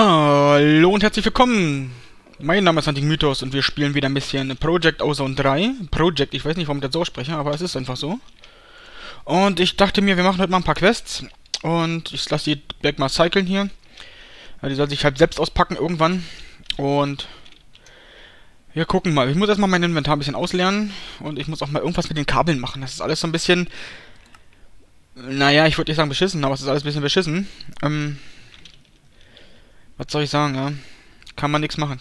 Hallo und herzlich willkommen! Mein Name ist Hunting Mythos und wir spielen wieder ein bisschen Project Ozone 3. Project, ich weiß nicht, warum ich das so spreche, aber es ist einfach so. Und ich dachte mir, wir machen heute mal ein paar Quests. Und ich lasse die Berg mal cyclen hier. Die soll sich halt selbst auspacken irgendwann. Und wir gucken mal. Ich muss erstmal mein Inventar ein bisschen auslernen. Und ich muss auch mal irgendwas mit den Kabeln machen. Das ist alles so ein bisschen... Naja, ich würde nicht sagen beschissen, aber es ist alles ein bisschen beschissen. Ähm, was soll ich sagen, ja? Kann man nichts machen.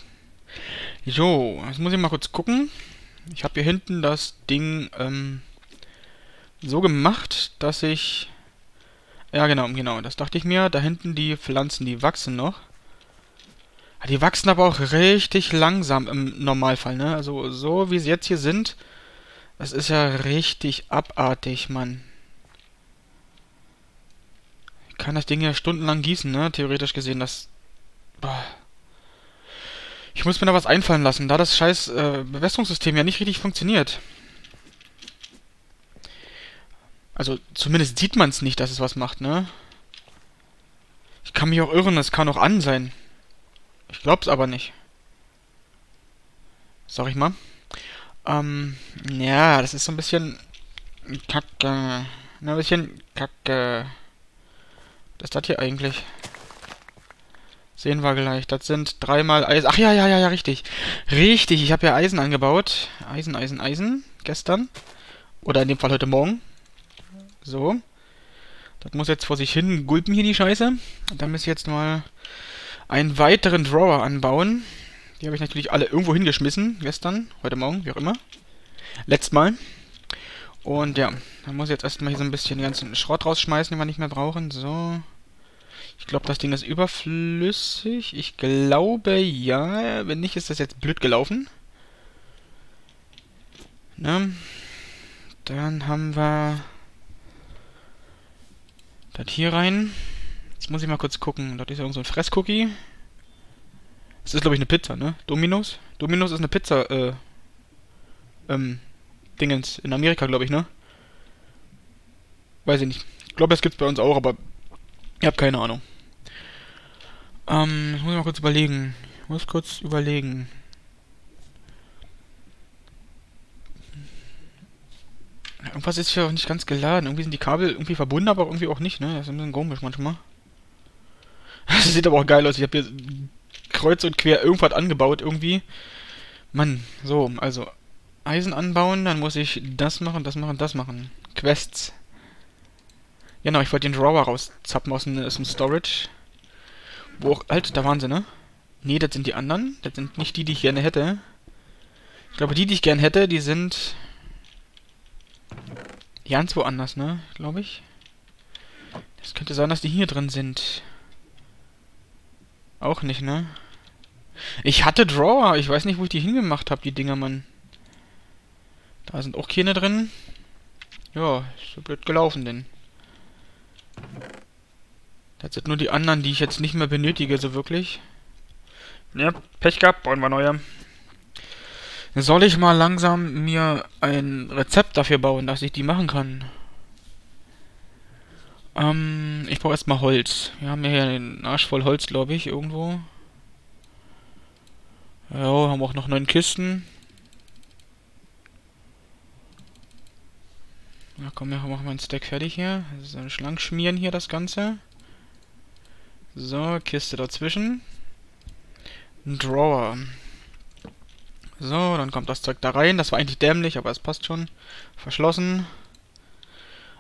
Jo, jetzt muss ich mal kurz gucken. Ich habe hier hinten das Ding ähm, so gemacht, dass ich... Ja, genau, genau, das dachte ich mir. Da hinten die Pflanzen, die wachsen noch. Die wachsen aber auch richtig langsam im Normalfall, ne? Also so wie sie jetzt hier sind, das ist ja richtig abartig, Mann. Ich kann das Ding ja stundenlang gießen, ne? Theoretisch gesehen, das ich muss mir da was einfallen lassen, da das scheiß äh, Bewässerungssystem ja nicht richtig funktioniert. Also, zumindest sieht man es nicht, dass es was macht, ne? Ich kann mich auch irren, es kann auch an sein. Ich glaub's aber nicht. Sag ich mal. Ähm, ja, das ist so ein bisschen Kacke. Ne, ein bisschen Kacke. Was ist das hier eigentlich? Sehen wir gleich. Das sind dreimal Eisen. Ach ja, ja, ja, ja, richtig. Richtig, ich habe ja Eisen angebaut. Eisen, Eisen, Eisen. Gestern. Oder in dem Fall heute Morgen. So. Das muss jetzt vor sich hin gulpen hier die Scheiße. Und dann muss ich jetzt mal einen weiteren Drawer anbauen. Die habe ich natürlich alle irgendwo hingeschmissen. Gestern, heute Morgen, wie auch immer. Letztes Mal. Und ja, dann muss ich jetzt erstmal hier so ein bisschen den ganzen Schrott rausschmeißen, den wir nicht mehr brauchen. So. Ich glaube, das Ding ist überflüssig. Ich glaube, ja. Wenn nicht, ist das jetzt blöd gelaufen. Ne? Dann haben wir das hier rein. Jetzt muss ich mal kurz gucken. Das ist ja irgend so ein Fresscookie. Das ist, glaube ich, eine Pizza, ne? Dominos? Dominos ist eine Pizza, äh, ähm, Dingens. In Amerika, glaube ich, ne? Weiß ich nicht. Ich glaube, das gibt's bei uns auch, aber ich habe keine Ahnung. Ähm, ich muss mal kurz überlegen. Ich muss kurz überlegen. Irgendwas ist hier auch nicht ganz geladen. Irgendwie sind die Kabel irgendwie verbunden, aber irgendwie auch nicht, ne? Das ist ein bisschen komisch manchmal. Das sieht aber auch geil aus. Ich habe hier kreuz und quer irgendwas angebaut irgendwie. Mann, so, also Eisen anbauen, dann muss ich das machen, das machen, das machen. Quests. Genau, ich wollte den Drawer rauszappen aus dem, aus dem Storage. Wo auch, halt, da waren sie, ne? Nee, das sind die anderen. Das sind nicht die, die ich gerne hätte. Ich glaube, die, die ich gerne hätte, die sind... Ganz woanders, ne? Glaube ich. Das könnte sein, dass die hier drin sind. Auch nicht, ne? Ich hatte Drawer. Ich weiß nicht, wo ich die hingemacht habe, die Dinger, Mann. Da sind auch keine drin. Ja, ist so blöd gelaufen, denn. Das sind nur die anderen, die ich jetzt nicht mehr benötige, so wirklich. Ja, Pech gehabt, bauen wir neue. Soll ich mal langsam mir ein Rezept dafür bauen, dass ich die machen kann? Ähm, ich brauche erstmal Holz. Wir haben ja hier einen Arsch voll Holz, glaube ich, irgendwo. Ja, haben auch noch neun Kisten. Na komm, wir machen wir einen Stack fertig hier. So, schlank schmieren hier das Ganze. So, Kiste dazwischen. Ein Drawer. So, dann kommt das Zeug da rein. Das war eigentlich dämlich, aber es passt schon. Verschlossen.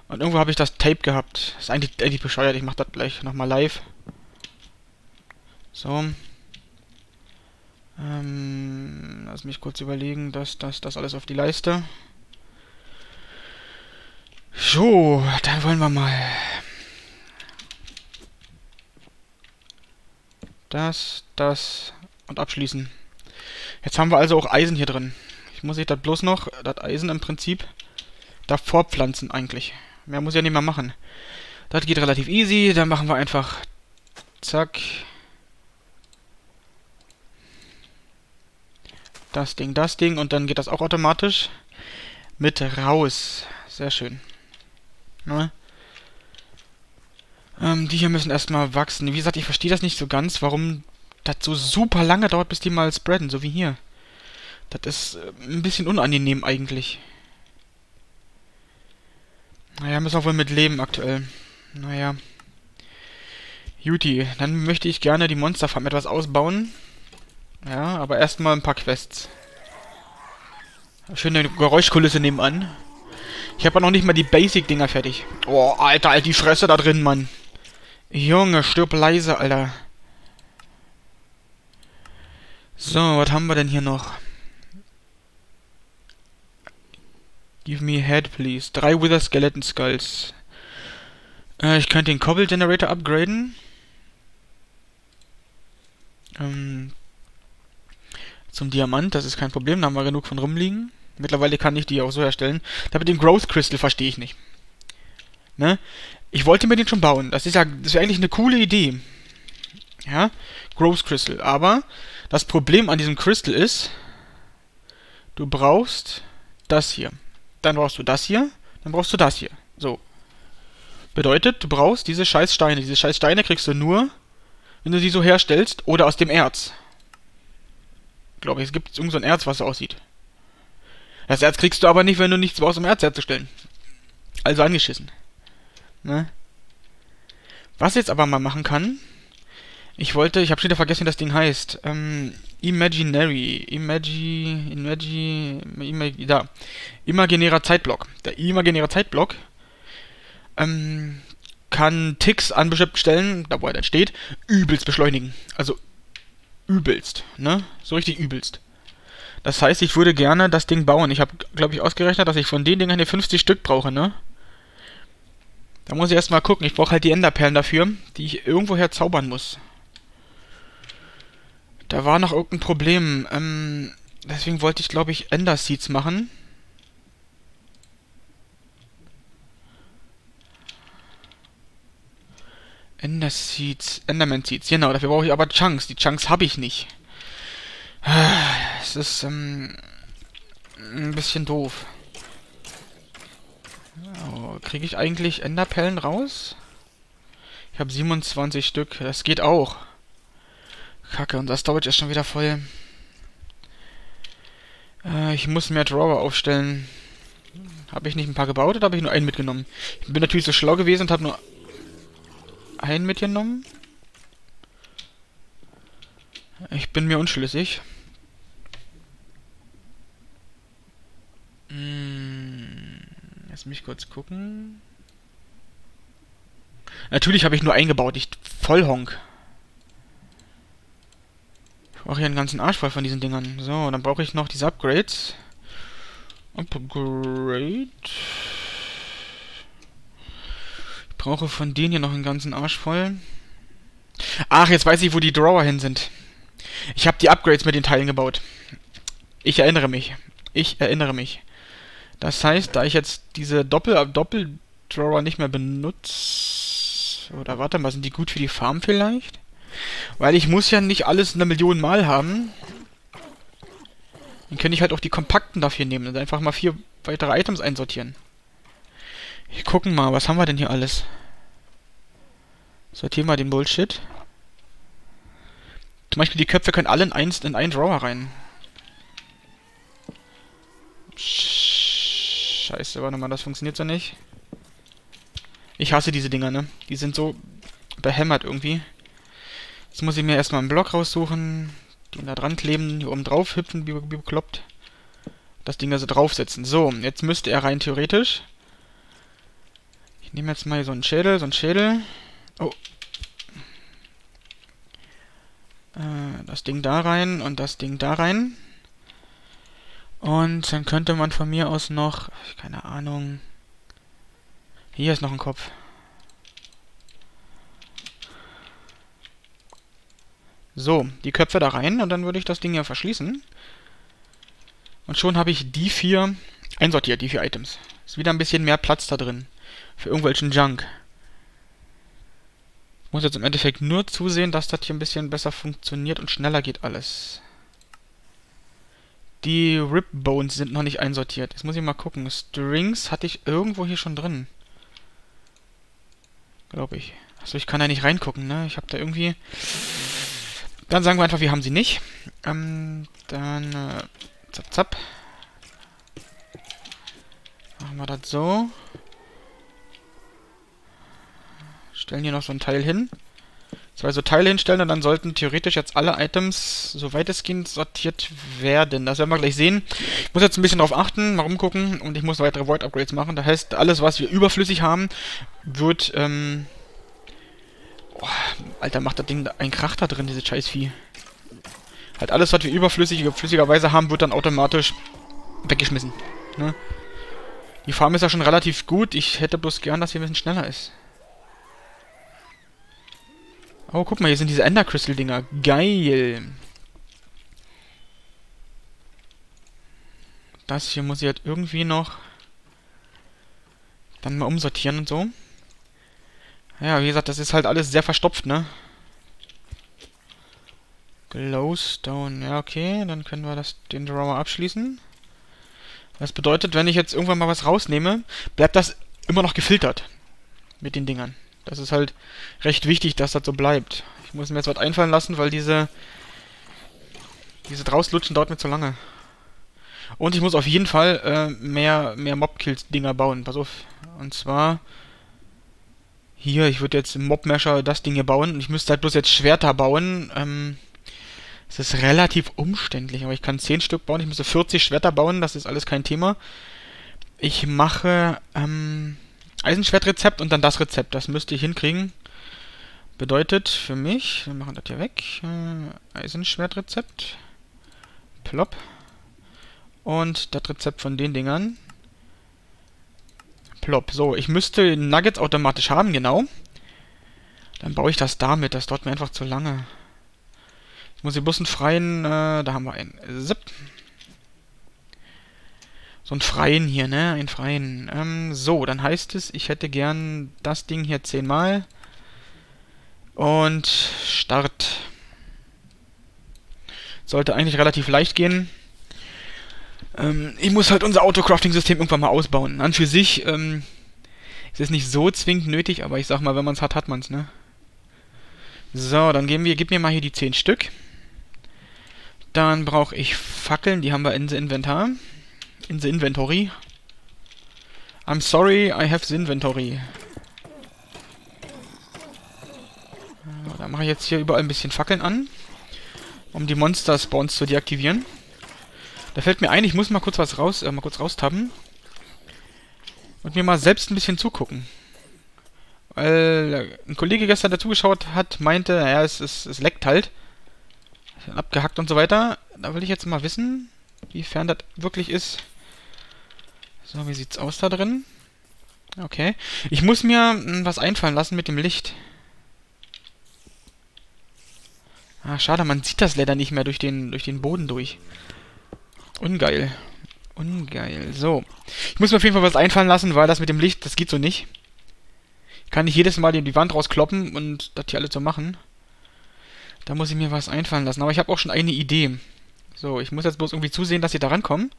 Und irgendwo habe ich das Tape gehabt. ist eigentlich, eigentlich bescheuert. Ich mache das gleich nochmal live. So. Ähm, lass mich kurz überlegen, dass das, das alles auf die Leiste. So, dann wollen wir mal Das, das und abschließen. Jetzt haben wir also auch Eisen hier drin. Ich muss ich das bloß noch, das Eisen im Prinzip, davor pflanzen eigentlich. Mehr muss ich ja nicht mehr machen. Das geht relativ easy. Dann machen wir einfach zack. Das Ding, das Ding und dann geht das auch automatisch mit raus. Sehr schön. Ne? Ähm, die hier müssen erstmal wachsen. Wie gesagt, ich verstehe das nicht so ganz, warum das so super lange dauert, bis die mal spreaden, so wie hier. Das ist äh, ein bisschen unangenehm eigentlich. Naja, müssen wir wohl mit leben aktuell. Naja. Juti, dann möchte ich gerne die Monsterfarm etwas ausbauen. Ja, aber erstmal ein paar Quests. Schöne Geräuschkulisse nebenan. Ich habe noch nicht mal die Basic-Dinger fertig. Oh, Alter, halt die Fresse da drin, Mann. Junge, stirb leise, Alter. So, was haben wir denn hier noch? Give me a head, please. Drei Wither Skeleton Skulls. Äh, ich könnte den Cobble Generator upgraden. Ähm, zum Diamant, das ist kein Problem, da haben wir genug von rumliegen. Mittlerweile kann ich die auch so herstellen. Da mit dem Growth Crystal verstehe ich nicht. Ne? Ich wollte mir den schon bauen. Das ist ja, das wäre eigentlich eine coole Idee. Ja? Growth Crystal. Aber das Problem an diesem Crystal ist, du brauchst das hier. Dann brauchst du das hier. Dann brauchst du das hier. So. Bedeutet, du brauchst diese scheiß Steine. Diese scheiß Steine kriegst du nur, wenn du sie so herstellst oder aus dem Erz. Glaube ich, es gibt irgend so ein Erz, was so aussieht. Das Erz kriegst du aber nicht, wenn du nichts brauchst, um Erz herzustellen. Also angeschissen. Ne? Was jetzt aber mal machen kann, ich wollte, ich habe schon wieder vergessen, wie das Ding heißt. Ähm, Imaginary, Imagi, Imagi, Imagi, da. Imaginärer Zeitblock. Der imaginäre Zeitblock ähm, kann Ticks an bestimmten Stellen, da wo er dann steht, übelst beschleunigen. Also übelst, ne? So richtig übelst. Das heißt, ich würde gerne das Ding bauen. Ich habe, glaube ich, ausgerechnet, dass ich von den Dingern hier 50 Stück brauche, ne? Da muss ich erstmal gucken. Ich brauche halt die Enderperlen dafür, die ich irgendwoher zaubern muss. Da war noch irgendein Problem. Ähm, deswegen wollte ich, glaube ich, Ender Seeds machen. Ender Seeds, Enderman Seeds, genau, dafür brauche ich aber Chunks. Die Chunks habe ich nicht. Es ist ähm, ein bisschen doof. Oh, Kriege ich eigentlich Enderperlen raus? Ich habe 27 Stück. Das geht auch. Kacke, und das Storage ist schon wieder voll. Äh, ich muss mehr Drawer aufstellen. Habe ich nicht ein paar gebaut oder habe ich nur einen mitgenommen? Ich bin natürlich so schlau gewesen und habe nur einen mitgenommen. Ich bin mir unschlüssig. Lass mich kurz gucken. Natürlich habe ich nur eingebaut, ich Vollhonk. Ich brauche hier einen ganzen Arsch voll von diesen Dingern. So, dann brauche ich noch diese Upgrades. Upgrade. Ich brauche von denen hier noch einen ganzen Arsch voll. Ach, jetzt weiß ich, wo die Drawer hin sind. Ich habe die Upgrades mit den Teilen gebaut. Ich erinnere mich. Ich erinnere mich. Das heißt, da ich jetzt diese Doppel Doppeldrawer nicht mehr benutze... Oder warte mal, sind die gut für die Farm vielleicht? Weil ich muss ja nicht alles eine Million Mal haben. Dann könnte ich halt auch die kompakten dafür nehmen und einfach mal vier weitere Items einsortieren. Wir gucken mal, was haben wir denn hier alles? Sortieren wir den Bullshit. Zum Beispiel die Köpfe können alle in, eins, in einen Drawer rein. Scheiße, warte mal, das funktioniert so nicht. Ich hasse diese Dinger, ne? Die sind so behämmert irgendwie. Jetzt muss ich mir erstmal einen Block raussuchen, den da dran kleben, hier oben drauf hüpfen, wie, wie bekloppt. Das Ding also draufsetzen. So, jetzt müsste er rein theoretisch. Ich nehme jetzt mal so einen Schädel, so einen Schädel. Oh, Äh, das Ding da rein und das Ding da rein. Und dann könnte man von mir aus noch, keine Ahnung, hier ist noch ein Kopf. So, die Köpfe da rein und dann würde ich das Ding ja verschließen. Und schon habe ich die vier einsortiert, die vier Items. Ist wieder ein bisschen mehr Platz da drin. Für irgendwelchen Junk. Muss jetzt im Endeffekt nur zusehen, dass das hier ein bisschen besser funktioniert und schneller geht alles. Die Rip Bones sind noch nicht einsortiert. Jetzt muss ich mal gucken. Strings hatte ich irgendwo hier schon drin. Glaube ich. Achso, ich kann da nicht reingucken, ne? Ich habe da irgendwie... Dann sagen wir einfach, wir haben sie nicht. Ähm, dann... Äh, zap, zap. Machen wir das so. Stellen hier noch so ein Teil hin. Zwei so Teile hinstellen und dann sollten theoretisch jetzt alle Items, soweit es geht, sortiert werden. Das werden wir gleich sehen. Ich muss jetzt ein bisschen drauf achten, mal rumgucken und ich muss weitere Void Upgrades machen. Das heißt, alles, was wir überflüssig haben, wird, ähm... Oh, Alter, macht das Ding ein Krach da drin, diese Scheißvieh. Halt alles, was wir überflüssig, flüssigerweise haben, wird dann automatisch weggeschmissen. Ne? Die Farm ist ja schon relativ gut. Ich hätte bloß gern, dass sie ein bisschen schneller ist. Oh, guck mal, hier sind diese Ender Crystal Dinger. Geil. Das hier muss ich halt irgendwie noch dann mal umsortieren und so. Ja, wie gesagt, das ist halt alles sehr verstopft, ne? Glowstone. Ja, okay, dann können wir das, den Drawer abschließen. Das bedeutet, wenn ich jetzt irgendwann mal was rausnehme, bleibt das immer noch gefiltert. Mit den Dingern. Das ist halt recht wichtig, dass das so bleibt. Ich muss mir jetzt was einfallen lassen, weil diese... Diese drauslutschen dauert mir zu lange. Und ich muss auf jeden Fall äh, mehr, mehr Mob-Kills-Dinger bauen. Pass auf. Und zwar... Hier, ich würde jetzt im Mob-Masher das Ding hier bauen. Und ich müsste halt bloß jetzt Schwerter bauen. Ähm, es ist relativ umständlich, aber ich kann 10 Stück bauen. Ich müsste 40 Schwerter bauen, das ist alles kein Thema. Ich mache ähm, Eisenschwertrezept und dann das Rezept. Das müsste ich hinkriegen. Bedeutet für mich, wir machen das hier weg, äh, Eisenschwertrezept, plopp, und das Rezept von den Dingern, plopp. So, ich müsste Nuggets automatisch haben, genau. Dann baue ich das damit, das dauert mir einfach zu lange. Ich muss hier bloß einen freien, äh, da haben wir einen, Zip. So einen freien hier, ne? Einen freien. Ähm, so, dann heißt es, ich hätte gern das Ding hier zehnmal. Und Start. Sollte eigentlich relativ leicht gehen. Ähm, ich muss halt unser Autocrafting-System irgendwann mal ausbauen. An für sich ähm, ist es nicht so zwingend nötig, aber ich sag mal, wenn man es hat, hat man es, ne? So, dann geben wir, gib mir mal hier die 10 Stück. Dann brauche ich Fackeln, die haben wir in Inventar in the inventory. I'm sorry, I have the inventory. Da mache ich jetzt hier überall ein bisschen Fackeln an, um die Monster-Spawns zu deaktivieren. Da fällt mir ein, ich muss mal kurz was raus, äh, mal kurz raustappen. Und mir mal selbst ein bisschen zugucken. Weil ein Kollege gestern dazugeschaut hat, meinte, naja, es, es, es leckt halt. Abgehackt und so weiter. Da will ich jetzt mal wissen, wiefern das wirklich ist. So, wie sieht's aus da drin? Okay. Ich muss mir hm, was einfallen lassen mit dem Licht. Ah, schade, man sieht das leider nicht mehr durch den, durch den Boden durch. Ungeil. Ungeil. So. Ich muss mir auf jeden Fall was einfallen lassen, weil das mit dem Licht, das geht so nicht. Ich kann nicht jedes Mal die Wand rauskloppen und das hier alle so machen. Da muss ich mir was einfallen lassen. Aber ich habe auch schon eine Idee. So, ich muss jetzt bloß irgendwie zusehen, dass sie da rankommen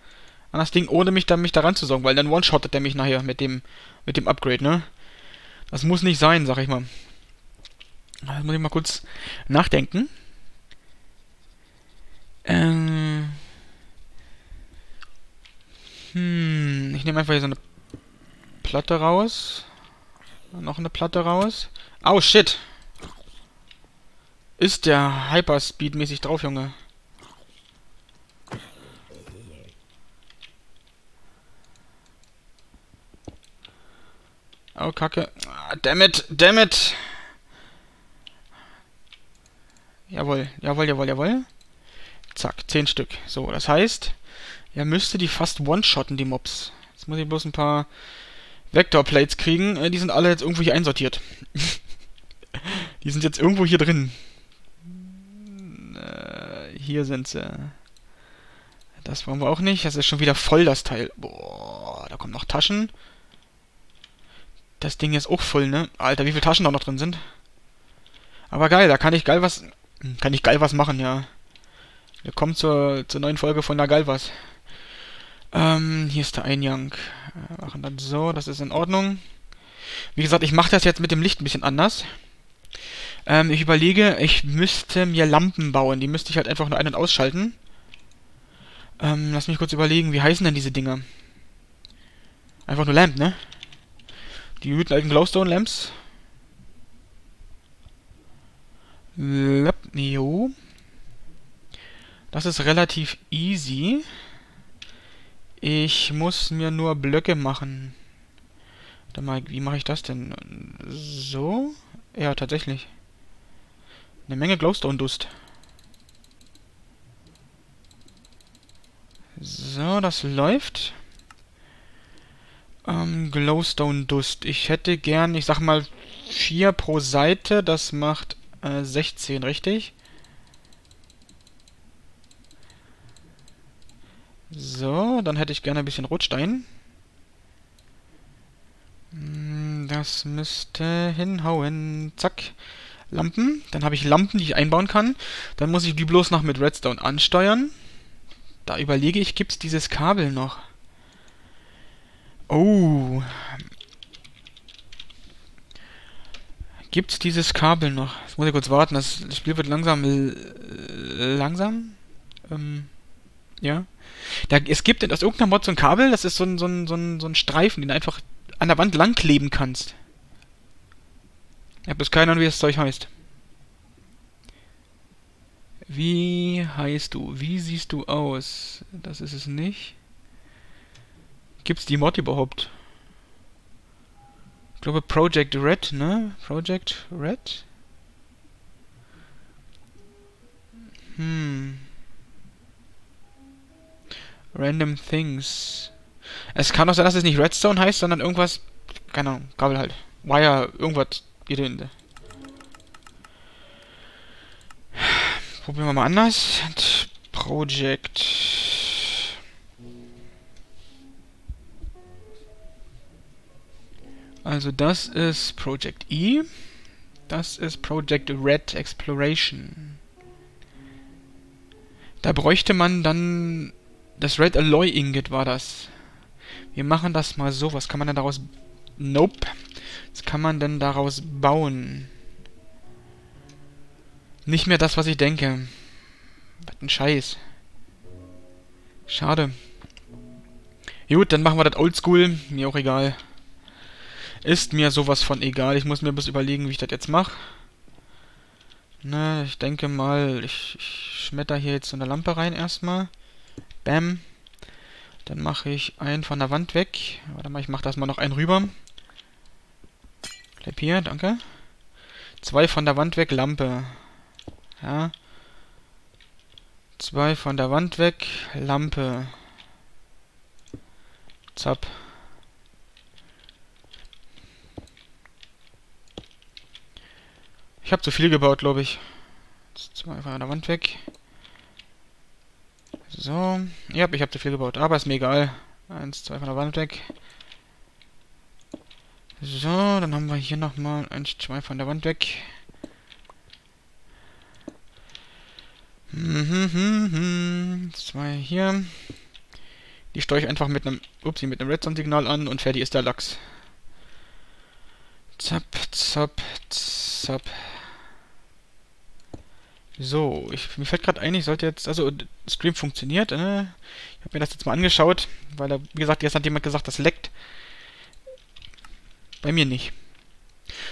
an das Ding, ohne mich da, mich daran zu sorgen, weil dann one-shottet der mich nachher mit dem, mit dem Upgrade, ne? Das muss nicht sein, sag ich mal. Da muss ich mal kurz nachdenken. Ähm. Hm, ich nehme einfach hier so eine Platte raus. Noch eine Platte raus. Oh, shit. Ist der Hyperspeed-mäßig drauf, Junge. Oh, Kacke. Ah, dammit, dammit. Jawohl, jawohl, jawohl, jawohl. Zack, 10 Stück. So, das heißt, er müsste die fast one-shotten, die Mobs. Jetzt muss ich bloß ein paar Vector-Plates kriegen. Äh, die sind alle jetzt irgendwo hier einsortiert. die sind jetzt irgendwo hier drin. Äh, hier sind sie. Das brauchen wir auch nicht. Das ist schon wieder voll, das Teil. Boah, da kommen noch Taschen. Das Ding ist auch voll, ne? Alter, wie viele Taschen da noch drin sind. Aber geil, da kann ich geil was... Kann ich geil was machen, ja. Wir kommen zur, zur neuen Folge von der geil was. Ähm, hier ist der Eingang. Wir machen das so, das ist in Ordnung. Wie gesagt, ich mache das jetzt mit dem Licht ein bisschen anders. Ähm, ich überlege, ich müsste mir Lampen bauen. Die müsste ich halt einfach nur ein- und ausschalten. Ähm, lass mich kurz überlegen, wie heißen denn diese Dinger? Einfach nur Lamp, ne? Die alten Glowstone Lamps. Lap, jo. Das ist relativ easy. Ich muss mir nur Blöcke machen. Warte mal, wie mache ich das denn? So? Ja, tatsächlich. Eine Menge Glowstone-Dust. So, das läuft. Ähm, Glowstone-Dust. Ich hätte gern, ich sag mal, 4 pro Seite. Das macht äh, 16, richtig? So, dann hätte ich gerne ein bisschen Rotstein. Hm, das müsste hinhauen. Zack. Lampen. Dann habe ich Lampen, die ich einbauen kann. Dann muss ich die bloß noch mit Redstone ansteuern. Da überlege ich, gibt es dieses Kabel noch? Oh. Gibt es dieses Kabel noch? Jetzt muss ich kurz warten. Das Spiel wird langsam... Langsam? Ähm, ja. Da, es gibt aus irgendeiner Mod so ein Kabel, das ist so ein, so ein, so ein, so ein Streifen, den du einfach an der Wand langkleben kannst. Ich habe bis keine Ahnung, wie das Zeug heißt. Wie heißt du? Wie siehst du aus? Das ist es nicht. Gibt's die Mod überhaupt? Ich glaube Project Red, ne? Project Red? Hm. Random Things. Es kann auch sein, dass es nicht Redstone heißt, sondern irgendwas... Keine Ahnung, Kabel halt. Wire, irgendwas. Gedönde. Probieren wir mal anders. Project. Also das ist Project E. Das ist Project Red Exploration. Da bräuchte man dann das Red Alloy Ingot war das. Wir machen das mal so. Was kann man denn daraus... Nope. Was kann man denn daraus bauen? Nicht mehr das, was ich denke. Was ein Scheiß. Schade. Gut, dann machen wir das Oldschool. Mir auch egal. Ist mir sowas von egal. Ich muss mir bloß überlegen, wie ich das jetzt mache. Ne, ich denke mal, ich, ich schmetter hier jetzt so eine Lampe rein erstmal. Bam. Dann mache ich einen von der Wand weg. Warte mal, ich mache das mal noch einen rüber. Bleib hier, danke. Zwei von der Wand weg, Lampe. Ja. Zwei von der Wand weg, Lampe. Zap. Ich habe zu viel gebaut, glaube ich. Zwei von der Wand weg. So. Ja, ich habe zu viel gebaut. Aber ist mir egal. Eins, zwei von der Wand weg. So, dann haben wir hier nochmal eins, zwei von der Wand weg. Mhm, hm, hm. Zwei hier. Die steuere ich einfach mit einem, upsie, mit einem Redstone-Signal an und fertig ist der Lachs. Zap, zap, zap. So, ich, mir fällt gerade ein, ich sollte jetzt, also Stream funktioniert, äh, ich habe mir das jetzt mal angeschaut, weil da, wie gesagt, gestern hat jemand gesagt, das leckt. Bei mir nicht.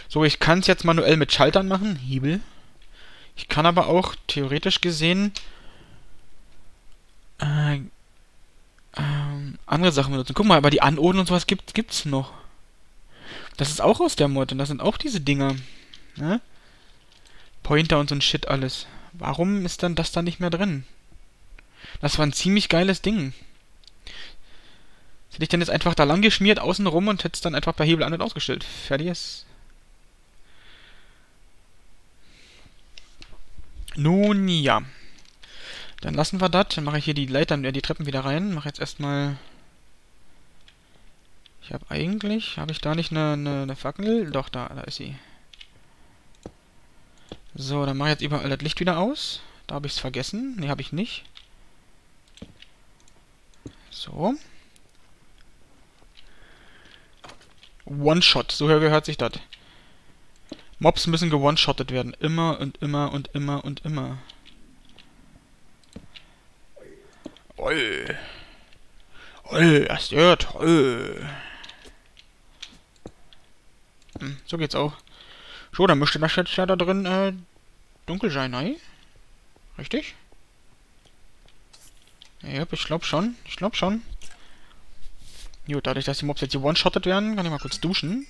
So, ich kann es jetzt manuell mit Schaltern machen, Hebel. Ich kann aber auch, theoretisch gesehen, äh, ähm, andere Sachen benutzen. Guck mal, aber die Anoden und sowas gibt, gibt's noch. Das ist auch aus der Mod und das sind auch diese Dinger. Ne? Pointer und so ein Shit alles. Warum ist dann das da nicht mehr drin? Das war ein ziemlich geiles Ding. Das hätte ich dann jetzt einfach da lang geschmiert, außen rum und hätte es dann einfach per Hebel an und ausgestellt. Fertig ist. Nun ja. Dann lassen wir das. Dann mache ich hier die Leitern, äh, die Treppen wieder rein. Mache jetzt erstmal... Ich habe eigentlich... Habe ich da nicht eine, eine, eine Fackel? Doch, da, da ist sie. So, dann mache ich jetzt überall das Licht wieder aus. Da habe ich es vergessen. Ne, habe ich nicht. So. One-Shot, so gehört sich das. Mobs müssen gewone-shottet werden. Immer und immer und immer und immer. Oll. Oll, das ja toll. Hm, so geht's auch. So, dann müsste das jetzt ja da drin äh, dunkel sein, ne? Richtig? Ja, ich glaube schon. Ich glaube schon. Gut, dadurch, dass die Mobs jetzt hier one-shottet werden, kann ich mal kurz duschen.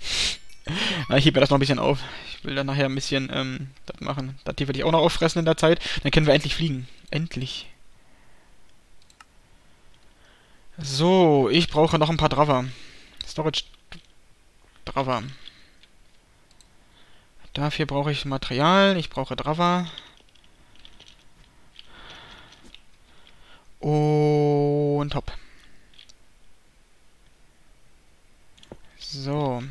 Na, ich hebe mir das noch ein bisschen auf. Ich will dann nachher ein bisschen ähm, das machen. Das hier werde ich auch noch auffressen in der Zeit. Dann können wir endlich fliegen. Endlich. So, ich brauche noch ein paar Drava. Storage Drava. Dafür brauche ich Material. Ich brauche Drava. Und hopp. So.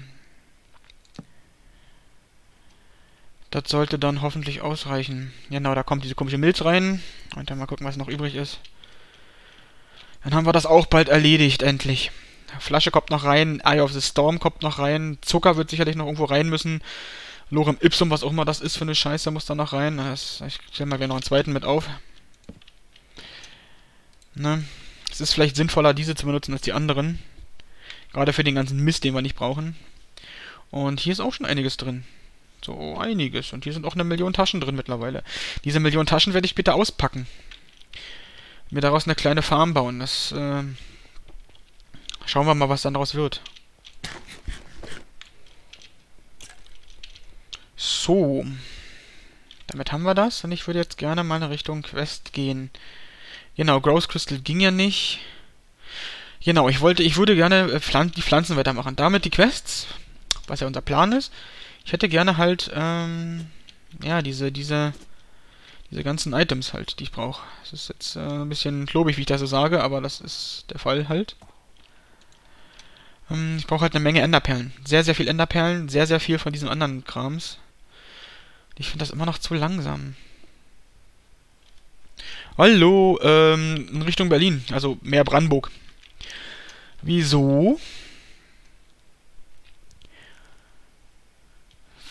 Das sollte dann hoffentlich ausreichen. Genau, da kommt diese komische Milz rein. Und dann mal gucken, was noch übrig ist. Dann haben wir das auch bald erledigt, endlich. Flasche kommt noch rein, Eye of the Storm kommt noch rein, Zucker wird sicherlich noch irgendwo rein müssen. Lorem Ipsum, was auch immer das ist für eine Scheiße, muss da noch rein. Das, ich stelle mal gleich noch einen zweiten mit auf. Ne? Es ist vielleicht sinnvoller, diese zu benutzen als die anderen. Gerade für den ganzen Mist, den wir nicht brauchen. Und hier ist auch schon einiges drin. So, einiges. Und hier sind auch eine Million Taschen drin mittlerweile. Diese Million Taschen werde ich bitte auspacken. Mir daraus eine kleine Farm bauen. Das, äh, Schauen wir mal, was dann daraus wird. So. Damit haben wir das. Und ich würde jetzt gerne mal in Richtung Quest gehen. Genau, Growth Crystal ging ja nicht. Genau, ich wollte, ich würde gerne äh, Pflan die Pflanzen weitermachen. Damit die Quests, was ja unser Plan ist. Ich hätte gerne halt, ähm, ja, diese, diese, diese ganzen Items halt, die ich brauche. Das ist jetzt äh, ein bisschen klobig, wie ich das so sage, aber das ist der Fall halt. Ähm, ich brauche halt eine Menge Enderperlen. Sehr, sehr viel Enderperlen, sehr, sehr viel von diesem anderen Krams. Ich finde das immer noch zu langsam. Hallo, ähm, in Richtung Berlin, also mehr Brandenburg. Wieso?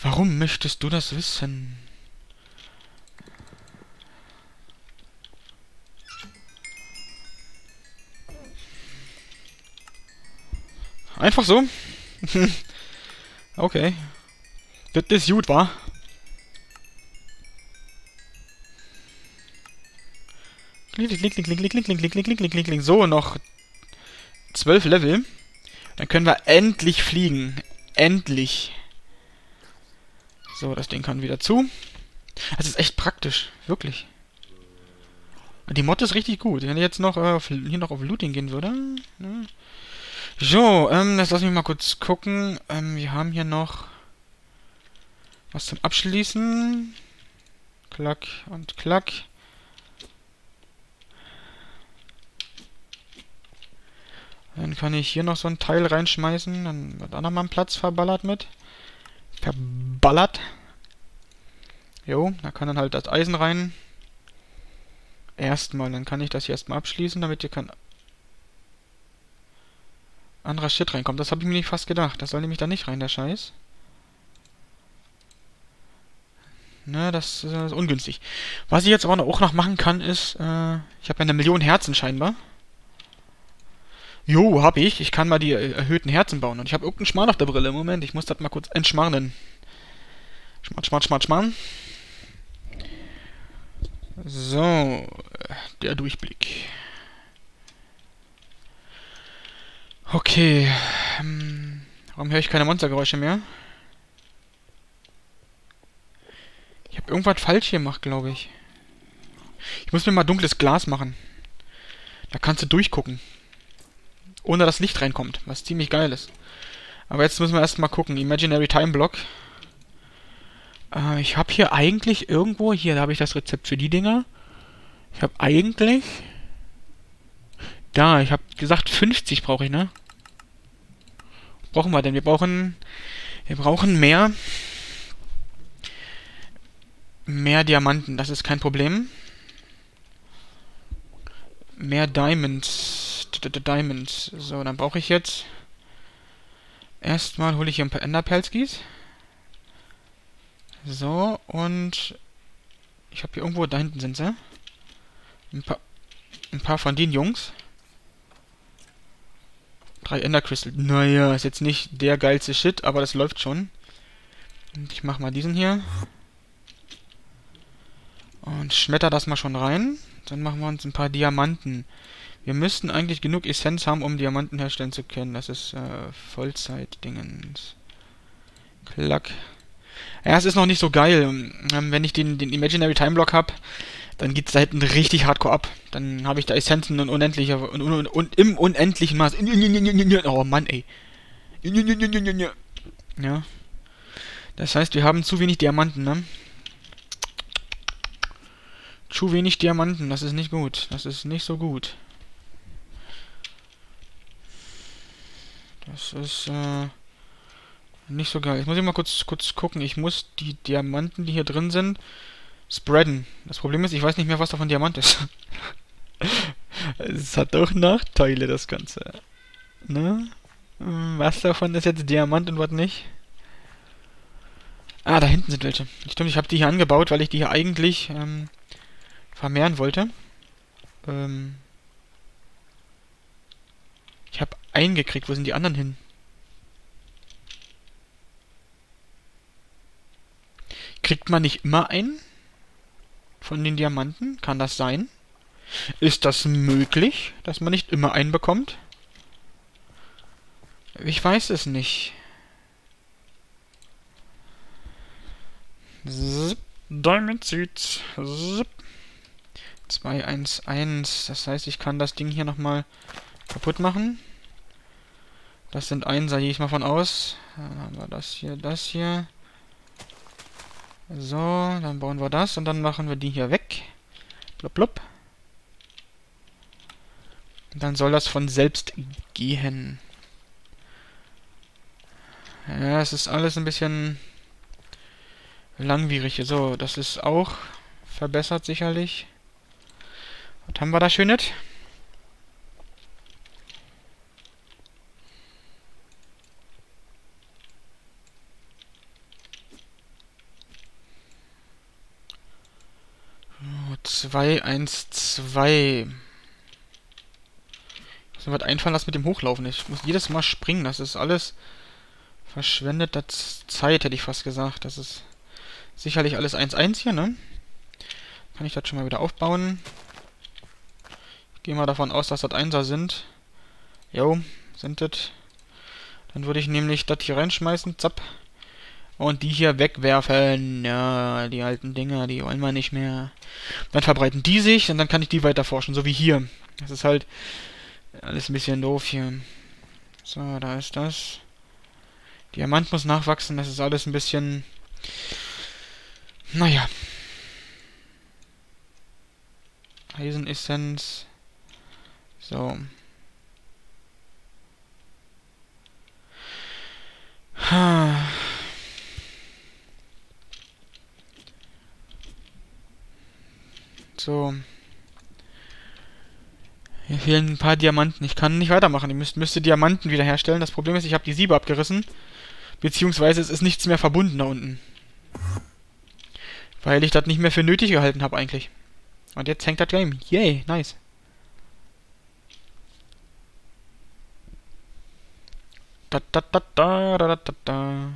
Warum möchtest du das wissen? Einfach so? okay. Das ist gut, wa? Klick, klick, klick, klick, klick, klick, klick, klick, klick, klick, klick. So, noch zwölf Level. Dann können wir endlich fliegen. Endlich. So, das Ding kann wieder zu. Das ist echt praktisch. Wirklich. Die Mod ist richtig gut. Wenn ich jetzt noch äh, hier noch auf Looting gehen würde. Ne? So, ähm, jetzt lass mich mal kurz gucken. Ähm, wir haben hier noch was zum Abschließen. Klack und klack. Dann kann ich hier noch so ein Teil reinschmeißen. Dann wird auch nochmal ein Platz verballert mit. Verballert. Jo, da kann dann halt das Eisen rein. Erstmal, dann kann ich das hier erstmal abschließen, damit hier kein anderer Shit reinkommt. Das habe ich mir nicht fast gedacht. Das soll nämlich da nicht rein, der Scheiß. Ne, das ist ungünstig. Was ich jetzt aber auch noch machen kann, ist, äh, ich habe ja eine Million Herzen scheinbar. Jo, hab ich. Ich kann mal die äh, erhöhten Herzen bauen. Und ich habe irgendeinen Schmarrn auf der Brille. Moment, ich muss das mal kurz entschmarrnen. Schmarrn, schmarrn, schmarrn, schmarrn. So, der Durchblick. Okay. Ähm, warum höre ich keine Monstergeräusche mehr? Ich habe irgendwas falsch gemacht, glaube ich. Ich muss mir mal dunkles Glas machen. Da kannst du durchgucken ohne dass Licht reinkommt, was ziemlich geil ist. Aber jetzt müssen wir erstmal gucken. Imaginary Time Block. Äh, ich habe hier eigentlich irgendwo, hier, habe ich das Rezept für die Dinger. Ich habe eigentlich... Da, ich habe gesagt 50 brauche ich, ne? Brauchen wir denn? Wir brauchen... Wir brauchen mehr... Mehr Diamanten, das ist kein Problem. Mehr Diamonds. Diamonds. So, dann brauche ich jetzt Erstmal hole ich hier ein paar Enderpelskis. So, und ich habe hier irgendwo, da hinten sind sie. Ein paar, ein paar von den Jungs. Drei Ender Crystal. Naja, ist jetzt nicht der geilste Shit, aber das läuft schon. Und ich mach mal diesen hier. Und schmetter das mal schon rein. Dann machen wir uns ein paar Diamanten. Wir müssten eigentlich genug Essenz haben, um Diamanten herstellen zu können. Das ist äh, Vollzeit-Dingens. Klack. Ja, es ist noch nicht so geil. Ähm, wenn ich den, den Imaginary Time Block habe, dann geht's da hinten richtig hardcore ab. Dann habe ich da Essenzen in unendlicher und, und, und, im unendlichen Maß. Oh Mann, ey. Ja. Das heißt, wir haben zu wenig Diamanten, ne? Zu wenig Diamanten, das ist nicht gut. Das ist nicht so gut. Das ist, äh, nicht so geil. Ich muss ich mal kurz, kurz gucken. Ich muss die Diamanten, die hier drin sind, spreaden. Das Problem ist, ich weiß nicht mehr, was davon Diamant ist. es hat doch Nachteile, das Ganze. Ne? Hm, was davon ist jetzt Diamant und was nicht? Ah, da hinten sind welche. Stimmt, ich habe die hier angebaut, weil ich die hier eigentlich ähm, vermehren wollte. Ähm ich habe eingekriegt. Wo sind die anderen hin? Kriegt man nicht immer einen? Von den Diamanten? Kann das sein? Ist das möglich, dass man nicht immer einen bekommt? Ich weiß es nicht. Zip. Diamond Seeds. Zip. 211. Das heißt, ich kann das Ding hier nochmal kaputt machen. Das sind Einser, gehe ich mal von aus. Dann haben wir das hier, das hier. So, dann bauen wir das und dann machen wir die hier weg. Blub, blub. Und dann soll das von selbst gehen. Ja, es ist alles ein bisschen langwierig. So, das ist auch verbessert sicherlich. Was haben wir da Schönes? Zwei, eins, zwei. Ich muss mir was einfallen lassen mit dem Hochlaufen. Ich muss jedes Mal springen. Das ist alles verschwendete Zeit, hätte ich fast gesagt. Das ist sicherlich alles 1-1 hier, ne? Kann ich das schon mal wieder aufbauen. Ich gehe mal davon aus, dass das 1er sind. Jo, sind das. Dann würde ich nämlich das hier reinschmeißen. Zapp. Und die hier wegwerfen. Ja, die alten Dinger, die wollen wir nicht mehr. Dann verbreiten die sich und dann kann ich die weiter forschen, so wie hier. Das ist halt alles ein bisschen doof hier. So, da ist das. Diamant muss nachwachsen, das ist alles ein bisschen... Naja. Eisenessenz. So. Ha. So. Hier fehlen ein paar Diamanten. Ich kann nicht weitermachen. Ich müsst, müsste Diamanten wiederherstellen. Das Problem ist, ich habe die Siebe abgerissen. Beziehungsweise es ist nichts mehr verbunden da unten. Weil ich das nicht mehr für nötig gehalten habe eigentlich. Und jetzt hängt das Game. Yay, nice. Da da da da da da da.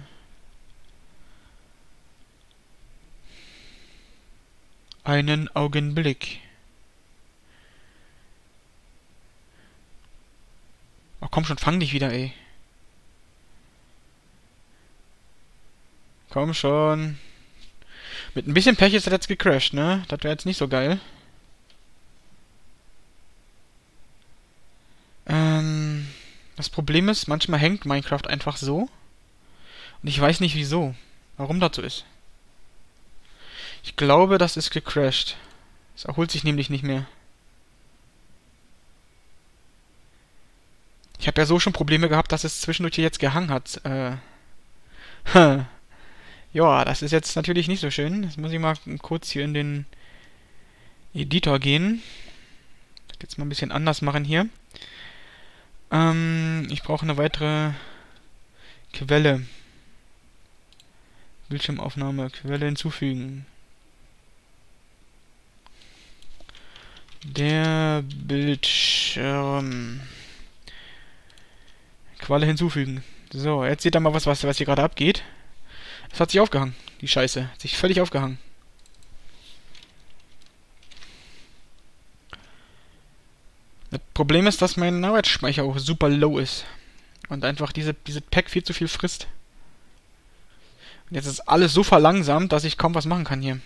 Einen Augenblick. Oh, komm schon, fang dich wieder, ey. Komm schon. Mit ein bisschen Pech ist er jetzt gecrashed, ne? Das wäre jetzt nicht so geil. Ähm, das Problem ist, manchmal hängt Minecraft einfach so. Und ich weiß nicht wieso. Warum das so ist. Ich glaube, das ist gecrashed. Es erholt sich nämlich nicht mehr. Ich habe ja so schon Probleme gehabt, dass es zwischendurch hier jetzt gehangen hat. Äh. ja, das ist jetzt natürlich nicht so schön. Jetzt muss ich mal kurz hier in den Editor gehen. Jetzt mal ein bisschen anders machen hier. Ähm, ich brauche eine weitere Quelle. Bildschirmaufnahme, Quelle hinzufügen. Der Bildschirm. Quelle hinzufügen. So, jetzt seht ihr mal was, was, was hier gerade abgeht. Es hat sich aufgehangen, die Scheiße. Hat sich völlig aufgehangen. Das Problem ist, dass mein Arbeitsspeicher auch super low ist. Und einfach diese, diese Pack viel zu viel frisst. Und jetzt ist alles so verlangsamt, dass ich kaum was machen kann hier.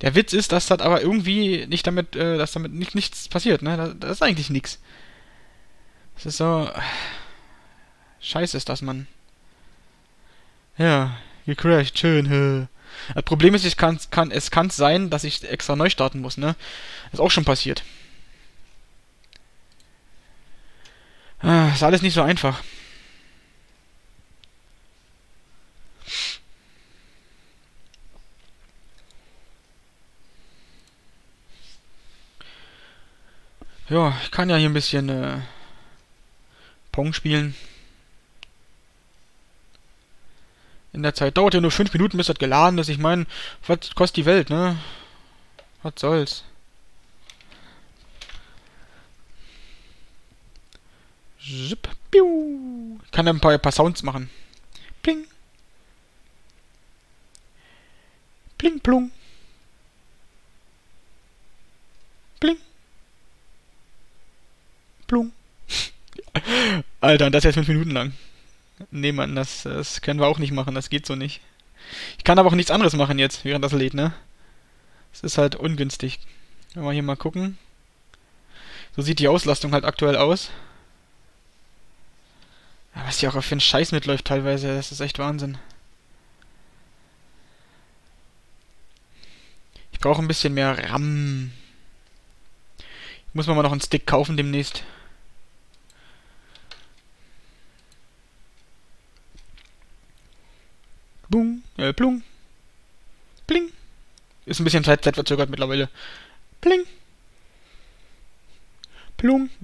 Der Witz ist, dass das aber irgendwie nicht damit, äh, dass damit nicht, nichts passiert, ne? Das, das ist eigentlich nichts. Das ist so... Scheiße ist das, Mann. Ja, gecrashed, schön. Das Problem ist, ich kann, kann, es kann sein, dass ich extra neu starten muss, ne? ist auch schon passiert. Ah, ist alles nicht so einfach. Ja, ich kann ja hier ein bisschen äh, Pong spielen. In der Zeit dauert ja nur 5 Minuten, bis das geladen ist. Ich meine, was kostet die Welt, ne? Was soll's? Zip, piu. Ich kann da ein paar, ein paar Sounds machen. Pling. Pling, plung. Pling. Plung. Alter, und das jetzt fünf Minuten lang. Nee, Mann, das, das können wir auch nicht machen. Das geht so nicht. Ich kann aber auch nichts anderes machen jetzt, während das lädt, ne? Das ist halt ungünstig. Wenn wir hier mal gucken. So sieht die Auslastung halt aktuell aus. Ja, was hier auch für ein Scheiß mitläuft teilweise, das ist echt Wahnsinn. Ich brauche ein bisschen mehr RAM. Ich muss mir mal noch einen Stick kaufen demnächst. Bung, äh, plung. Bling. Ist ein bisschen Zeit, zeitverzögert mittlerweile. Bling. Plung.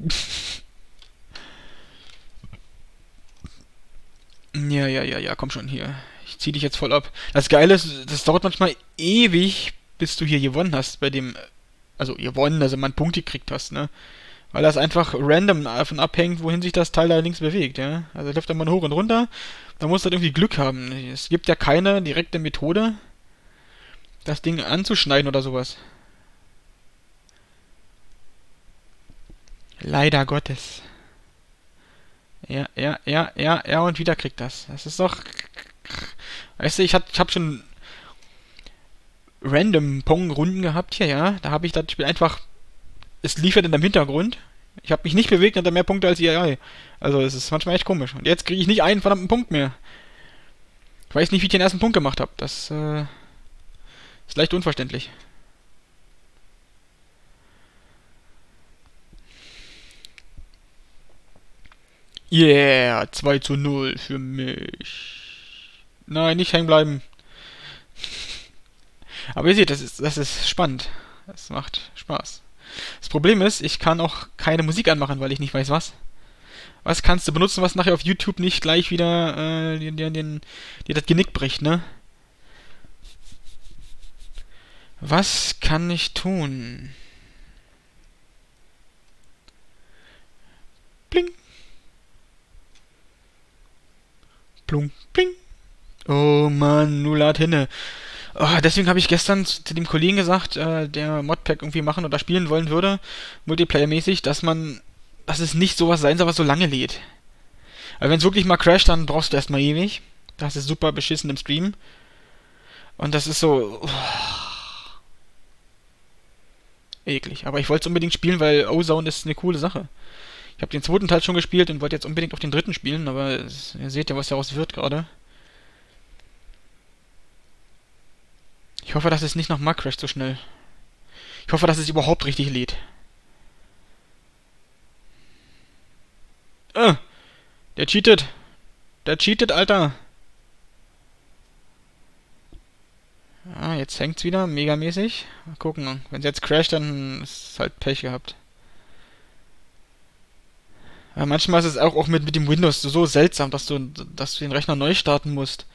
Ja, ja, ja, ja, komm schon hier. Ich zieh dich jetzt voll ab. Das Geile ist, das dauert manchmal ewig, bis du hier gewonnen hast bei dem. Also gewonnen, also man Punkte gekriegt hast, ne? Weil das einfach random davon abhängt, wohin sich das Teil da links bewegt, ja? Also läuft dann mal hoch und runter. Da du halt irgendwie Glück haben. Es gibt ja keine direkte Methode, das Ding anzuschneiden oder sowas. Leider Gottes. Ja, ja, ja, ja, ja, und wieder kriegt das. Das ist doch... Weißt du, ich hab schon random Pong-Runden gehabt hier, ja. Da habe ich das Spiel einfach... Es liefert in dem Hintergrund. Ich habe mich nicht bewegt und hatte mehr Punkte als ihr. Also es ist manchmal echt komisch. Und jetzt kriege ich nicht einen verdammten Punkt mehr. Ich weiß nicht, wie ich den ersten Punkt gemacht habe. Das äh, ist leicht unverständlich. Yeah, 2 zu 0 für mich. Nein, nicht hängen bleiben. Aber ihr seht, das ist, das ist spannend. Das macht Spaß. Das Problem ist, ich kann auch keine Musik anmachen, weil ich nicht weiß was. Was kannst du benutzen, was nachher auf YouTube nicht gleich wieder äh, dir, dir, dir das Genick bricht, ne? Was kann ich tun? Bling. Plung, pling. Oh Mann, null Latine. Oh, deswegen habe ich gestern zu dem Kollegen gesagt, äh, der Modpack irgendwie machen oder spielen wollen würde, multiplayer-mäßig, dass man, dass es nicht sowas sein soll, was so lange lädt. Aber wenn es wirklich mal crasht, dann brauchst du erstmal ewig. Das ist super beschissen im Stream. Und das ist so... Oh, eklig. Aber ich wollte es unbedingt spielen, weil Ozone ist eine coole Sache. Ich habe den zweiten Teil schon gespielt und wollte jetzt unbedingt auch den dritten spielen, aber ihr seht ja, was daraus wird gerade. Ich hoffe, dass es nicht nochmal crasht so schnell. Ich hoffe, dass es überhaupt richtig lädt. Ah, der cheatet. Der cheatet, Alter. Ah, jetzt hängt's wieder, megamäßig. Mal gucken. Wenn es jetzt crasht, dann ist halt Pech gehabt. Aber manchmal ist es auch, auch mit, mit dem Windows so, so seltsam, dass du, dass du den Rechner neu starten musst.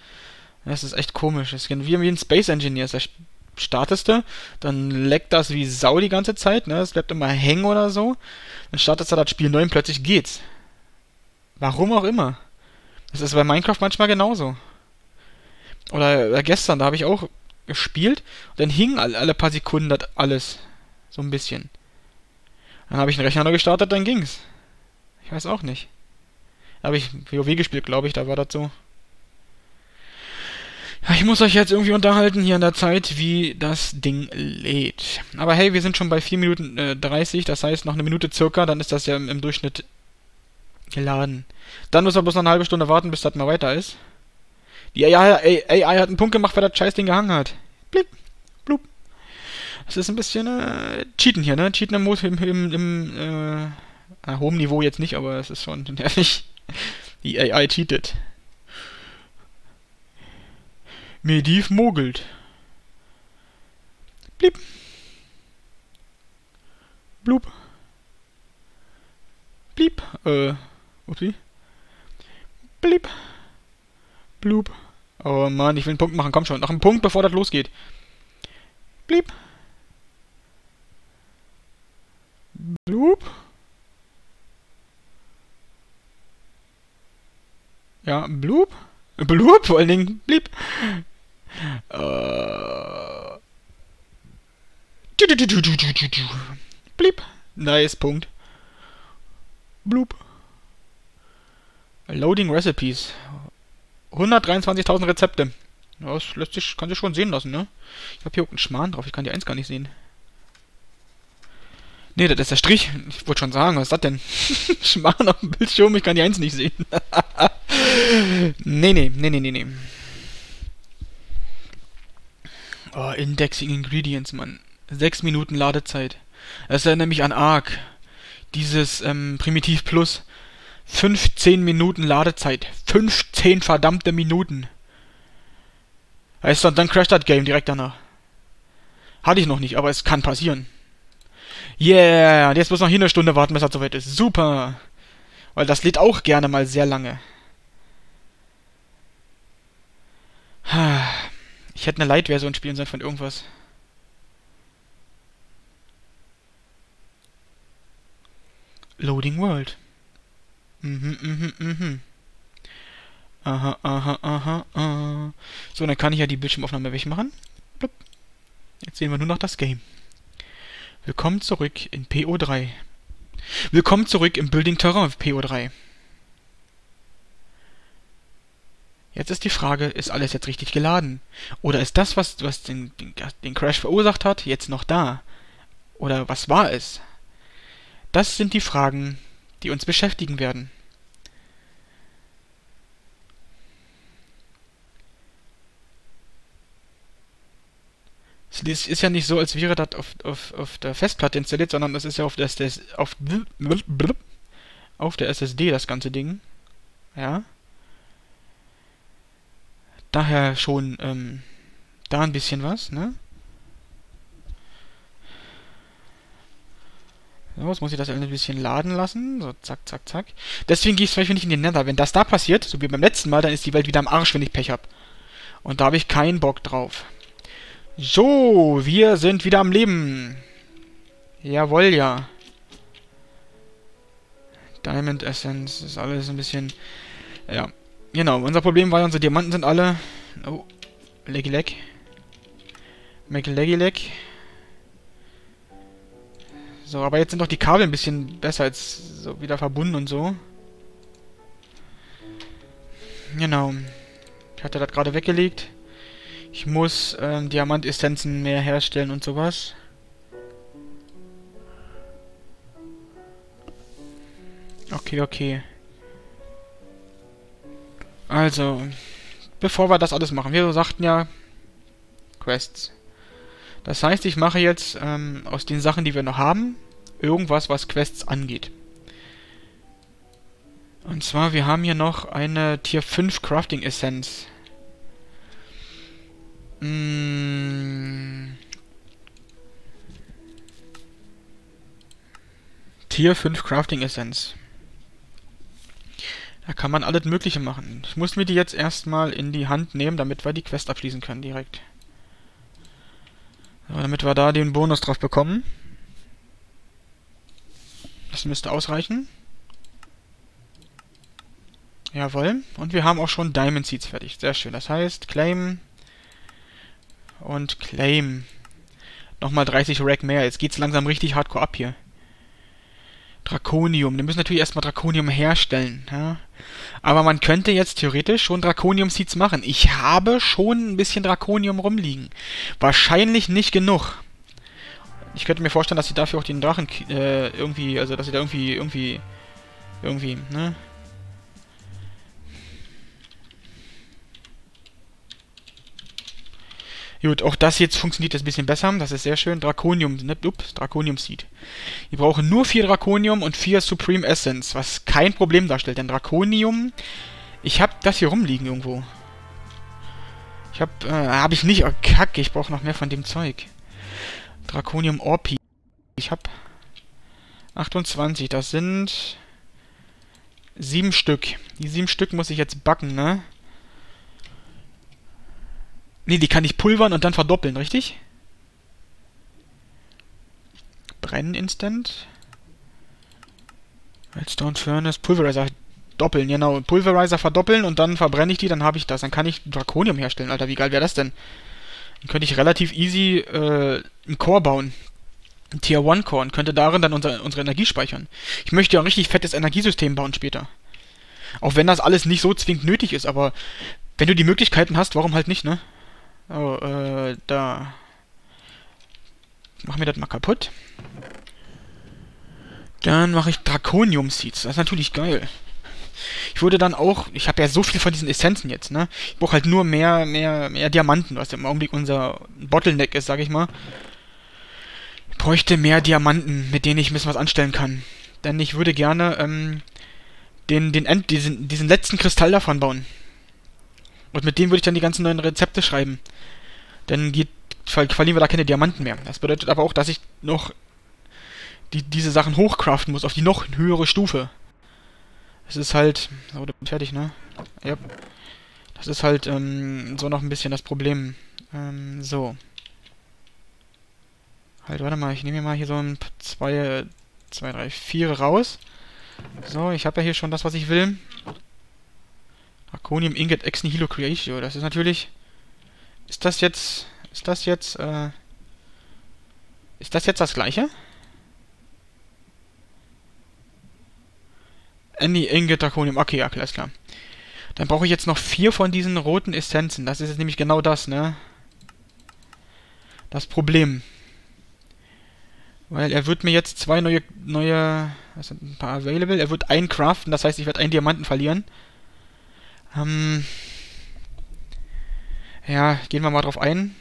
Das ist echt komisch. Das ist wie, ein Space Engineer. Da startest du, dann leckt das wie Sau die ganze Zeit, ne? Es bleibt immer hängen oder so. Dann startest du das Spiel neu und plötzlich geht's. Warum auch immer. Das ist bei Minecraft manchmal genauso. Oder äh, gestern, da habe ich auch gespielt und dann hing alle, alle paar Sekunden das alles. So ein bisschen. Dann habe ich den Rechner neu gestartet, dann ging's. Ich weiß auch nicht. Da habe ich WoW gespielt, glaube ich, da war das so. Ich muss euch jetzt irgendwie unterhalten hier in der Zeit, wie das Ding lädt. Aber hey, wir sind schon bei 4 Minuten äh, 30, das heißt noch eine Minute circa, dann ist das ja im, im Durchschnitt geladen. Dann müssen wir bloß noch eine halbe Stunde warten, bis das mal weiter ist. Die AI, AI hat einen Punkt gemacht, weil das Scheißding gehangen hat. Blip, blub. Das ist ein bisschen äh, Cheaten hier, ne? Cheaten im, im, im, im äh, hohem Niveau jetzt nicht, aber es ist schon nervig. Die AI cheatet. Mediv mogelt. Blip. Blub. Blieb. Äh, upsie. Blip. Blub. Oh Mann, ich will einen Punkt machen. Komm schon. Noch einen Punkt, bevor das losgeht. Blieb. Blub. Ja, blub. Blub, vor allen Dingen. Blieb. Äh. Blieb. Nice, Punkt. Blub. Loading Recipes. 123.000 Rezepte. Das lässt sich, kann sich schon sehen lassen, ne? Ich habe hier einen Schmarrn drauf, ich kann die 1 gar nicht sehen. Ne, das ist der Strich. Ich wollte schon sagen, was ist das denn? Schmarrn auf dem Bildschirm, ich kann die 1 nicht sehen. nee, nee, nee, nee, nee, nee. Oh, Indexing Ingredients, Mann. 6 Minuten Ladezeit. Das erinnert mich an Arc. Dieses ähm, Primitiv Plus. 15 Minuten Ladezeit. 15 verdammte Minuten. Heißt dann, dann crasht das Game direkt danach. Hatte ich noch nicht, aber es kann passieren. Yeah, und jetzt muss noch hier eine Stunde warten, bis das soweit ist. Super. Weil das lädt auch gerne mal sehr lange. Ich hätte eine Light-Version spielen sollen von irgendwas. Loading World. Mhm, mhm, mhm. Aha, aha, aha, aha. So, dann kann ich ja die Bildschirmaufnahme wegmachen. Blub. Jetzt sehen wir nur noch das Game. Willkommen zurück in PO3. Willkommen zurück im Building Terrain PO3. Jetzt ist die Frage, ist alles jetzt richtig geladen? Oder ist das, was, was den, den, den Crash verursacht hat, jetzt noch da? Oder was war es? Das sind die Fragen, die uns beschäftigen werden. Es ist ja nicht so, als wäre das auf, auf, auf der Festplatte installiert, sondern das ist ja auf, das, auf, auf der SSD das ganze Ding. Ja. Daher schon ähm, da ein bisschen was, ne? So, jetzt muss ich das ein bisschen laden lassen. So, zack, zack, zack. Deswegen gehe ich zum Beispiel nicht in den Nether. Wenn das da passiert, so wie beim letzten Mal, dann ist die Welt wieder am Arsch, wenn ich Pech habe. Und da habe ich keinen Bock drauf. So, wir sind wieder am Leben. Jawohl, ja. Diamond Essence ist alles ein bisschen... Ja, genau. Unser Problem war, unsere Diamanten sind alle... Oh, leggy leg. Make leggy leg. So, aber jetzt sind doch die Kabel ein bisschen besser als so wieder verbunden und so. Genau. Ich hatte das gerade weggelegt. Ich muss ähm, Diamantessenzen mehr herstellen und sowas. Okay, okay. Also, bevor wir das alles machen, wir sagten ja Quests. Das heißt, ich mache jetzt ähm, aus den Sachen, die wir noch haben, irgendwas, was Quests angeht. Und zwar, wir haben hier noch eine Tier 5 Crafting Essenz. Mmh. Tier 5 Crafting Essenz. Da kann man alles Mögliche machen. Ich muss mir die jetzt erstmal in die Hand nehmen, damit wir die Quest abschließen können direkt. So, damit wir da den Bonus drauf bekommen. Das müsste ausreichen. Jawohl. Und wir haben auch schon Diamond Seeds fertig. Sehr schön. Das heißt, Claim und Claim. Nochmal 30 Rack mehr. Jetzt geht's langsam richtig hardcore ab hier. Drakonium. Wir müssen natürlich erstmal Drakonium herstellen. Ja? Aber man könnte jetzt theoretisch schon Drakonium-Seeds machen. Ich habe schon ein bisschen Drakonium rumliegen. Wahrscheinlich nicht genug. Ich könnte mir vorstellen, dass sie dafür auch den Drachen äh, irgendwie, also dass sie da irgendwie, irgendwie, irgendwie, ne? Gut, auch das jetzt funktioniert jetzt ein bisschen besser. Das ist sehr schön. Drakonium, ne? Ups, Drakonium Seed. Wir brauchen nur vier Drakonium und vier Supreme Essence, was kein Problem darstellt. Denn Drakonium, ich habe das hier rumliegen irgendwo. Ich habe, äh, habe ich nicht. Oh, Kacke, ich brauche noch mehr von dem Zeug. Drakonium Orpi. Ich habe 28. Das sind sieben Stück. Die sieben Stück muss ich jetzt backen, ne? Ne, die kann ich pulvern und dann verdoppeln, richtig? Brennen Instant. Redstone Furnace, Pulverizer doppeln, genau. Pulverizer verdoppeln und dann verbrenne ich die, dann habe ich das. Dann kann ich Drakonium herstellen, Alter. Wie geil wäre das denn? Dann könnte ich relativ easy äh, einen Core bauen. Ein Tier 1 Core und könnte darin dann unser, unsere Energie speichern. Ich möchte ja ein richtig fettes Energiesystem bauen später. Auch wenn das alles nicht so zwingend nötig ist, aber wenn du die Möglichkeiten hast, warum halt nicht, ne? Oh, äh, da. Machen wir das mal kaputt. Dann mache ich Draconium Seeds. Das ist natürlich geil. Ich würde dann auch, ich habe ja so viel von diesen Essenzen jetzt, ne? Ich brauche halt nur mehr, mehr, mehr Diamanten, was im Augenblick unser Bottleneck ist, sag ich mal. Ich bräuchte mehr Diamanten, mit denen ich ein bisschen was anstellen kann. Denn ich würde gerne, ähm, den, den End, diesen, diesen letzten Kristall davon bauen. Und mit dem würde ich dann die ganzen neuen Rezepte schreiben. Dann geht, verlieren wir da keine Diamanten mehr. Das bedeutet aber auch, dass ich noch die, diese Sachen hochcraften muss, auf die noch höhere Stufe. Es ist halt... So, du bist fertig, ne? Ja. Das ist halt ähm, so noch ein bisschen das Problem. Ähm, so. Halt, warte mal, ich nehme mir mal hier so ein zwei, zwei, drei, vier raus. So, ich habe ja hier schon das, was ich will. Arconium Ingot Ex Nihilo Creatio. Das ist natürlich... Ist das jetzt... Ist das jetzt, äh... Ist das jetzt das gleiche? Any Ingot Draconium. Okay, ja, alles klar. Dann brauche ich jetzt noch vier von diesen roten Essenzen. Das ist jetzt nämlich genau das, ne? Das Problem. Weil er wird mir jetzt zwei neue, neue, was sind ein paar available. Er wird einen craften, das heißt, ich werde einen Diamanten verlieren. Ähm, ja, gehen wir mal drauf ein.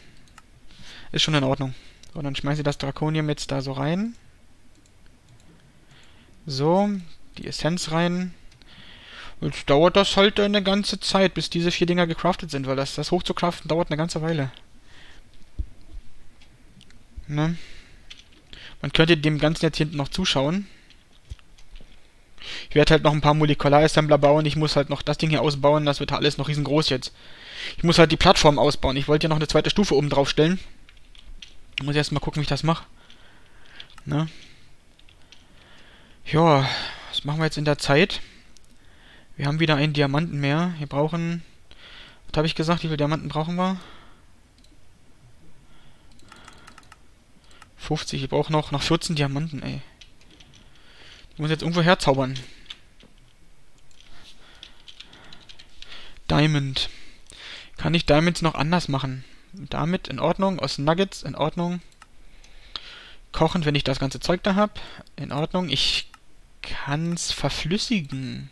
Ist schon in Ordnung. So, dann schmeiße ich das Drakonium jetzt da so rein. So, die Essenz rein. Jetzt dauert das halt eine ganze Zeit, bis diese vier Dinger gecraftet sind, weil das, das hochzucraften dauert eine ganze Weile. Ne? Man könnte dem Ganzen jetzt hinten noch zuschauen. Ich werde halt noch ein paar Molekular-Assembler bauen. Ich muss halt noch das Ding hier ausbauen. Das wird alles noch riesengroß jetzt. Ich muss halt die Plattform ausbauen. Ich wollte ja noch eine zweite Stufe oben drauf stellen. Ich muss erst mal gucken, wie ich das mache. Ne? Ja, was machen wir jetzt in der Zeit? Wir haben wieder einen Diamanten mehr. Wir brauchen... Was habe ich gesagt? Wie viele Diamanten brauchen wir? 50. Ich brauche noch, noch 14 Diamanten, ey. Ich muss jetzt irgendwo herzaubern. Diamond. Kann ich Diamonds noch anders machen? Damit in Ordnung. Aus Nuggets in Ordnung. Kochen, wenn ich das ganze Zeug da habe. In Ordnung. Ich kann's verflüssigen.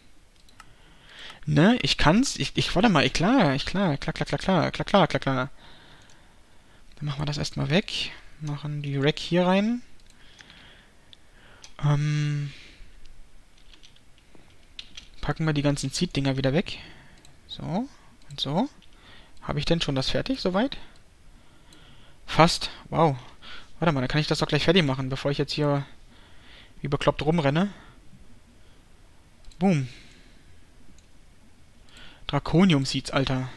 Ne? Ich kann's. Ich, ich warte mal. Ich, klar, ich klar, klar, klar, klar, klar, klar, klar, klar, klar. Dann machen wir das erstmal weg. Machen die Rack hier rein. Ähm, packen wir die ganzen Seed-Dinger wieder weg. So und so. Habe ich denn schon das fertig soweit? Fast. Wow. Warte mal, dann kann ich das doch gleich fertig machen, bevor ich jetzt hier wie bekloppt rumrenne. Boom. Draconium Seeds, Alter.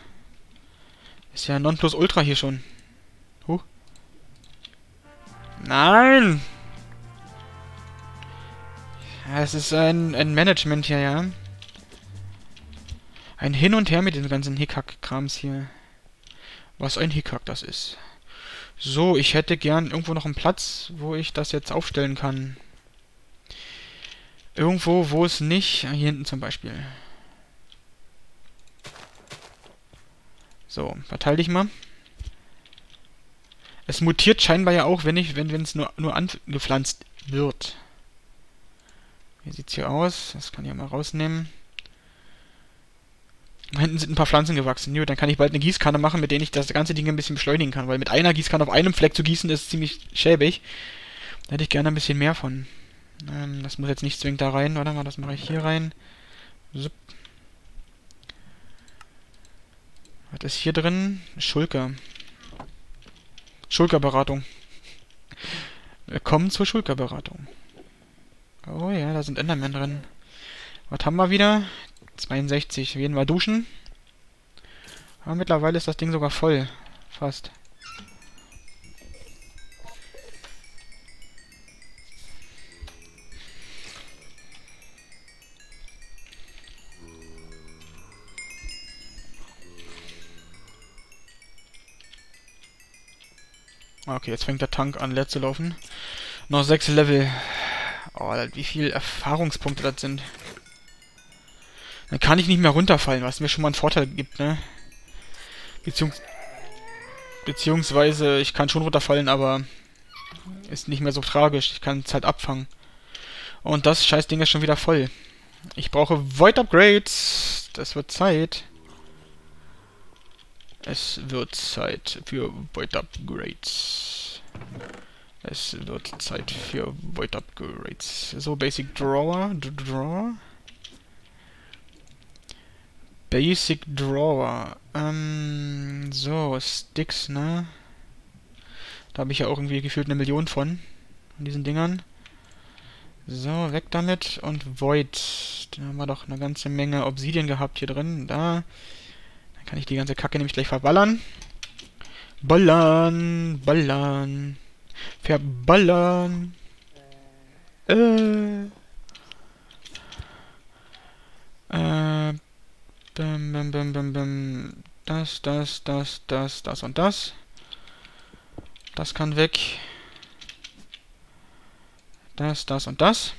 Ist ja Nonplusultra hier schon. Huh. Nein! Es ist ein, ein Management hier, ja. Ein Hin und Her mit den ganzen Hickhack-Krams hier. Was ein Hickhack das ist. So, ich hätte gern irgendwo noch einen Platz, wo ich das jetzt aufstellen kann. Irgendwo, wo es nicht... Hier hinten zum Beispiel. So, verteile dich mal. Es mutiert scheinbar ja auch, wenn ich, wenn es nur, nur angepflanzt wird. Wie sieht's hier aus? Das kann ich ja mal rausnehmen. Hinten sind ein paar Pflanzen gewachsen. Nö, dann kann ich bald eine Gießkanne machen, mit der ich das ganze Ding ein bisschen beschleunigen kann. Weil mit einer Gießkanne auf einem Fleck zu gießen, ist ziemlich schäbig. Da hätte ich gerne ein bisschen mehr von. Ähm, das muss jetzt nicht zwingend da rein. Warte mal, das mache ich hier rein. Zup. Was ist hier drin? Schulker. Schulkerberatung. Willkommen zur Schulkerberatung. Oh ja, da sind Endermen drin. Was haben wir wieder? 62. Gehen wir duschen. Aber mittlerweile ist das Ding sogar voll. Fast. Okay, jetzt fängt der Tank an leer zu laufen. Noch 6 Level. Oh, wie viele Erfahrungspunkte das sind. Dann kann ich nicht mehr runterfallen, was mir schon mal einen Vorteil gibt, ne? Beziehungs beziehungsweise, ich kann schon runterfallen, aber ist nicht mehr so tragisch. Ich kann es halt abfangen. Und das Scheißding ist schon wieder voll. Ich brauche Void Upgrades. Das wird Zeit. Es wird Zeit für Void Upgrades. Es wird Zeit für Void Upgrades. So, Basic Drawer. Drawer. Basic Drawer. Ähm, so, Sticks, ne? Da habe ich ja auch irgendwie gefühlt eine Million von. Von diesen Dingern. So, weg damit. Und Void. Da haben wir doch eine ganze Menge Obsidian gehabt hier drin. Da. Dann kann ich die ganze Kacke nämlich gleich verballern. Ballern, ballern. Verballern. Äh. Äh. Bim, bim, bim, bim, bim. Das, das, das, das, das und das. Das kann weg. Das, das und das.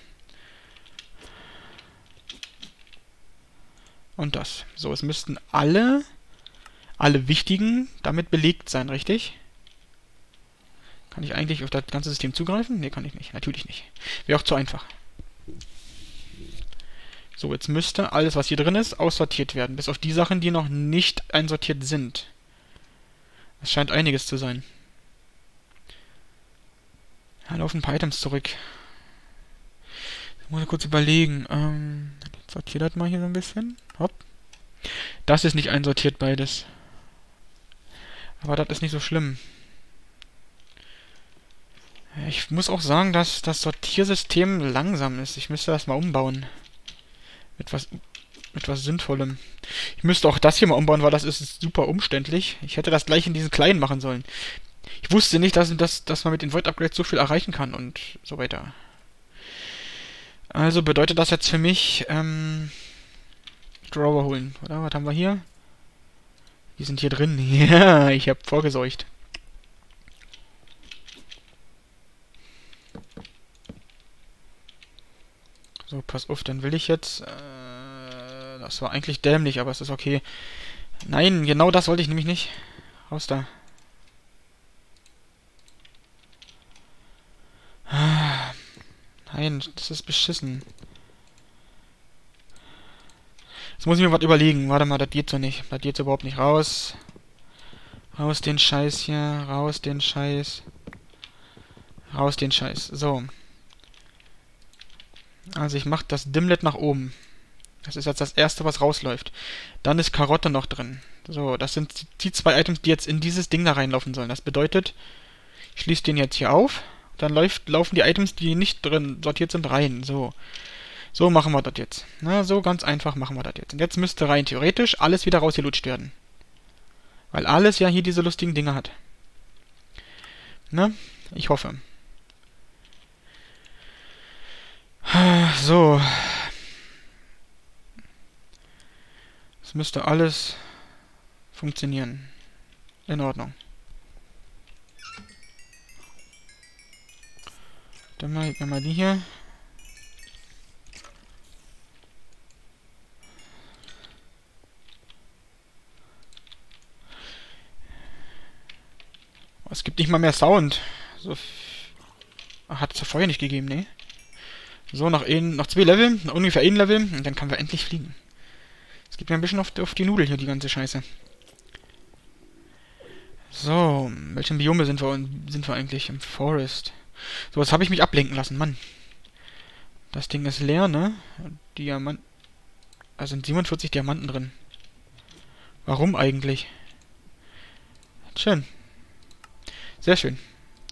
Und das. So, es müssten alle, alle wichtigen damit belegt sein, richtig? Kann ich eigentlich auf das ganze System zugreifen? Ne, kann ich nicht. Natürlich nicht. Wäre auch zu einfach. So, jetzt müsste alles, was hier drin ist, aussortiert werden. Bis auf die Sachen, die noch nicht einsortiert sind. Es scheint einiges zu sein. Ja, laufen ein paar Items zurück. Ich muss kurz überlegen. Ähm, sortiere das mal hier so ein bisschen. Hopp. Das ist nicht einsortiert, beides. Aber das ist nicht so schlimm. Ich muss auch sagen, dass das Sortiersystem langsam ist. Ich müsste das mal umbauen. Mit was, mit was Sinnvollem. Ich müsste auch das hier mal umbauen, weil das ist super umständlich. Ich hätte das gleich in diesen kleinen machen sollen. Ich wusste nicht, dass, dass, dass man mit den Void Upgrades so viel erreichen kann und so weiter. Also bedeutet das jetzt für mich, ähm, Drawer holen, oder? Was haben wir hier? Die sind hier drin. Ja, ich habe vorgesorgt. So, pass auf, dann will ich jetzt... Äh, das war eigentlich dämlich, aber es ist okay. Nein, genau das wollte ich nämlich nicht. Raus da. Nein, das ist beschissen. Jetzt muss ich mir was überlegen. Warte mal, das geht so nicht. Das geht so überhaupt nicht raus. Raus den Scheiß hier. Raus den Scheiß. Raus den Scheiß. So. Also ich mache das Dimlet nach oben. Das ist jetzt das erste, was rausläuft. Dann ist Karotte noch drin. So, das sind die zwei Items, die jetzt in dieses Ding da reinlaufen sollen. Das bedeutet, ich schließe den jetzt hier auf. Dann läuft, laufen die Items, die nicht drin sortiert sind, rein. So. So machen wir das jetzt. Na, so ganz einfach machen wir das jetzt. Und jetzt müsste rein theoretisch alles wieder rausgelutscht werden. Weil alles ja hier diese lustigen Dinge hat. Ne? Ich hoffe. So. Es müsste alles funktionieren. In Ordnung. Dann mal, dann mal die hier. Es gibt nicht mal mehr Sound. So hat es ja vorher nicht gegeben, ne? So, noch, ein, noch zwei Level, ungefähr ein Level, und dann können wir endlich fliegen. Es geht mir ein bisschen auf, auf die Nudel hier, die ganze Scheiße. So, welchen Biome sind wir, sind wir eigentlich? Im Forest. So, was habe ich mich ablenken lassen, Mann. Das Ding ist leer, ne? Diamant... Da sind 47 Diamanten drin. Warum eigentlich? Schön. Sehr schön.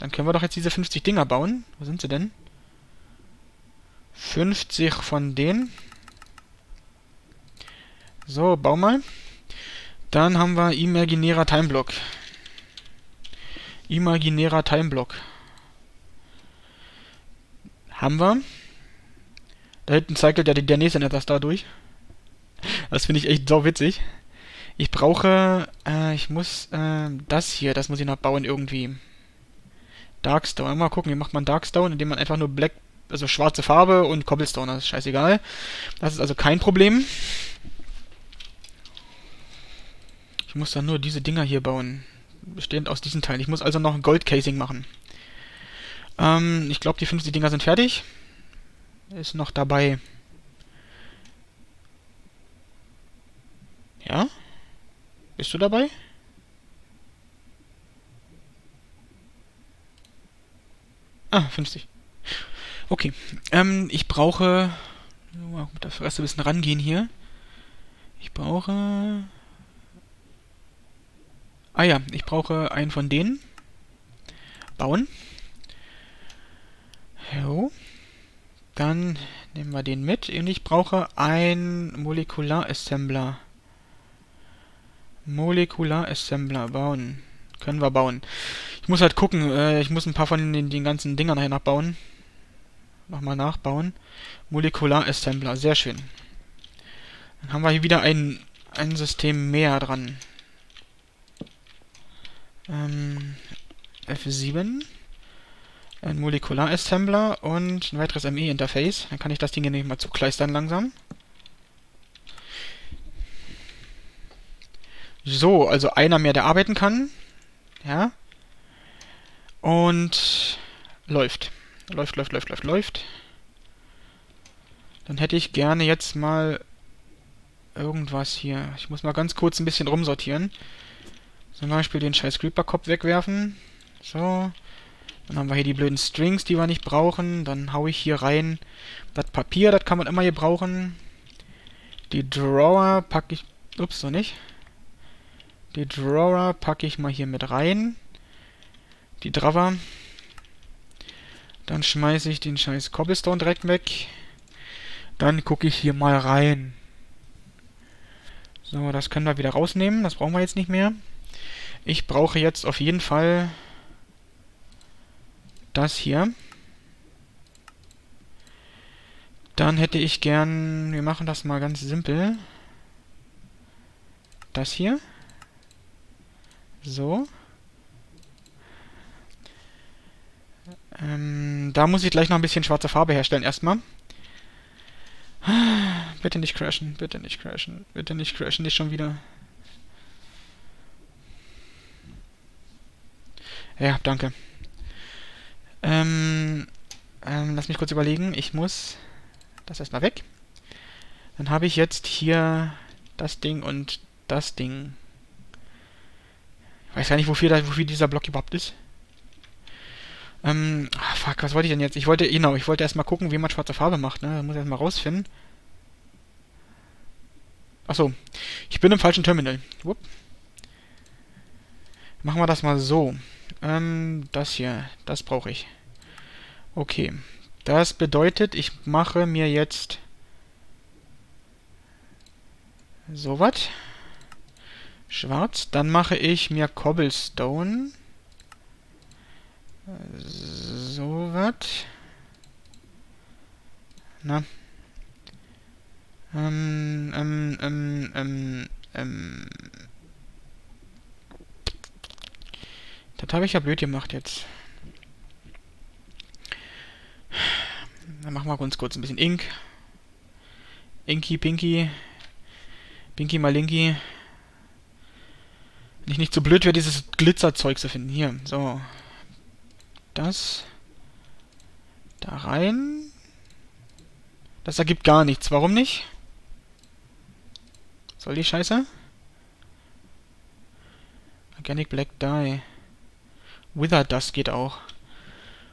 Dann können wir doch jetzt diese 50 Dinger bauen. Wo sind sie denn? 50 von denen. So, bau mal. Dann haben wir imaginärer Timeblock. Imaginärer Timeblock. Haben wir. Da hinten cycelt ja der nächste etwas da durch. Das finde ich echt sau witzig. Ich brauche, äh, ich muss, äh, das hier, das muss ich noch bauen irgendwie. Darkstone. Mal gucken, wie macht man Darkstone, indem man einfach nur Black, also schwarze Farbe und Cobblestone, das ist scheißegal. Das ist also kein Problem. Ich muss dann nur diese Dinger hier bauen. Bestehend aus diesen Teilen. Ich muss also noch ein Gold-Casing machen. Ähm, ich glaube, die 50 Dinger sind fertig. Ist noch dabei. Ja? Bist du dabei? Ah, 50. Okay. Ähm, ich brauche... Mit der Fresse ein bisschen rangehen hier. Ich brauche... Ah ja, ich brauche einen von denen. Bauen. Jo. Dann nehmen wir den mit. Und ich brauche ein Molekular-Assembler. Molekular-Assembler bauen. Können wir bauen. Ich muss halt gucken. Äh, ich muss ein paar von den, den ganzen Dingern nachher nachbauen. Nochmal nachbauen. Molekular-Assembler. Sehr schön. Dann haben wir hier wieder ein, ein System mehr dran. Ähm, F7 ein Molekular-Assembler und ein weiteres ME-Interface. Dann kann ich das Ding hier nicht mal zukleistern langsam. So, also einer mehr, der arbeiten kann. Ja. Und läuft. Läuft, läuft, läuft, läuft, läuft. Dann hätte ich gerne jetzt mal irgendwas hier. Ich muss mal ganz kurz ein bisschen rumsortieren. Zum Beispiel den scheiß Creeper-Kopf wegwerfen. So. Dann haben wir hier die blöden Strings, die wir nicht brauchen. Dann haue ich hier rein das Papier, das kann man immer hier brauchen. Die Drawer packe ich... Ups, so nicht. Die Drawer packe ich mal hier mit rein. Die Drawer. Dann schmeiße ich den scheiß Cobblestone direkt weg. Dann gucke ich hier mal rein. So, das können wir wieder rausnehmen. Das brauchen wir jetzt nicht mehr. Ich brauche jetzt auf jeden Fall das hier. Dann hätte ich gern... Wir machen das mal ganz simpel. Das hier. So. Ähm, da muss ich gleich noch ein bisschen schwarze Farbe herstellen erstmal. Bitte nicht crashen, bitte nicht crashen, bitte nicht crashen, nicht schon wieder. Ja, danke. Ähm, ähm, lass mich kurz überlegen. Ich muss das erstmal weg. Dann habe ich jetzt hier das Ding und das Ding. Ich weiß gar nicht, wofür, da, wofür dieser Block überhaupt ist. Ähm, ah, fuck, was wollte ich denn jetzt? Ich wollte, genau, ich wollte erstmal gucken, wie man schwarze Farbe macht, ne? Das muss ich erstmal rausfinden. Achso, ich bin im falschen Terminal. Wupp. Machen wir das mal so. Ähm, das hier, das brauche ich. Okay, das bedeutet, ich mache mir jetzt sowas. Schwarz. Dann mache ich mir Cobblestone. So was. Na. Ähm, ähm, ähm, ähm, ähm. Das habe ich ja blöd gemacht jetzt. Dann machen wir uns kurz ein bisschen Ink. Inky, Pinky. Pinky Malinky. Wenn ich nicht so blöd wäre, dieses Glitzerzeug zu finden. Hier, so. Das. Da rein. Das ergibt gar nichts. Warum nicht? Soll die Scheiße? Organic Black Dye. Wither Dust geht auch.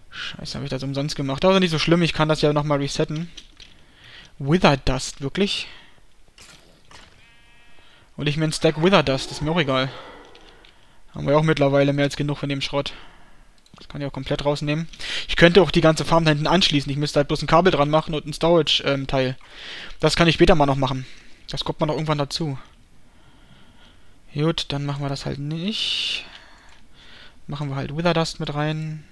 Scheiße, habe ich das umsonst gemacht. Aber nicht so schlimm, ich kann das ja nochmal resetten. Wither Dust, wirklich? Und ich mir einen Stack Wither Dust, ist mir auch egal. Haben wir auch mittlerweile mehr als genug von dem Schrott. Das kann ich auch komplett rausnehmen. Ich könnte auch die ganze Farm da hinten anschließen. Ich müsste halt bloß ein Kabel dran machen und ein Storage-Teil. Ähm, das kann ich später mal noch machen. Das kommt man doch irgendwann dazu. Gut, dann machen wir das halt nicht. Machen wir halt Wither Dust mit rein.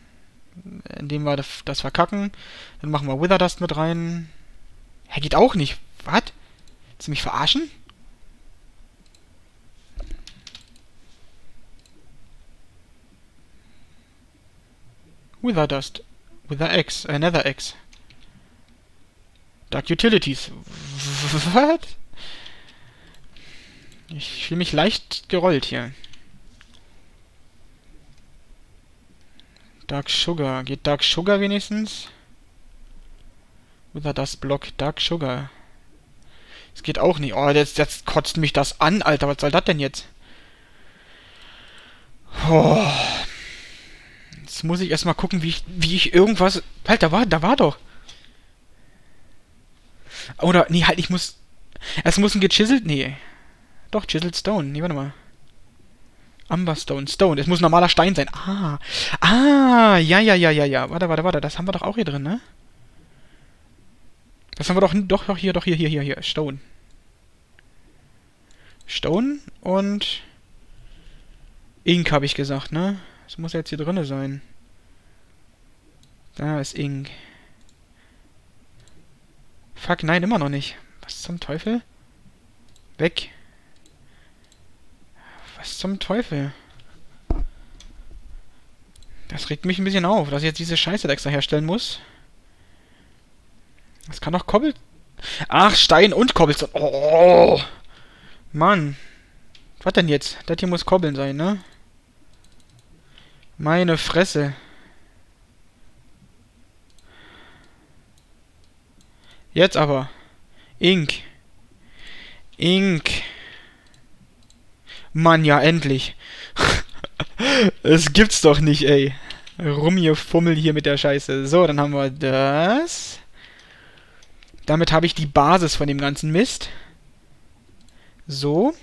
Indem wir das verkacken. Dann machen wir Wither Dust mit rein. Hä, geht auch nicht. Was? Willst du mich verarschen? Wither Dust. Wither X. Nether X. Dark Utilities. Was? Ich fühle mich leicht gerollt hier. Dark Sugar. Geht Dark Sugar wenigstens? Oder das Block Dark Sugar? Es geht auch nicht. Oh, jetzt, jetzt kotzt mich das an, Alter. Was soll das denn jetzt? Oh. Jetzt muss ich erstmal gucken, wie ich, wie ich irgendwas... Halt, da war, da war doch. Oder, nee, halt, ich muss... Es muss ein gechiselt... Nee. Doch, Chiseled Stone. Nee, warte mal. Amberstone, Stone. Es muss ein normaler Stein sein. Ah. Ah, ja, ja, ja, ja, ja. Warte, warte, warte. Das haben wir doch auch hier drin, ne? Das haben wir doch, doch, doch, hier, doch, hier, hier, hier, hier. Stone. Stone und Ink, habe ich gesagt, ne? Das muss jetzt hier drinne sein. Da ist Ink. Fuck, nein, immer noch nicht. Was zum Teufel? Weg. Was zum Teufel? Das regt mich ein bisschen auf, dass ich jetzt diese Scheiße extra herstellen muss. Das kann doch Kobbel... Ach, Stein und Kobbelstone. Oh! Mann. Was denn jetzt? Das hier muss Kobbeln sein, ne? Meine Fresse. Jetzt aber. Ink. Ink. Mann, ja, endlich. Es gibt's doch nicht, ey. Rumgefummel hier mit der Scheiße. So, dann haben wir das. Damit habe ich die Basis von dem ganzen Mist. So.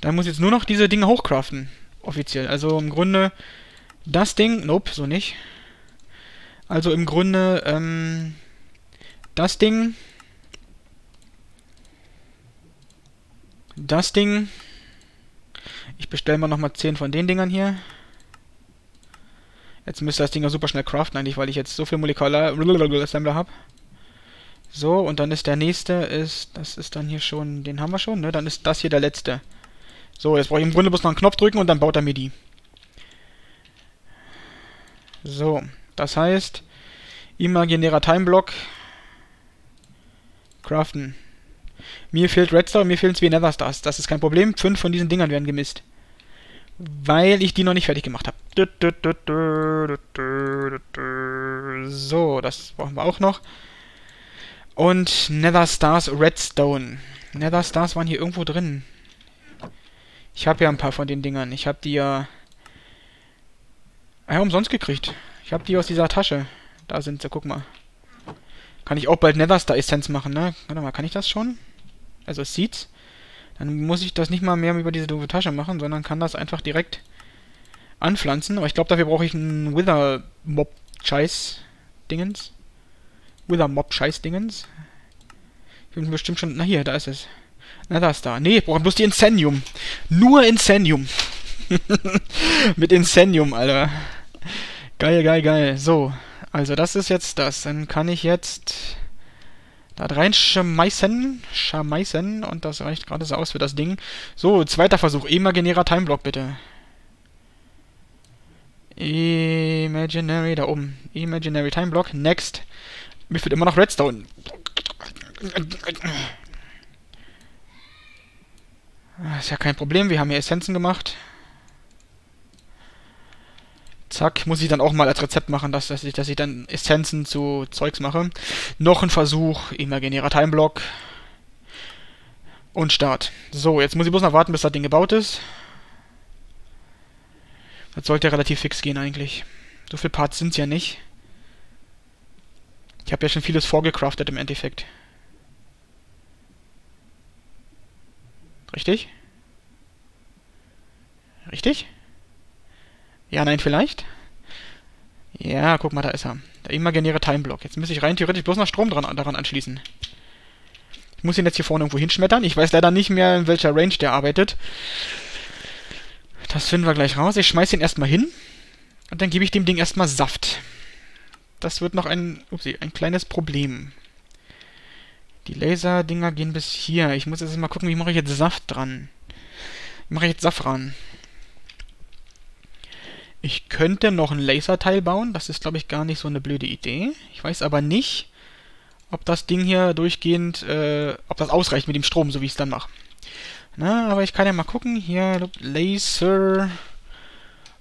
Dann muss ich jetzt nur noch diese Dinge hochcraften. Offiziell. Also im Grunde das Ding... Nope, so nicht. Also im Grunde ähm, das Ding... Das Ding... Ich bestelle mal nochmal 10 von den Dingern hier. Jetzt müsste das Ding ja super schnell craften eigentlich, weil ich jetzt so viel Molekular Assembler habe. So, und dann ist der nächste, ist, das ist dann hier schon, den haben wir schon, ne? Dann ist das hier der letzte. So, jetzt brauche ich im Grunde bloß noch einen Knopf drücken und dann baut er mir die. So, das heißt, imaginärer Timeblock. Craften. Mir fehlt Redstone, mir fehlen zwei Netherstars. Das ist kein Problem. Fünf von diesen Dingern werden gemisst. Weil ich die noch nicht fertig gemacht habe. So, das brauchen wir auch noch. Und Nether Stars Redstone. Nether Stars waren hier irgendwo drin. Ich habe ja ein paar von den Dingern. Ich habe die ja... Ja, umsonst gekriegt. Ich habe die aus dieser Tasche. Da sind sie, guck mal. Kann ich auch bald Nether Star Essenz machen, ne? Warte mal, kann ich das schon? Also Seeds. Dann muss ich das nicht mal mehr über diese doofe Tasche machen, sondern kann das einfach direkt anpflanzen. Aber ich glaube, dafür brauche ich einen Wither Mob Scheiß Dingens. Wither Mob Scheißdingens. Ich bin bestimmt schon. Na hier, da ist es. Na, das da. Nee, ich brauche bloß die Incendium. Nur Incendium. Mit Incendium, Alter. Geil, geil, geil. So, also das ist jetzt das. Dann kann ich jetzt da reinschmeißen, schmeißen und das reicht gerade so aus für das Ding. So, zweiter Versuch. Imaginärer Timeblock, bitte. Imaginary, da oben. Imaginary Timeblock. Next. Mir fehlt immer noch Redstone. Ist ja kein Problem, wir haben hier Essenzen gemacht. Zack, muss ich dann auch mal als Rezept machen, dass, dass, ich, dass ich dann Essenzen zu Zeugs mache. Noch ein Versuch, imaginärer Timeblock. Und Start. So, jetzt muss ich bloß noch warten, bis das Ding gebaut ist. Das sollte ja relativ fix gehen eigentlich. So viele Parts sind es ja nicht. Ich habe ja schon vieles vorgecraftet im Endeffekt. Richtig? Richtig? Ja, nein, vielleicht? Ja, guck mal, da ist er. Der imaginäre Timeblock. Jetzt müsste ich rein theoretisch bloß noch Strom dran, daran anschließen. Ich muss ihn jetzt hier vorne irgendwo hinschmettern. Ich weiß leider nicht mehr, in welcher Range der arbeitet. Das finden wir gleich raus. Ich schmeiße ihn erstmal hin. Und dann gebe ich dem Ding erstmal Saft. Das wird noch ein, upsie, ein kleines Problem. Die Laserdinger gehen bis hier. Ich muss jetzt mal gucken, wie mache ich jetzt Saft dran. Wie mache ich jetzt Safran? Ich könnte noch ein Laserteil bauen. Das ist, glaube ich, gar nicht so eine blöde Idee. Ich weiß aber nicht, ob das Ding hier durchgehend, äh, ob das ausreicht mit dem Strom, so wie ich es dann mache. Na, aber ich kann ja mal gucken. Hier, Laser.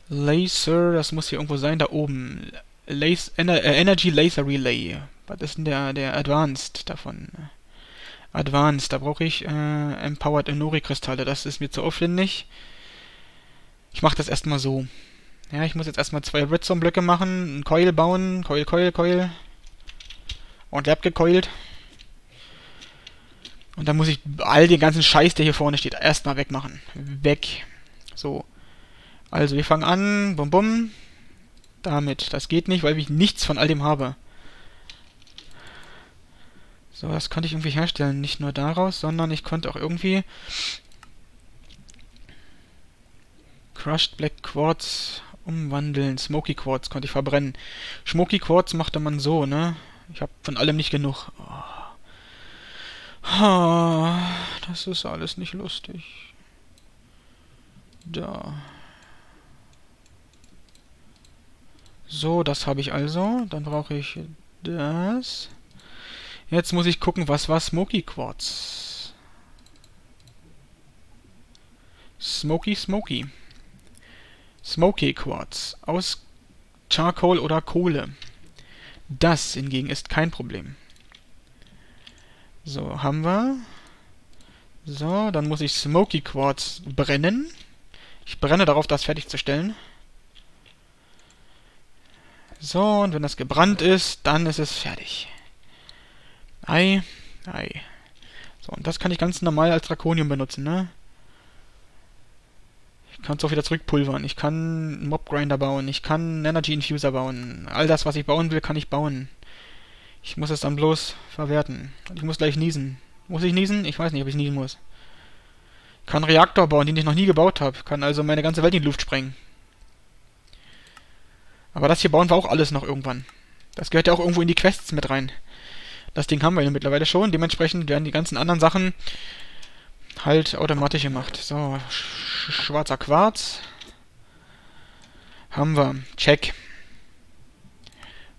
Laser, das muss hier irgendwo sein, da oben. Laser, Ener äh, Energy Laser Relay. Was ist denn der, der Advanced davon? Advanced, da brauche ich äh, Empowered Enori-Kristalle. Das ist mir zu aufwendig. Ich mache das erstmal so. Ja, ich muss jetzt erstmal zwei Redstone-Blöcke machen, einen Coil bauen, Coil, Coil, Coil. Und der abgecoilt. Und dann muss ich all den ganzen Scheiß, der hier vorne steht, erstmal wegmachen. Weg. So. Also, wir fangen an. Bum, bum. Damit. Das geht nicht, weil ich nichts von all dem habe. So, das konnte ich irgendwie herstellen. Nicht nur daraus, sondern ich konnte auch irgendwie... Crushed Black Quartz Umwandeln. Smoky Quartz konnte ich verbrennen. Smoky Quartz machte man so, ne? Ich habe von allem nicht genug. Oh. Oh, das ist alles nicht lustig. Da. So, das habe ich also. Dann brauche ich das. Jetzt muss ich gucken, was war Smoky Quartz. Smoky Smoky. Smoky Quartz aus Charcoal oder Kohle. Das hingegen ist kein Problem. So, haben wir. So, dann muss ich Smoky Quartz brennen. Ich brenne darauf, das fertigzustellen. So, und wenn das gebrannt ist, dann ist es fertig. Ei, ei. So, und das kann ich ganz normal als Drakonium benutzen, ne? kann es auch wieder zurückpulvern. Ich kann einen Mob-Grinder bauen. Ich kann einen Energy-Infuser bauen. All das, was ich bauen will, kann ich bauen. Ich muss es dann bloß verwerten. Und ich muss gleich niesen. Muss ich niesen? Ich weiß nicht, ob ich niesen muss. Ich kann einen Reaktor bauen, den ich noch nie gebaut habe. Kann also meine ganze Welt in die Luft sprengen. Aber das hier bauen wir auch alles noch irgendwann. Das gehört ja auch irgendwo in die Quests mit rein. Das Ding haben wir ja mittlerweile schon. Dementsprechend werden die ganzen anderen Sachen halt automatisch gemacht. So, schwarzer Quarz. Haben wir. Check.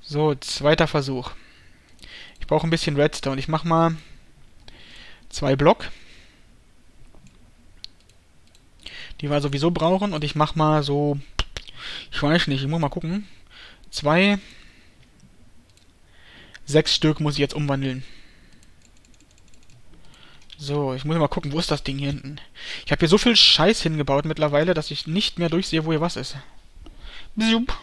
So, zweiter Versuch. Ich brauche ein bisschen Redstone. Ich mache mal zwei Block. Die wir sowieso brauchen. Und ich mache mal so... Ich weiß nicht, ich muss mal gucken. Zwei... Sechs Stück muss ich jetzt umwandeln. So, ich muss mal gucken, wo ist das Ding hier hinten? Ich habe hier so viel Scheiß hingebaut mittlerweile, dass ich nicht mehr durchsehe, wo hier was ist. Bzup.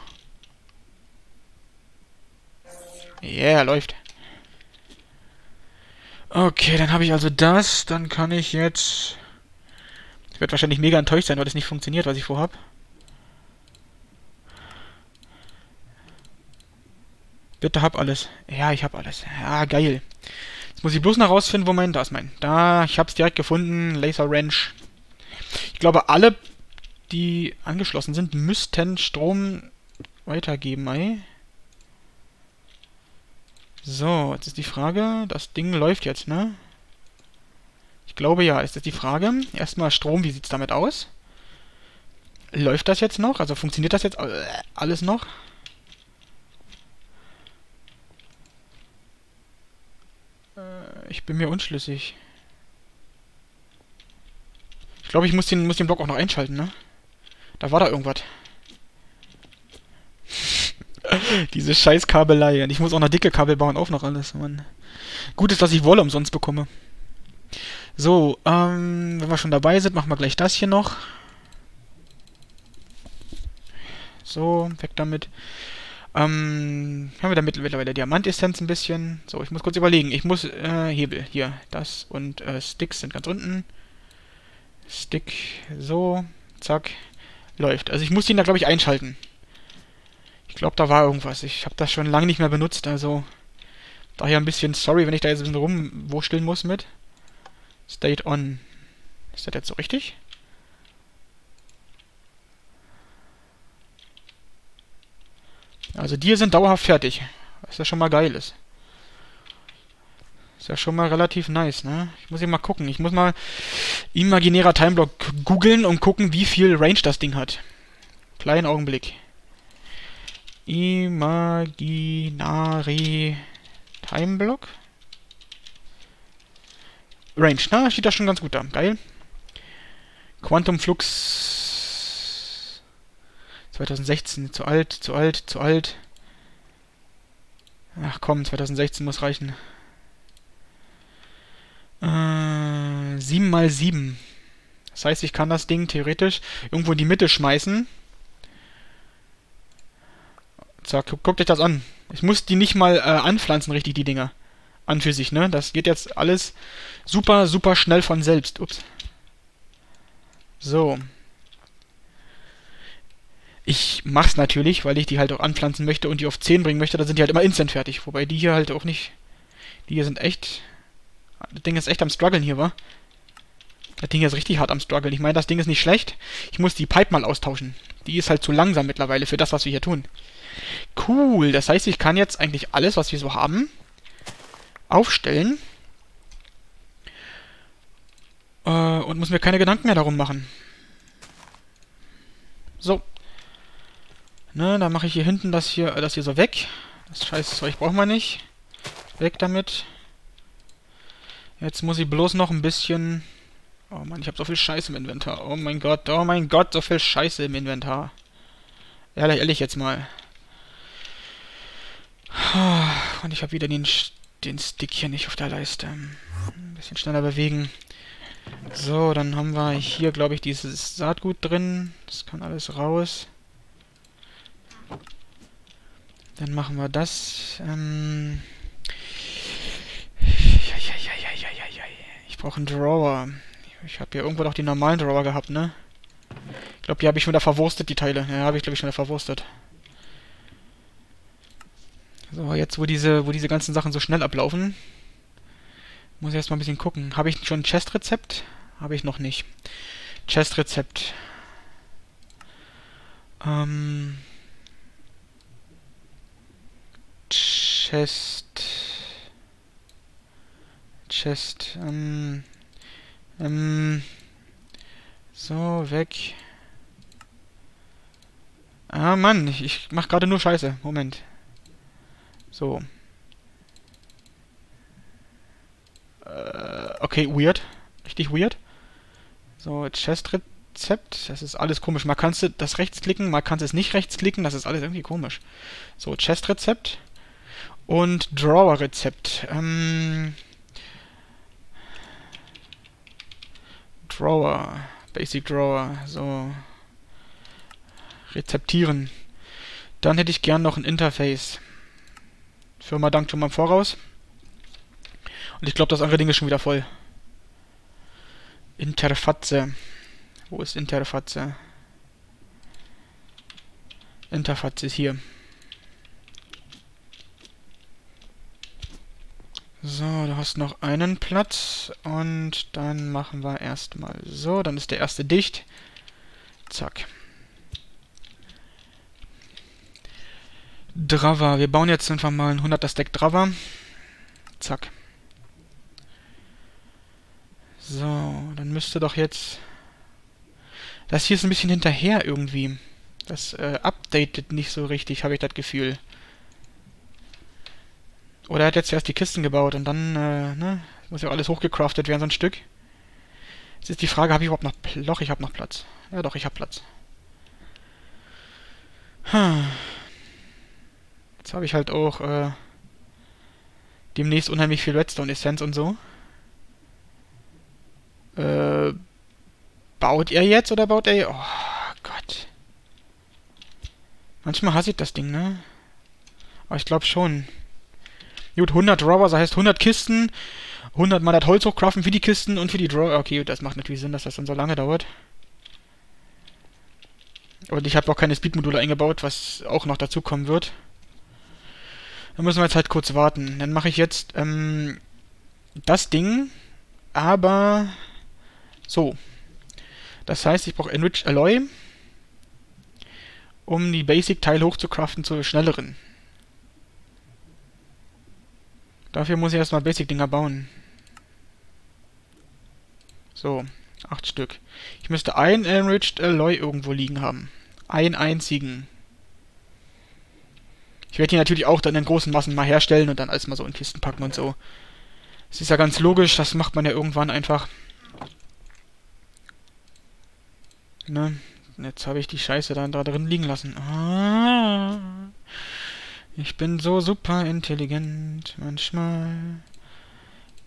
Yeah, läuft. Okay, dann habe ich also das. Dann kann ich jetzt... Ich werde wahrscheinlich mega enttäuscht sein, weil das nicht funktioniert, was ich vorhab. Bitte hab alles. Ja, ich hab alles. Ja, geil. Jetzt muss ich bloß noch rausfinden, wo mein... Da ist mein... Da, ich hab's direkt gefunden. Laser Wrench. Ich glaube, alle, die angeschlossen sind, müssten Strom weitergeben, ey. So, jetzt ist die Frage, das Ding läuft jetzt, ne? Ich glaube ja, ist das die Frage. Erstmal Strom, wie sieht's damit aus? Läuft das jetzt noch? Also funktioniert das jetzt alles noch? Ich bin mir unschlüssig. Ich glaube, ich muss den, muss den Block auch noch einschalten, ne? Da war da irgendwas. Diese scheiß Kabelei. Und ich muss auch noch dicke Kabel bauen, auch noch alles, Mann. Gut ist, dass ich Wolle umsonst bekomme. So, ähm, wenn wir schon dabei sind, machen wir gleich das hier noch. So, weg damit. Ähm, haben wir da mittlerweile Diamantessenz ein bisschen. So, ich muss kurz überlegen. Ich muss, äh, Hebel, hier, das und äh, Sticks sind ganz unten. Stick, so, zack, läuft. Also ich muss den da, glaube ich, einschalten. Ich glaube, da war irgendwas. Ich habe das schon lange nicht mehr benutzt, also daher ein bisschen sorry, wenn ich da jetzt ein bisschen rumwurschteln muss mit. State on. Ist das jetzt so richtig? Also die sind dauerhaft fertig. Was ja schon mal geil ist. Ist ja schon mal relativ nice, ne? Ich muss hier mal gucken. Ich muss mal imaginärer Timeblock googeln und gucken, wie viel Range das Ding hat. Kleinen Augenblick. Imaginary Timeblock. Range, na, steht da schon ganz gut da. Geil. Quantum Flux 2016, zu alt, zu alt, zu alt. Ach komm, 2016 muss reichen. Äh, 7 mal 7. Das heißt, ich kann das Ding theoretisch irgendwo in die Mitte schmeißen. So, gu guckt euch das an. Ich muss die nicht mal äh, anpflanzen, richtig, die Dinger. An für sich, ne? Das geht jetzt alles super, super schnell von selbst. Ups. So. Ich mach's natürlich, weil ich die halt auch anpflanzen möchte und die auf 10 bringen möchte. Da sind die halt immer instant fertig. Wobei die hier halt auch nicht... Die hier sind echt... Das Ding ist echt am struggeln hier, wa? Das Ding ist richtig hart am struggeln. Ich meine, das Ding ist nicht schlecht. Ich muss die Pipe mal austauschen. Die ist halt zu langsam mittlerweile für das, was wir hier tun. Cool, das heißt, ich kann jetzt eigentlich alles, was wir so haben, aufstellen. Äh, und muss mir keine Gedanken mehr darum machen. So. Ne, dann mache ich hier hinten das hier, das hier so weg. Das scheiß Zeug braucht man nicht. Weg damit. Jetzt muss ich bloß noch ein bisschen... Oh Mann, ich habe so viel Scheiße im Inventar. Oh mein Gott, oh mein Gott, so viel Scheiße im Inventar. Ehrlich, ehrlich jetzt mal. Und ich habe wieder den, den Stick hier nicht auf der Leiste. Ein bisschen schneller bewegen. So, dann haben wir hier, glaube ich, dieses Saatgut drin. Das kann alles raus. Dann machen wir das. Ähm ich brauche einen Drawer. Ich habe hier irgendwo noch die normalen Drawer gehabt, ne? Ich glaube, die habe ich schon wieder verwurstet, die Teile. Ja, habe ich, glaube ich, schon wieder verwurstet. So, jetzt wo diese, wo diese ganzen Sachen so schnell ablaufen, muss ich erstmal ein bisschen gucken. Habe ich schon ein Chest-Rezept? Habe ich noch nicht. Chest-Rezept. Ähm. Chest. Chest. Ähm. Ähm. So, weg. Ah, Mann, ich, mach gerade nur Scheiße. Moment. So. Äh, okay, weird. Richtig weird. So, Chest-Rezept. Das ist alles komisch. Man kann das rechtsklicken, man kann es nicht rechtsklicken. Das ist alles irgendwie komisch. So, Chest-Rezept. Und Drawer-Rezept. Ähm... Drawer. Basic Drawer. So. Rezeptieren. Dann hätte ich gern noch ein Interface. Firma dankt schon mal im Voraus. Und ich glaube, das andere Ding ist schon wieder voll. Interfaze. Wo ist Interfaze? Interfaze ist hier. So, da hast noch einen Platz und dann machen wir erstmal so, dann ist der erste dicht. Zack. Drava. Wir bauen jetzt einfach mal ein 100er Stack Drava. Zack. So, dann müsste doch jetzt... Das hier ist ein bisschen hinterher irgendwie. Das äh, updatet nicht so richtig, habe ich das Gefühl. Oder er hat jetzt erst die Kisten gebaut und dann, äh, ne? Muss ja alles hochgecraftet werden, so ein Stück. Jetzt ist die Frage, habe ich überhaupt noch... Pl doch, ich habe noch Platz. Ja doch, ich habe Platz. Hm. Jetzt habe ich halt auch äh, demnächst unheimlich viel Redstone-Essenz und so. Äh, baut er jetzt oder baut er... Oh Gott. Manchmal hasse ich das Ding, ne? Aber ich glaube schon. Gut, 100 Drawer, das heißt 100 Kisten. 100 mal das Holz hochcraften für die Kisten und für die Drawer. Okay, das macht natürlich Sinn, dass das dann so lange dauert. Und ich habe auch keine Speed-Module eingebaut, was auch noch dazu kommen wird. Dann müssen wir jetzt halt kurz warten. Dann mache ich jetzt ähm, das Ding, aber so. Das heißt, ich brauche Enriched Alloy, um die Basic-Teile hochzukraften zu schnelleren. Dafür muss ich erstmal Basic-Dinger bauen. So, acht Stück. Ich müsste ein Enriched Alloy irgendwo liegen haben. Einen einzigen. Ich werde die natürlich auch dann in großen Massen mal herstellen und dann alles mal so in Kisten packen und so. Das ist ja ganz logisch, das macht man ja irgendwann einfach. Ne? Jetzt habe ich die Scheiße dann da drin liegen lassen. Ah, ich bin so super intelligent manchmal.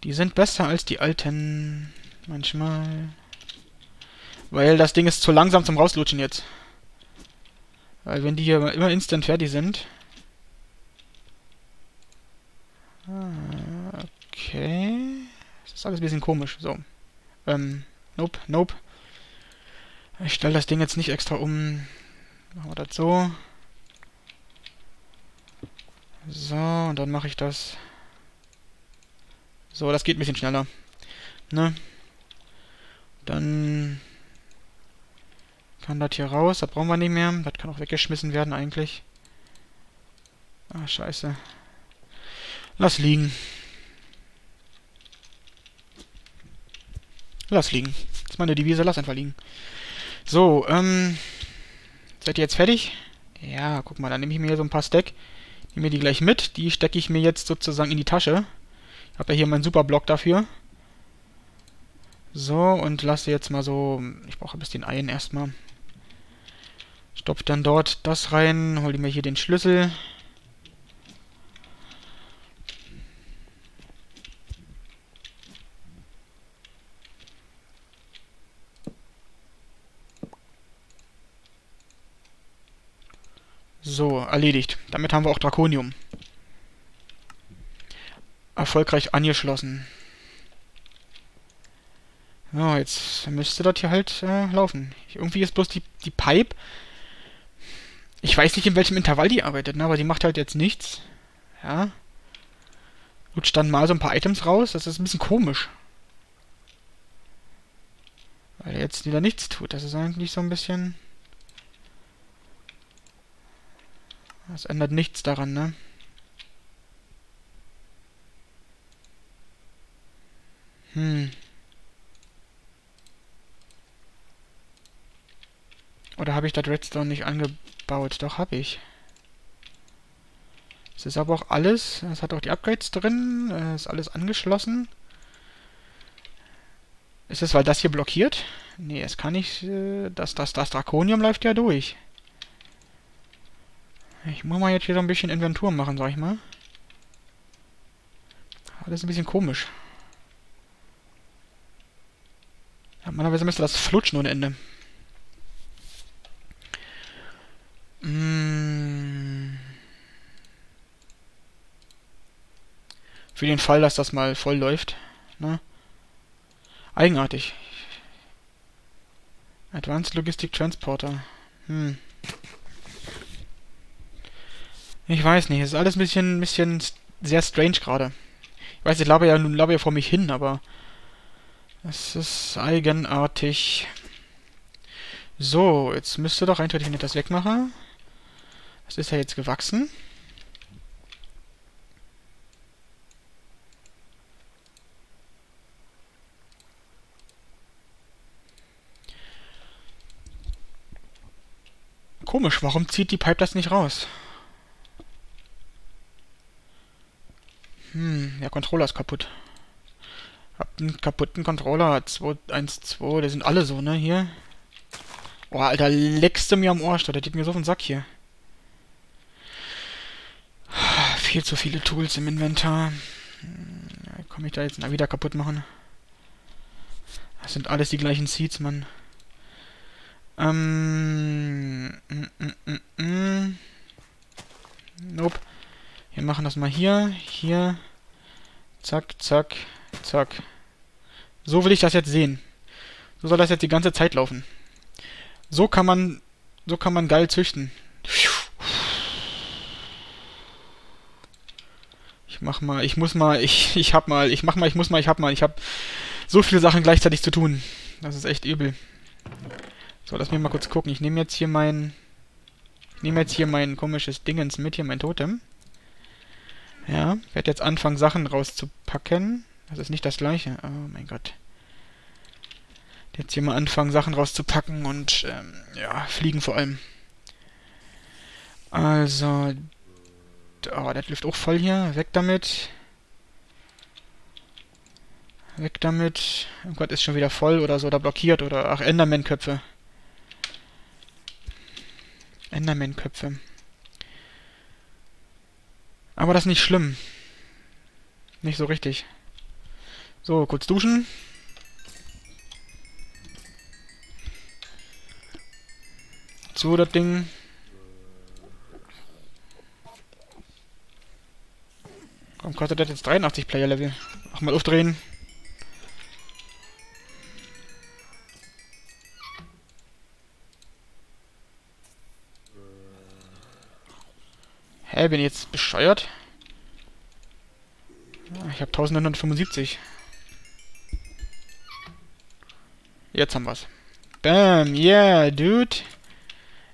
Die sind besser als die alten. Manchmal. Weil das Ding ist zu langsam zum Rauslutschen jetzt. Weil wenn die hier immer instant fertig sind, Ah, okay. Das ist alles ein bisschen komisch. So. Ähm, nope, nope. Ich stelle das Ding jetzt nicht extra um. Machen wir das so. So, und dann mache ich das. So, das geht ein bisschen schneller. Ne? Dann kann das hier raus. Das brauchen wir nicht mehr. Das kann auch weggeschmissen werden eigentlich. Ah, scheiße. Lass liegen. Lass liegen. Das ist meine Devise, lass einfach liegen. So, ähm... Seid ihr jetzt fertig? Ja, guck mal, dann nehme ich mir hier so ein paar Stack. Nehme die gleich mit. Die stecke ich mir jetzt sozusagen in die Tasche. Ich habe ja hier meinen Superblock dafür. So, und lasse jetzt mal so... Ich brauche ein bisschen Eien erstmal. Stopf dann dort das rein. Hol mir hier den Schlüssel. So, erledigt. Damit haben wir auch Drakonium. Erfolgreich angeschlossen. So, jetzt müsste das hier halt äh, laufen. Irgendwie ist bloß die, die Pipe... Ich weiß nicht, in welchem Intervall die arbeitet, ne, aber die macht halt jetzt nichts. Ja. Lutscht dann mal so ein paar Items raus. Das ist ein bisschen komisch. Weil er jetzt wieder nichts tut. Das ist eigentlich so ein bisschen... Das ändert nichts daran, ne? Hm. Oder habe ich das Redstone nicht angebaut? Doch, habe ich. Es ist aber auch alles. Es hat auch die Upgrades drin. Es ist alles angeschlossen. Ist es, weil das hier blockiert? Nee, es kann nicht... Äh, das, das, das Drakonium läuft ja durch. Ich muss mal jetzt hier so ein bisschen Inventur machen, sag ich mal. Alles ein bisschen komisch. Ja, normalerweise müsste das flutschen ohne Ende. Mmh. Für den Fall, dass das mal voll läuft. Ne? Eigenartig. Advanced Logistic Transporter. Hm. Ich weiß nicht, es ist alles ein bisschen, bisschen sehr strange gerade. Ich weiß, ich laber ja, laber ja vor mich hin, aber... Es ist eigenartig. So, jetzt müsste doch eindeutig, wenn ich das wegmache. Das ist ja jetzt gewachsen. Komisch, warum zieht die Pipe das nicht raus? Hm, der Controller ist kaputt. Hab einen kaputten Controller. 2, 1, 2, die sind alle so, ne, hier. Boah, Alter, leckst du mir am Ohr, der geht mir so auf den Sack hier. Viel zu viele Tools im Inventar. Hm, Komme ich da jetzt wieder kaputt machen? Das sind alles die gleichen Seeds, Mann. Ähm. Mm, mm, mm, mm. Nope. Wir machen das mal hier, hier. Zack, zack, zack. So will ich das jetzt sehen. So soll das jetzt die ganze Zeit laufen. So kann man, so kann man geil züchten. Ich mach mal, ich muss mal, ich, ich hab mal, ich mach mal, ich muss mal, ich hab mal, ich hab so viele Sachen gleichzeitig zu tun. Das ist echt übel. So, lass mich mal kurz gucken. Ich nehme jetzt hier mein... Ich nehme jetzt hier mein komisches Dingens mit, hier mein Totem. Ja, werde jetzt anfangen, Sachen rauszupacken. Das ist nicht das gleiche. Oh mein Gott. Jetzt hier mal anfangen, Sachen rauszupacken und, ähm, ja, fliegen vor allem. Also... Oh, der läuft auch voll hier. Weg damit. Weg damit. Oh Gott, ist schon wieder voll oder so, oder blockiert oder... Ach, Enderman-Köpfe. Enderman-Köpfe. Aber das ist nicht schlimm. Nicht so richtig. So, kurz duschen. So, das Ding. Warum kostet das jetzt 83 Player-Level? Auch mal aufdrehen. Hä, bin ich jetzt bescheuert? Ich habe 1975. Jetzt haben wir's. Bam, yeah, dude.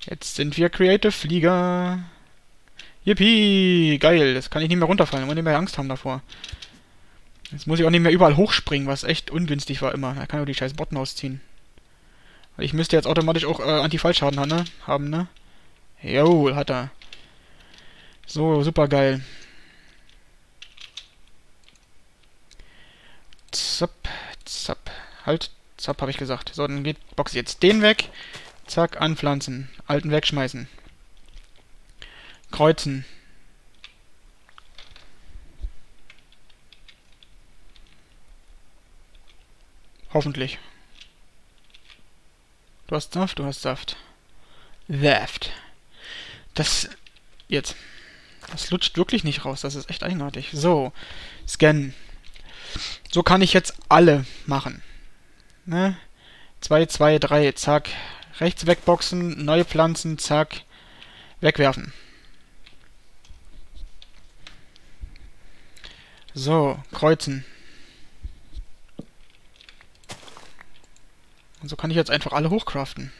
Jetzt sind wir Creative Flieger. Yippie, geil. Das kann ich nicht mehr runterfallen. Ich muss nicht mehr Angst haben davor. Jetzt muss ich auch nicht mehr überall hochspringen, was echt ungünstig war immer. Da kann ich die scheiß Botten ausziehen. Ich müsste jetzt automatisch auch äh, Anti-Fallschaden haben, ne? Haben, ne? Jo, hat er. So, super geil. Zapp, zapp. Halt, zapp, habe ich gesagt. So, dann geht Box jetzt den weg. Zack, anpflanzen. Alten wegschmeißen. Kreuzen. Hoffentlich. Du hast Saft, du hast Saft. Saft. Das... Jetzt. Das lutscht wirklich nicht raus. Das ist echt eigenartig. So, scannen. So kann ich jetzt alle machen. Ne? 2, 2, 3, zack. Rechts wegboxen, neue Pflanzen, zack. Wegwerfen. So, kreuzen. Und so kann ich jetzt einfach alle hochcraften.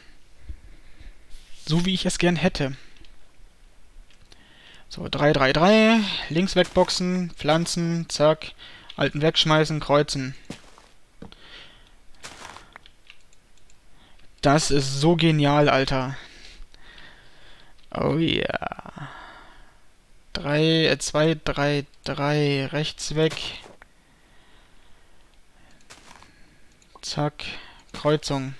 So wie ich es gern hätte. So, 3, 3, 3. Links wegboxen, pflanzen, zack. Alten wegschmeißen, kreuzen. Das ist so genial, Alter. Oh yeah. 3, 2, 3, 3. Rechts weg. Zack. Kreuzung.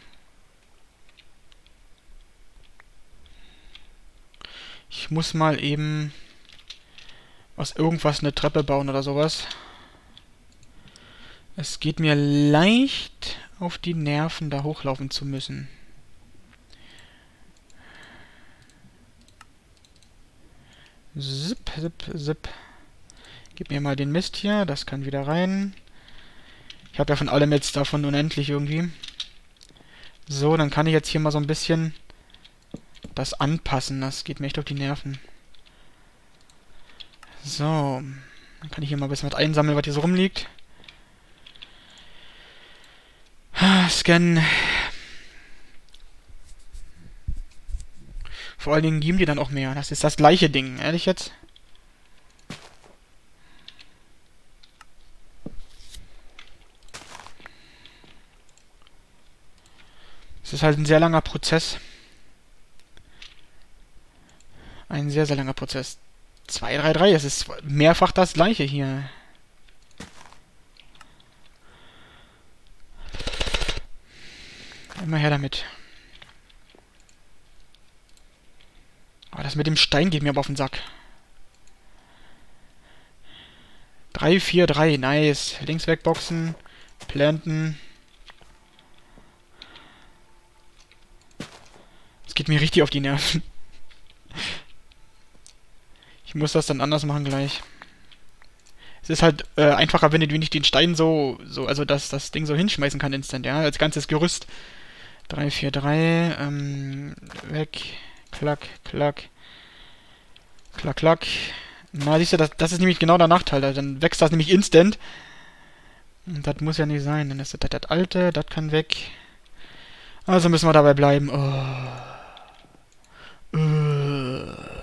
Ich muss mal eben aus irgendwas eine Treppe bauen oder sowas. Es geht mir leicht auf die Nerven, da hochlaufen zu müssen. Zip, zip, zip. Gib mir mal den Mist hier, das kann wieder rein. Ich habe ja von allem jetzt davon unendlich irgendwie. So, dann kann ich jetzt hier mal so ein bisschen das anpassen. Das geht mir echt auf die Nerven. So. Dann kann ich hier mal ein bisschen was einsammeln, was hier so rumliegt. Scannen. Vor allen Dingen geben die dann auch mehr. Das ist das gleiche Ding, ehrlich jetzt? Es ist halt ein sehr langer Prozess. Ein sehr, sehr langer Prozess. 233, es ist mehrfach das gleiche hier. Immer her damit. Aber das mit dem Stein geht mir aber auf den Sack. 3, 4, 3, nice. Links wegboxen, planten. Es geht mir richtig auf die Nerven. Ich muss das dann anders machen gleich. Es ist halt äh, einfacher, wenn ich den Stein so, so, also dass das Ding so hinschmeißen kann instant, ja, als ganzes Gerüst. 3, 4, 3, ähm, weg, klack, klack, klack, klack. Na, siehst du, das, das ist nämlich genau der Nachteil, dann wächst das nämlich instant. Und das muss ja nicht sein, dann ist das das alte, das kann weg. Also müssen wir dabei bleiben. Oh. Äh.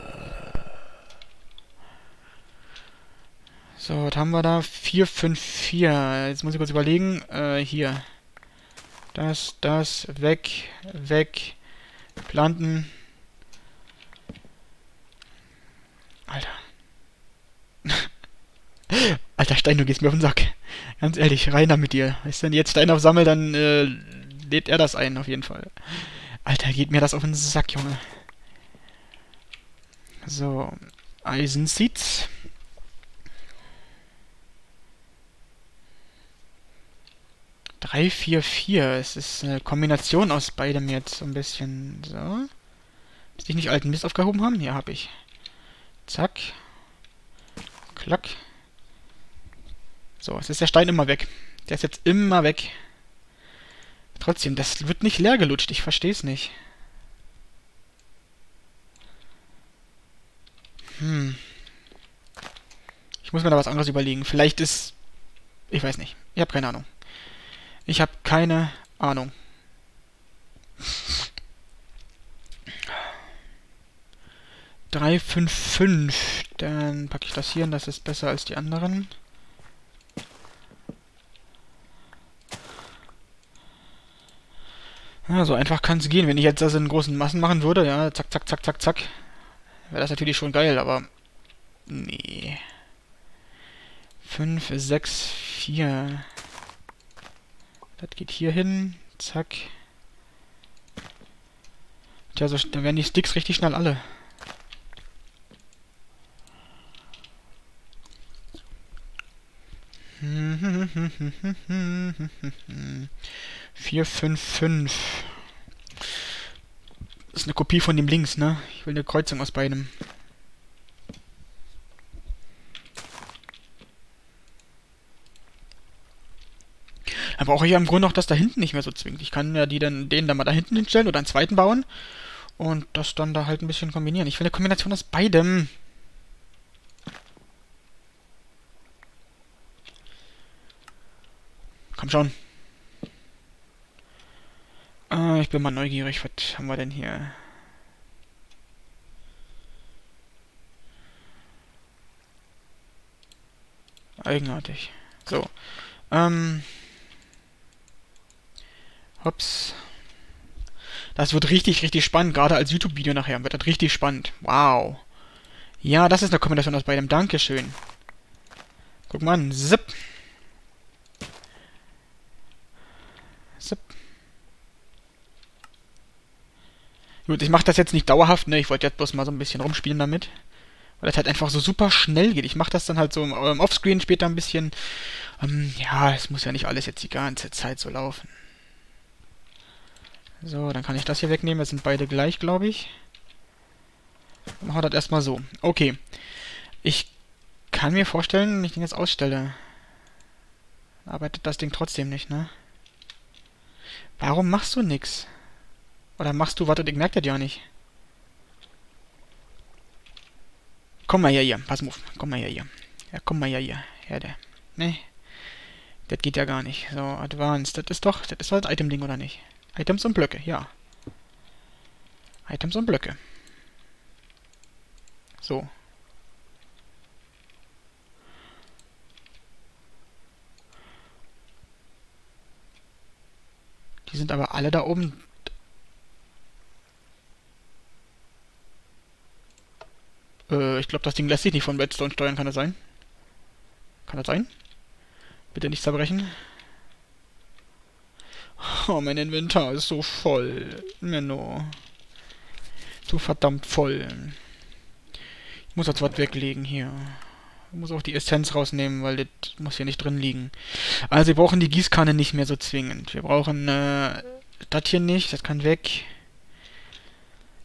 So, was haben wir da? 4, 5, 4. Jetzt muss ich kurz überlegen. Äh, hier. Das, das, weg, weg, planten. Alter. Alter Stein, du gehst mir auf den Sack. Ganz ehrlich, rein mit dir. Weißt du, wenn jetzt Stein aufsammelt, dann äh, lädt er das ein, auf jeden Fall. Alter, geht mir das auf den Sack, Junge. So, Eisenseeds. Drei, vier, vier. Es ist eine Kombination aus beidem jetzt so ein bisschen. So. Müsste ich nicht alten Mist aufgehoben haben? Ja, habe ich. Zack. Klack. So, es ist der Stein immer weg. Der ist jetzt immer weg. Trotzdem, das wird nicht leer gelutscht. Ich verstehe es nicht. Hm. Ich muss mir da was anderes überlegen. Vielleicht ist... Ich weiß nicht. Ich habe keine Ahnung. Ich habe keine Ahnung. Drei, fünf, fünf. Dann packe ich das hier und das ist besser als die anderen. Ja, so einfach kann es gehen. Wenn ich jetzt das in großen Massen machen würde, ja, zack, zack, zack, zack, zack, wäre das natürlich schon geil, aber nee. 5, 6, 4. Das geht hier hin. Zack. Tja, so, da werden die Sticks richtig schnell alle. Vier, fünf, fünf. Das ist eine Kopie von dem links, ne? Ich will eine Kreuzung aus beidem. Dann brauche ich ja im Grunde auch das da hinten nicht mehr so zwingend. Ich kann ja die dann, den dann mal da hinten hinstellen oder einen zweiten bauen. Und das dann da halt ein bisschen kombinieren. Ich will eine Kombination aus beidem. Komm schon. Äh, ich bin mal neugierig. Was haben wir denn hier? Eigenartig. So. Ähm. Hops. Das wird richtig, richtig spannend. Gerade als YouTube-Video nachher wird das richtig spannend. Wow. Ja, das ist eine Kombination aus beidem. Dankeschön. Guck mal an. Zip. Zip. Gut, ich mache das jetzt nicht dauerhaft, ne? Ich wollte jetzt bloß mal so ein bisschen rumspielen damit. Weil das halt einfach so super schnell geht. Ich mache das dann halt so im Offscreen später ein bisschen. Ähm, ja, es muss ja nicht alles jetzt die ganze Zeit so laufen. So, dann kann ich das hier wegnehmen. Jetzt sind beide gleich, glaube ich. Machen wir das erstmal so. Okay. Ich kann mir vorstellen, wenn ich den jetzt ausstelle, arbeitet das Ding trotzdem nicht, ne? Warum machst du nix? Oder machst du, warte, ich merke das ja nicht. Komm mal her hier, pass auf, komm mal her hier. Ja, komm mal ja hier. Herde. Ne. Das geht ja gar nicht. So, Advanced. Das ist doch, das ist doch das Item-Ding, oder nicht? Items und Blöcke, ja. Items und Blöcke. So. Die sind aber alle da oben. Äh, ich glaube, das Ding lässt sich nicht von Redstone steuern. Kann das sein? Kann das sein? Bitte nicht zerbrechen. Oh, mein Inventar ist so voll. Menno. So verdammt voll. Ich muss jetzt was weglegen hier. Ich muss auch die Essenz rausnehmen, weil das muss hier nicht drin liegen. Also wir brauchen die Gießkanne nicht mehr so zwingend. Wir brauchen äh, das hier nicht, das kann weg.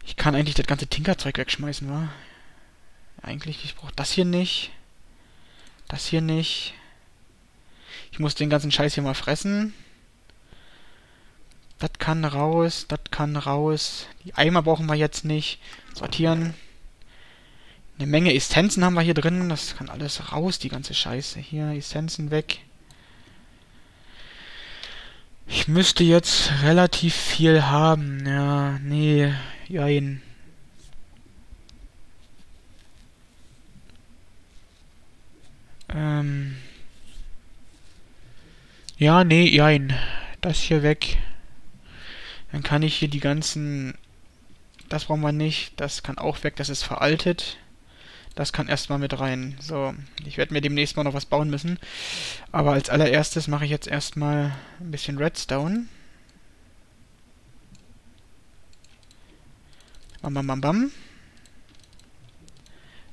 Ich kann eigentlich das ganze Tinkerzeug wegschmeißen, wa? Eigentlich, ich brauche das hier nicht. Das hier nicht. Ich muss den ganzen Scheiß hier mal fressen. Das kann raus, das kann raus. Die Eimer brauchen wir jetzt nicht. Sortieren. Eine Menge Essenzen haben wir hier drin. Das kann alles raus, die ganze Scheiße. Hier, Essenzen weg. Ich müsste jetzt relativ viel haben. Ja, nee, jein. Ähm. Ja, nee, jein. Das hier weg. Dann kann ich hier die ganzen... Das brauchen wir nicht. Das kann auch weg. Das ist veraltet. Das kann erstmal mit rein. So, ich werde mir demnächst mal noch was bauen müssen. Aber als allererstes mache ich jetzt erstmal ein bisschen Redstone. Bam, bam, bam, bam.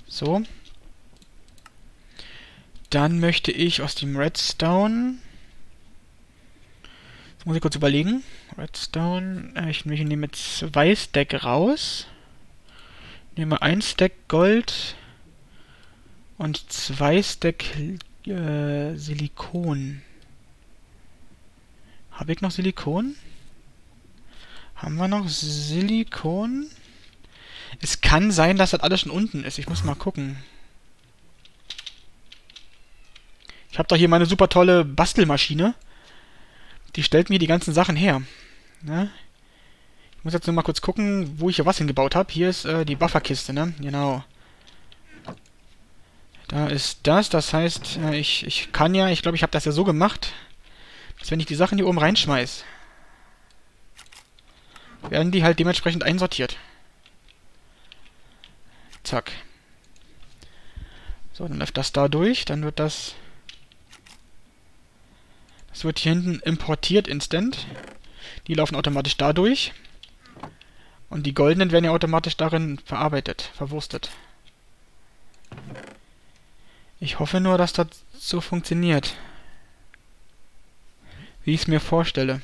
So. Dann möchte ich aus dem Redstone... Muss ich kurz überlegen. Redstone. Äh, ich nehme zwei Stack raus. Nehme ein Stack Gold und zwei Stack äh, Silikon. Habe ich noch Silikon? Haben wir noch Silikon? Es kann sein, dass das alles schon unten ist. Ich muss mal gucken. Ich habe doch hier meine super tolle Bastelmaschine. Die stellt mir die ganzen Sachen her. Ne? Ich muss jetzt nur mal kurz gucken, wo ich hier was hingebaut habe. Hier ist äh, die Bufferkiste, ne? Genau. Da ist das, das heißt, äh, ich, ich kann ja, ich glaube, ich habe das ja so gemacht, dass wenn ich die Sachen hier oben reinschmeiß, werden die halt dementsprechend einsortiert. Zack. So, dann läuft das da durch, dann wird das... Das wird hier hinten importiert instant. Die laufen automatisch da durch. Und die goldenen werden ja automatisch darin verarbeitet, verwurstet. Ich hoffe nur, dass das so funktioniert. Wie ich es mir vorstelle.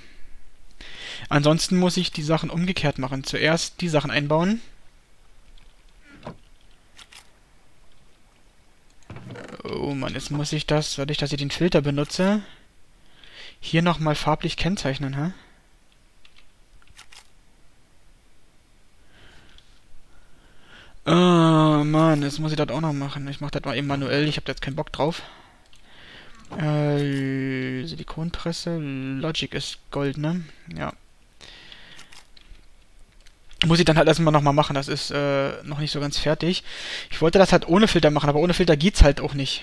Ansonsten muss ich die Sachen umgekehrt machen. Zuerst die Sachen einbauen. Oh Mann, jetzt muss ich das, dadurch, dass ich den Filter benutze, hier nochmal farblich kennzeichnen, hä? Oh Mann, jetzt muss ich das auch noch machen. Ich mach das mal eben manuell, ich habe jetzt keinen Bock drauf. Äh, Silikonpresse, Logic ist Gold, ne? Ja. Muss ich dann halt erstmal nochmal machen, das ist äh, noch nicht so ganz fertig. Ich wollte das halt ohne Filter machen, aber ohne Filter geht's halt auch nicht.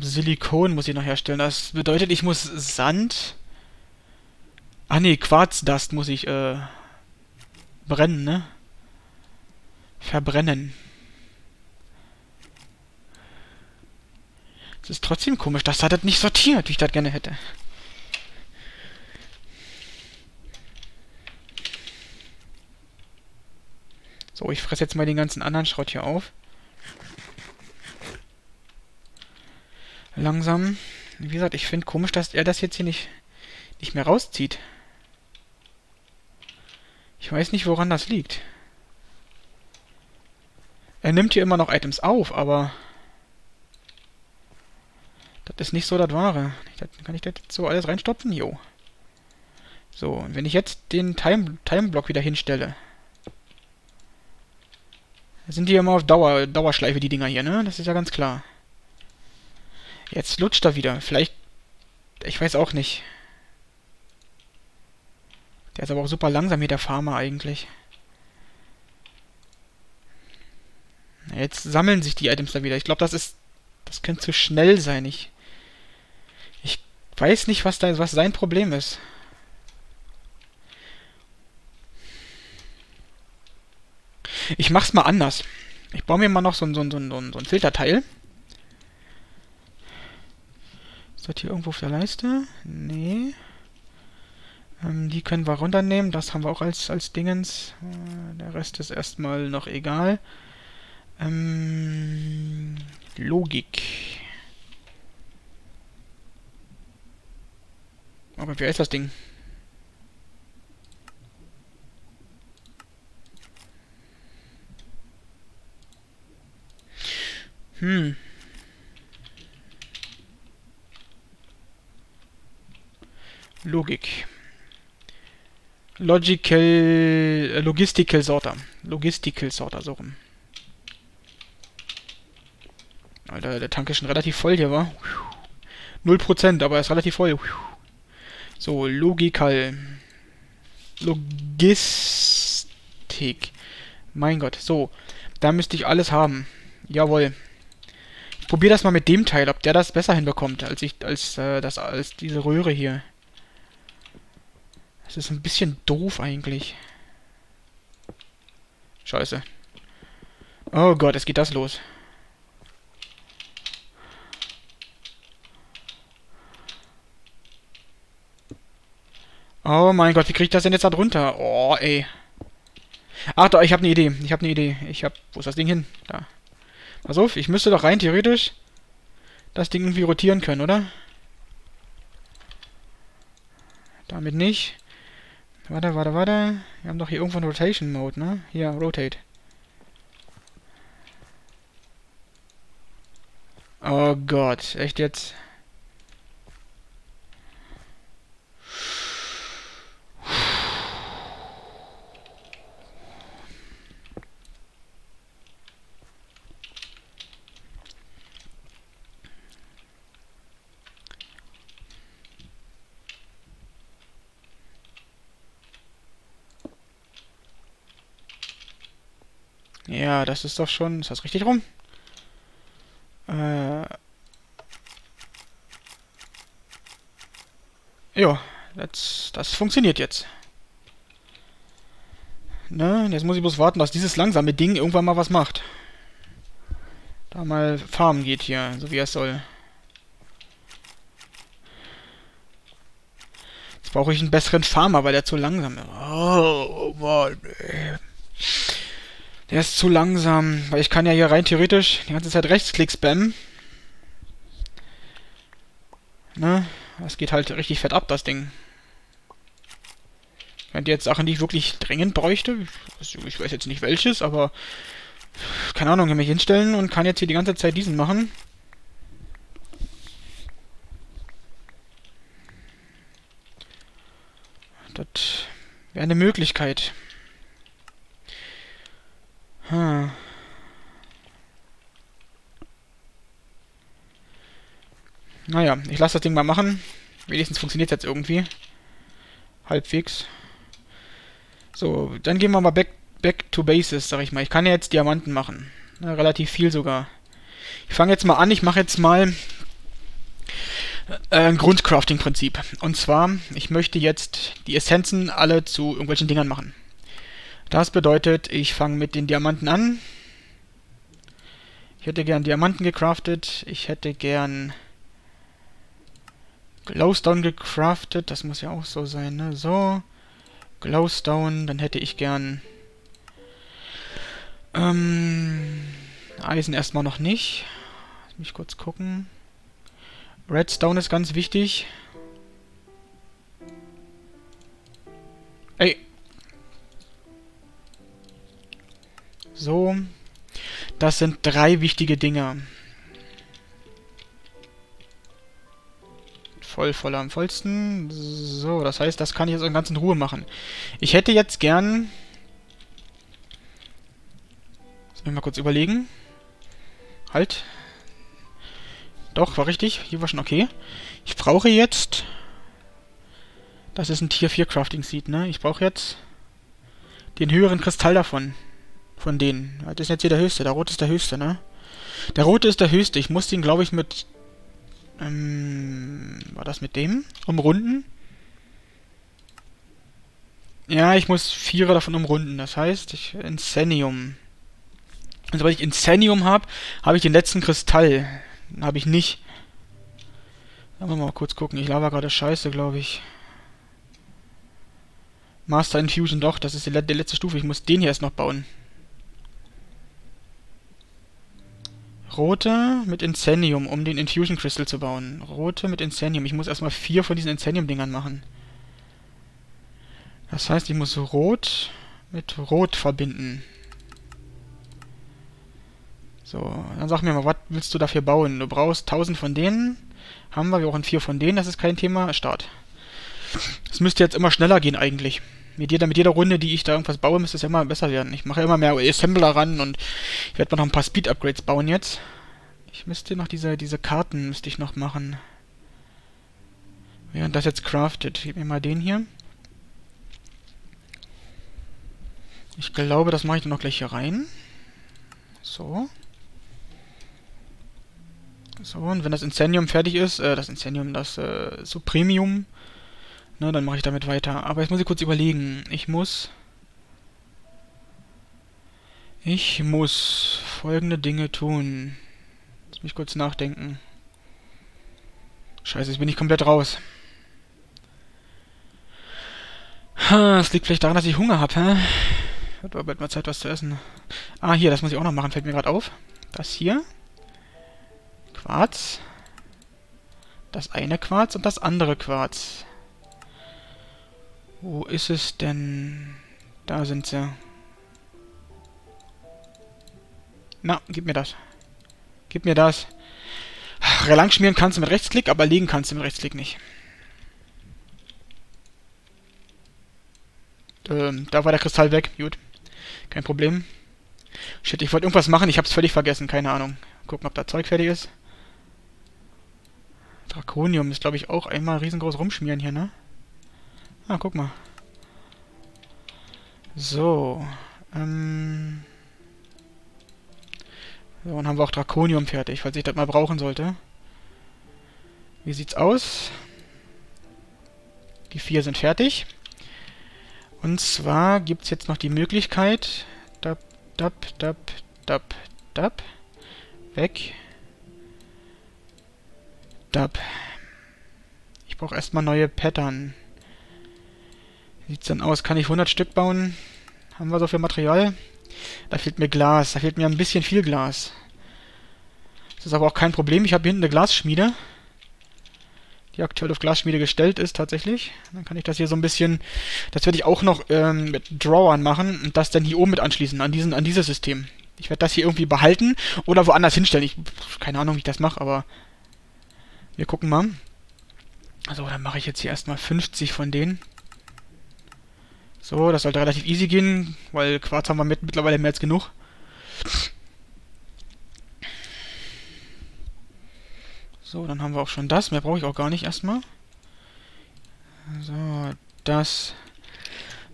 Silikon muss ich noch herstellen. Das bedeutet, ich muss Sand Ah nee, Quarzdust muss ich äh, brennen, ne? Verbrennen. Es ist trotzdem komisch, dass er das nicht sortiert, wie ich das gerne hätte. So, ich fresse jetzt mal den ganzen anderen Schrott hier auf. Langsam. Wie gesagt, ich finde komisch, dass er das jetzt hier nicht, nicht mehr rauszieht. Ich weiß nicht, woran das liegt. Er nimmt hier immer noch Items auf, aber... Das ist nicht so das Wahre. Kann ich das so alles reinstopfen? Jo. So, und wenn ich jetzt den Time, Time wieder hinstelle... Sind die immer auf Dauer, Dauerschleife, die Dinger hier, ne? Das ist ja ganz klar. Jetzt lutscht er wieder. Vielleicht... Ich weiß auch nicht. Der ist aber auch super langsam hier, der Farmer eigentlich. Jetzt sammeln sich die Items da wieder. Ich glaube, das ist... Das könnte zu schnell sein. Ich... Ich weiß nicht, was, da, was sein Problem ist. Ich mach's mal anders. Ich baue mir mal noch so ein, so ein, so ein, so ein Filterteil. Ist das hier irgendwo auf der Leiste? Nee. Ähm, die können wir runternehmen. Das haben wir auch als, als Dingens. Äh, der Rest ist erstmal noch egal. Ähm, Logik. Aber wer ist das Ding? Hm. Logik. Logical, äh, Logistical Sorter. Logistical Sorter, so rum. Alter, der Tank ist schon relativ voll hier, wa? 0%, aber er ist relativ voll. So, Logical. Logistik. Mein Gott, so. Da müsste ich alles haben. Jawohl. Ich probiere das mal mit dem Teil, ob der das besser hinbekommt, als ich, als, äh, das, als diese Röhre hier. Das ist ein bisschen doof eigentlich. Scheiße. Oh Gott, es geht das los. Oh mein Gott, wie kriege ich das denn jetzt da drunter? Oh, ey. Ach doch, ich habe eine Idee. Ich habe eine Idee. Ich habe... Wo ist das Ding hin? Da. Pass auf, ich müsste doch rein theoretisch das Ding irgendwie rotieren können, oder? Damit nicht. Warte, warte, warte. Wir haben doch hier irgendwo einen Rotation Mode, ne? Hier, Rotate. Oh Gott, echt jetzt? Ja, das ist doch schon... Ist das richtig rum? Äh... Ja, das, das funktioniert jetzt. Ne, jetzt muss ich bloß warten, dass dieses langsame Ding irgendwann mal was macht. Da mal farmen geht hier, so wie es soll. Jetzt brauche ich einen besseren Farmer, weil der zu langsam ist. Oh, Mann, ey. Der ist zu langsam, weil ich kann ja hier rein theoretisch die ganze Zeit Rechtsklick spammen. Ne? Das geht halt richtig fett ab, das Ding. Wenn jetzt Sachen, die ich wirklich dringend bräuchte, ich weiß jetzt nicht welches, aber keine Ahnung, kann mich hinstellen und kann jetzt hier die ganze Zeit diesen machen. Das wäre eine Möglichkeit. Hm. Naja, ich lasse das Ding mal machen. Wenigstens funktioniert jetzt irgendwie. Halbwegs. So, dann gehen wir mal back, back to basis, sag ich mal. Ich kann ja jetzt Diamanten machen. Na, relativ viel sogar. Ich fange jetzt mal an. Ich mache jetzt mal äh, ein Grundcrafting-Prinzip. Und zwar, ich möchte jetzt die Essenzen alle zu irgendwelchen Dingern machen. Das bedeutet, ich fange mit den Diamanten an. Ich hätte gern Diamanten gecraftet. Ich hätte gern Glowstone gecraftet. Das muss ja auch so sein, ne? So. Glowstone. Dann hätte ich gern... Ähm, Eisen erstmal noch nicht. Lass mich kurz gucken. Redstone ist ganz wichtig. So. Das sind drei wichtige Dinge. Voll, voll am vollsten. So, das heißt, das kann ich jetzt in ganz in Ruhe machen. Ich hätte jetzt gern... Mal kurz überlegen. Halt. Doch, war richtig. Hier war schon okay. Ich brauche jetzt... Das ist ein Tier 4 Crafting Seed, ne? Ich brauche jetzt den höheren Kristall davon. Von denen. Das ist jetzt hier der höchste. Der rote ist der höchste, ne? Der rote ist der höchste. Ich muss den, glaube ich, mit... Ähm, war das mit dem? Umrunden? Ja, ich muss vier davon umrunden. Das heißt, ich... Insanium. Und sobald ich Insanium habe, habe ich den letzten Kristall. Habe ich nicht. Dann wir mal kurz gucken. Ich laber gerade Scheiße, glaube ich. Master Infusion, doch, das ist die, letzte Stufe. Ich muss den hier erst noch bauen. Rote mit Incendium, um den Infusion Crystal zu bauen. Rote mit Incendium. Ich muss erstmal vier von diesen Incendium-Dingern machen. Das heißt, ich muss Rot mit Rot verbinden. So, dann sag mir mal, was willst du dafür bauen? Du brauchst 1000 von denen. Haben wir, wir brauchen 4 von denen, das ist kein Thema. Start. Es müsste jetzt immer schneller gehen eigentlich. Mit jeder, mit jeder Runde, die ich da irgendwas baue, müsste es ja immer besser werden. Ich mache immer mehr Assembler ran und ich werde mal noch ein paar Speed-Upgrades bauen jetzt. Ich müsste noch diese, diese Karten müsste ich noch machen. Während das jetzt craftet. Gib mir mal den hier. Ich glaube, das mache ich dann noch gleich hier rein. So. So, und wenn das Incendium fertig ist, äh, das Incendium, das äh, Supremium, ne, dann mache ich damit weiter. Aber jetzt muss ich kurz überlegen. Ich muss... Ich muss folgende Dinge tun. Lass mich kurz nachdenken. Scheiße, jetzt bin ich komplett raus. Es liegt vielleicht daran, dass ich Hunger habe, hä? Wird aber bald mal Zeit, was zu essen. Ah, hier, das muss ich auch noch machen, fällt mir gerade auf. Das hier. Quarz. Das eine Quarz und das andere Quarz. Wo ist es denn? Da sind sie. Na, gib mir das. Gib mir das. Lang schmieren kannst du mit Rechtsklick, aber legen kannst du mit Rechtsklick nicht. Ähm, da war der Kristall weg. Gut. Kein Problem. Shit, ich wollte irgendwas machen, ich hab's völlig vergessen. Keine Ahnung. Gucken, ob da Zeug fertig ist. Drakonium ist, glaube ich, auch einmal riesengroß rumschmieren hier, ne? Ah, guck mal. So. Ähm. So, und haben wir auch Drakonium fertig, falls ich das mal brauchen sollte. Wie sieht's aus? Die vier sind fertig. Und zwar gibt's jetzt noch die Möglichkeit... Dab, dab, dab, dab, dab. Weg. Dub. Ich brauche erstmal neue Pattern. Wie sieht's dann aus? Kann ich 100 Stück bauen? Haben wir so viel Material? Da fehlt mir Glas. Da fehlt mir ein bisschen viel Glas. Das ist aber auch kein Problem. Ich habe hier hinten eine Glasschmiede. Die aktuell auf Glasschmiede gestellt ist, tatsächlich. Dann kann ich das hier so ein bisschen... Das werde ich auch noch ähm, mit Drawern machen und das dann hier oben mit anschließen, an, diesen, an dieses System. Ich werde das hier irgendwie behalten oder woanders hinstellen. Ich keine Ahnung, wie ich das mache, aber wir gucken mal. Also, dann mache ich jetzt hier erstmal 50 von denen. So, das sollte relativ easy gehen, weil Quarz haben wir mit, mittlerweile mehr als genug. So, dann haben wir auch schon das. Mehr brauche ich auch gar nicht erstmal. So, das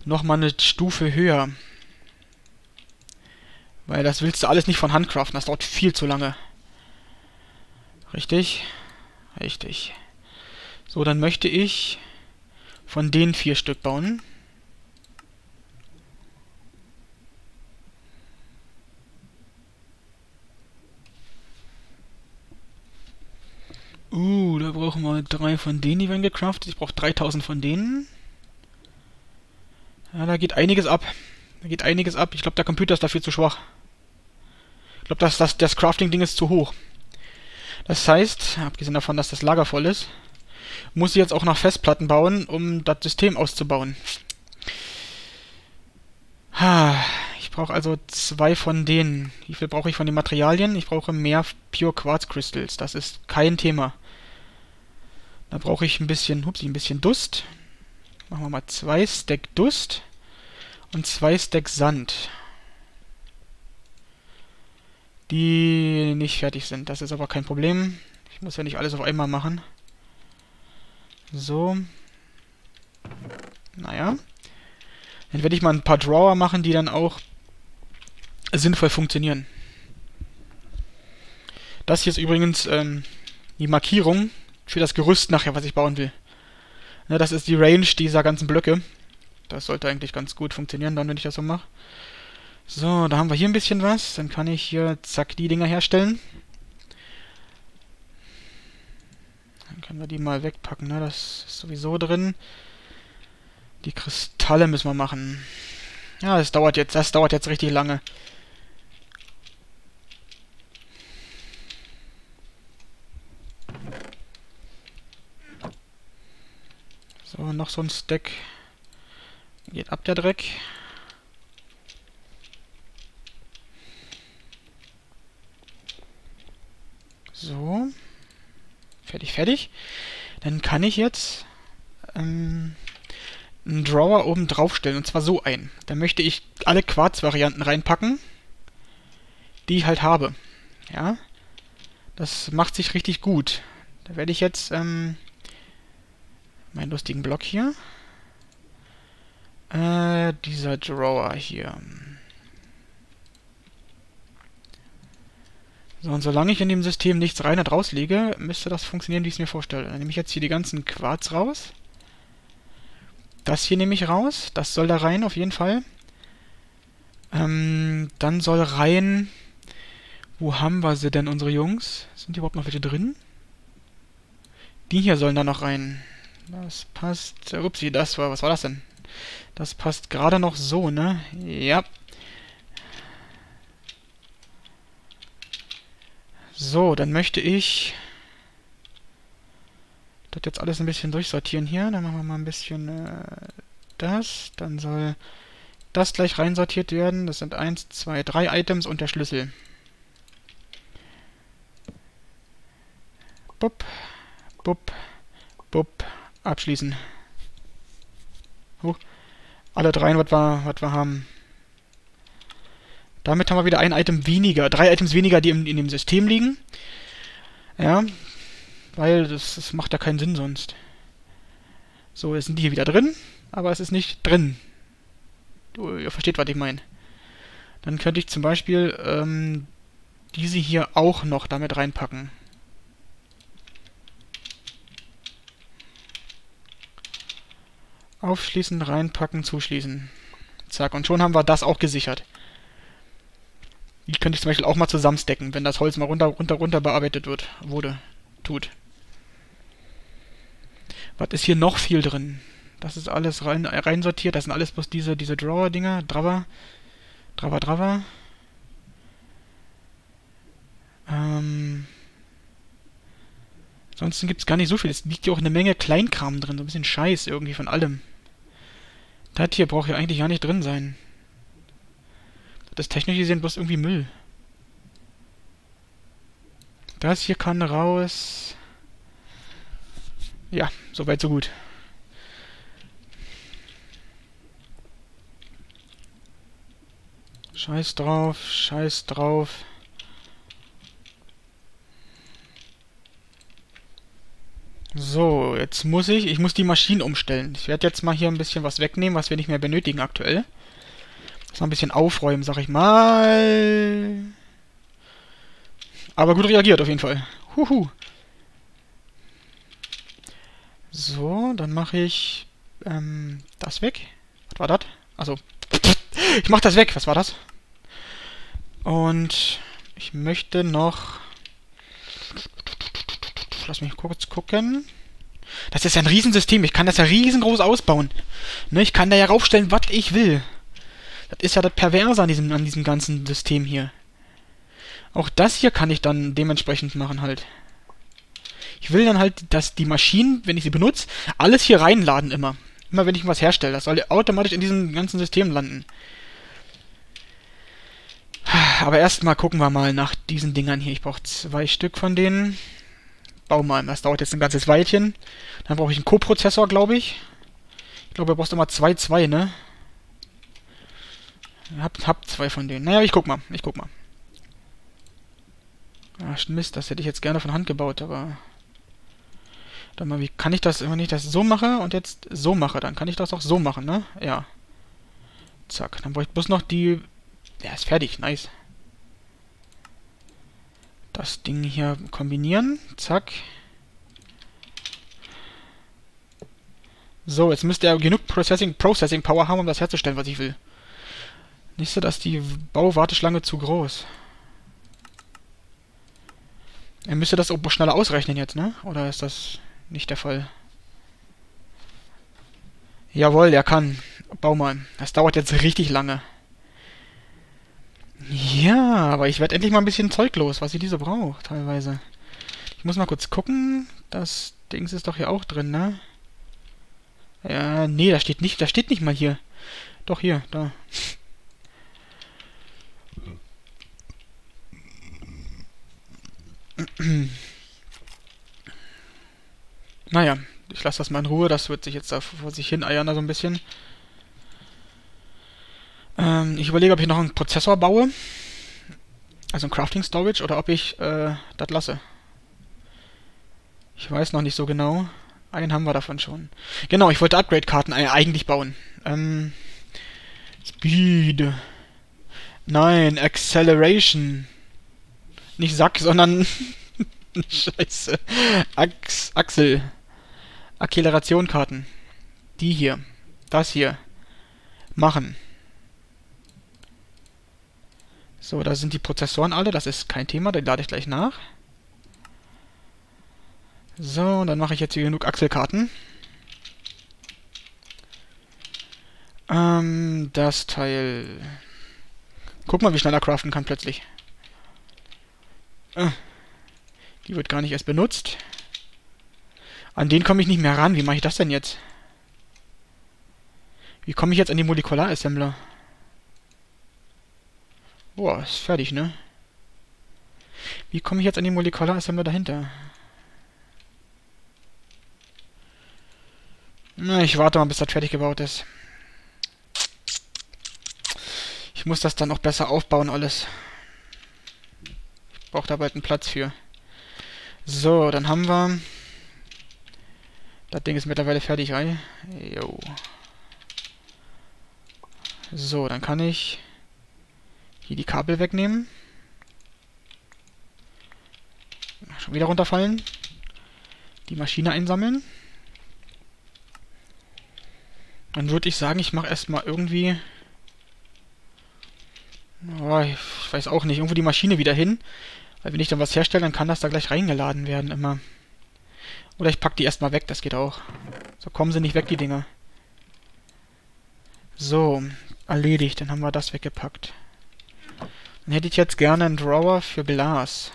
nochmal eine Stufe höher. Weil das willst du alles nicht von Hand craften. Das dauert viel zu lange. Richtig? Richtig. So, dann möchte ich von den vier Stück bauen. Uh, da brauchen wir drei von denen, die werden gecraftet. Ich brauche 3000 von denen. Ja, da geht einiges ab. Da geht einiges ab. Ich glaube, der Computer ist dafür zu schwach. Ich glaube, das, das, das Crafting-Ding ist zu hoch. Das heißt, abgesehen davon, dass das Lager voll ist, muss ich jetzt auch noch Festplatten bauen, um das System auszubauen. Ich brauche also zwei von denen. Wie viel brauche ich von den Materialien? Ich brauche mehr Pure Quartz Crystals. Das ist kein Thema. Da brauche ich ein bisschen, hupsi, ein bisschen Dust. Machen wir mal zwei Stack Dust und zwei Stack Sand. die nicht fertig sind. Das ist aber kein Problem. Ich muss ja nicht alles auf einmal machen. So. Naja. Dann werde ich mal ein paar Drawer machen, die dann auch sinnvoll funktionieren. Das hier ist übrigens ähm, die Markierung für das Gerüst nachher, was ich bauen will. Ne, das ist die Range dieser ganzen Blöcke. Das sollte eigentlich ganz gut funktionieren dann, wenn ich das so mache. So, da haben wir hier ein bisschen was. Dann kann ich hier, zack, die Dinger herstellen. Dann können wir die mal wegpacken, ne? Das ist sowieso drin. Die Kristalle müssen wir machen. Ja, das dauert jetzt, das dauert jetzt richtig lange. So, noch so ein Stack. Geht ab der Dreck. So. Fertig, fertig. Dann kann ich jetzt ähm, einen Drawer oben drauf stellen. Und zwar so ein. Da möchte ich alle Quarz-Varianten reinpacken, die ich halt habe. Ja. Das macht sich richtig gut. Da werde ich jetzt ähm, meinen lustigen Block hier. Äh, dieser Drawer hier. So, und solange ich in dem System nichts rein und rauslege, müsste das funktionieren, wie ich es mir vorstelle. Dann nehme ich jetzt hier die ganzen Quarz raus. Das hier nehme ich raus. Das soll da rein, auf jeden Fall. Ähm, dann soll rein... Wo haben wir sie denn, unsere Jungs? Sind die überhaupt noch welche drin? Die hier sollen da noch rein. Das passt... Upsi, das war... Was war das denn? Das passt gerade noch so, ne? Ja. So, dann möchte ich das jetzt alles ein bisschen durchsortieren hier. Dann machen wir mal ein bisschen äh, das. Dann soll das gleich reinsortiert werden. Das sind 1, 2, 3 Items und der Schlüssel. Bup, bup, bup, abschließen. Huh. Alle dreien, was wir, was wir haben. Damit haben wir wieder ein Item weniger. Drei Items weniger, die in, in dem System liegen. Ja. Weil das, das macht ja keinen Sinn sonst. So, jetzt sind die hier wieder drin, aber es ist nicht drin. Du, ihr versteht, was ich meine. Dann könnte ich zum Beispiel ähm, diese hier auch noch damit reinpacken. Aufschließen, reinpacken, zuschließen. Zack, und schon haben wir das auch gesichert. Die könnte ich zum Beispiel auch mal zusammenstecken, wenn das Holz mal runter, runter, runter bearbeitet wird, wurde, tut. Was ist hier noch viel drin? Das ist alles rein, rein sortiert. Das sind alles bloß diese, diese Drawer-Dinger. Drawer. Drawer, Drawer. Ähm. Ansonsten gibt es gar nicht so viel. Es liegt hier auch eine Menge Kleinkram drin. So ein bisschen Scheiß irgendwie von allem. Das hier braucht ja eigentlich gar nicht drin sein. Das technisch gesehen bloß irgendwie Müll. Das hier kann raus. Ja, soweit so gut. Scheiß drauf, scheiß drauf. So, jetzt muss ich, ich muss die Maschinen umstellen. Ich werde jetzt mal hier ein bisschen was wegnehmen, was wir nicht mehr benötigen aktuell. Das mal ein bisschen aufräumen, sag ich mal. Aber gut reagiert auf jeden Fall. Huhu. So, dann mache ich ähm, das weg. Was war das? Also, ich mache das weg. Was war das? Und ich möchte noch... Lass mich kurz gucken. Das ist ja ein Riesensystem. Ich kann das ja riesengroß ausbauen. Ne, ich kann da ja raufstellen, was ich will. Das ist ja das Perverse an diesem, an diesem ganzen System hier. Auch das hier kann ich dann dementsprechend machen halt. Ich will dann halt, dass die Maschinen, wenn ich sie benutze, alles hier reinladen immer. Immer wenn ich was herstelle. Das soll automatisch in diesem ganzen System landen. Aber erstmal gucken wir mal nach diesen Dingern hier. Ich brauche zwei Stück von denen. Bau mal. Das dauert jetzt ein ganzes Weilchen. Dann brauche ich einen Co-Prozessor, glaube ich. Ich glaube, du brauchst immer zwei, zwei, ne? Hab, hab zwei von denen. Naja, ich guck mal. Ich guck mal. Ach, Mist, das hätte ich jetzt gerne von Hand gebaut, aber... Dann mal, wie kann ich das, wenn ich das so mache und jetzt so mache, dann kann ich das auch so machen, ne? Ja. Zack, dann brauche ich bloß noch die... Ja, ist fertig, nice. Das Ding hier kombinieren, zack. So, jetzt müsste er genug Processing, Processing Power haben, um das herzustellen, was ich will. Nicht so, dass die Bauwarteschlange zu groß. Er müsste das auch schneller ausrechnen jetzt, ne? Oder ist das nicht der Fall? Jawohl, er kann. Bau mal. Das dauert jetzt richtig lange. Ja, aber ich werde endlich mal ein bisschen Zeug los, was ich diese brauche, teilweise. Ich muss mal kurz gucken. Das Dings ist doch hier auch drin, ne? Ja, nee, da steht nicht, da steht nicht mal hier. Doch, hier, da. naja, ich lasse das mal in Ruhe. Das wird sich jetzt da vor sich hin eiern, so ein bisschen. Ähm, ich überlege, ob ich noch einen Prozessor baue. Also ein Crafting Storage oder ob ich äh, das lasse. Ich weiß noch nicht so genau. Einen haben wir davon schon. Genau, ich wollte Upgrade-Karten eigentlich bauen. Ähm, Speed. Nein, Acceleration. Nicht Sack, sondern... Scheiße. Ax Axel. Akzelerationkarten. Die hier. Das hier. Machen. So, da sind die Prozessoren alle. Das ist kein Thema. Den lade ich gleich nach. So, dann mache ich jetzt hier genug Achselkarten. Ähm, das Teil... Guck mal, wie schnell er craften kann plötzlich. Äh, die wird gar nicht erst benutzt. An den komme ich nicht mehr ran. Wie mache ich das denn jetzt? Wie komme ich jetzt an die Molekularassembler? Boah, ist fertig, ne? Wie komme ich jetzt an die Molekularassembler dahinter? Na, ich warte mal, bis das fertig gebaut ist. Ich muss das dann auch besser aufbauen, alles. Ich brauche da bald einen Platz für. So, dann haben wir... Das Ding ist mittlerweile fertig, ey. Jo. So, dann kann ich hier die Kabel wegnehmen. Schon wieder runterfallen. Die Maschine einsammeln. Dann würde ich sagen, ich mache erstmal irgendwie... Oh, ich weiß auch nicht, irgendwo die Maschine wieder hin. Weil wenn ich dann was herstelle, dann kann das da gleich reingeladen werden immer. Oder ich packe die erstmal weg, das geht auch. So kommen sie nicht weg, die Dinger. So, erledigt, dann haben wir das weggepackt. Dann hätte ich jetzt gerne einen Drawer für Glas.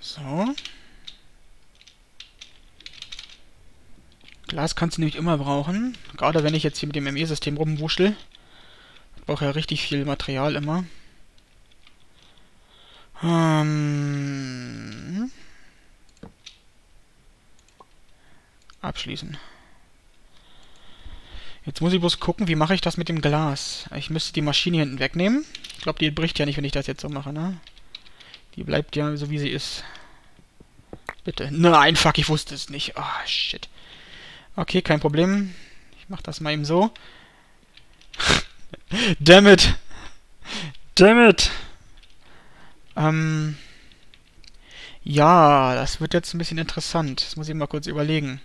So. Glas kannst du nämlich immer brauchen. Gerade wenn ich jetzt hier mit dem ME-System rumwuschel. Ich brauche ja richtig viel Material immer. Ähm abschließen. Jetzt muss ich bloß gucken, wie mache ich das mit dem Glas. Ich müsste die Maschine hinten wegnehmen. Ich glaube, die bricht ja nicht, wenn ich das jetzt so mache, ne? Die bleibt ja so, wie sie ist. Bitte. Nein, fuck, ich wusste es nicht. Oh, shit. Okay, kein Problem. Ich mach das mal eben so. Damn it. Damn it. Ähm. Ja, das wird jetzt ein bisschen interessant. Das muss ich mal kurz überlegen.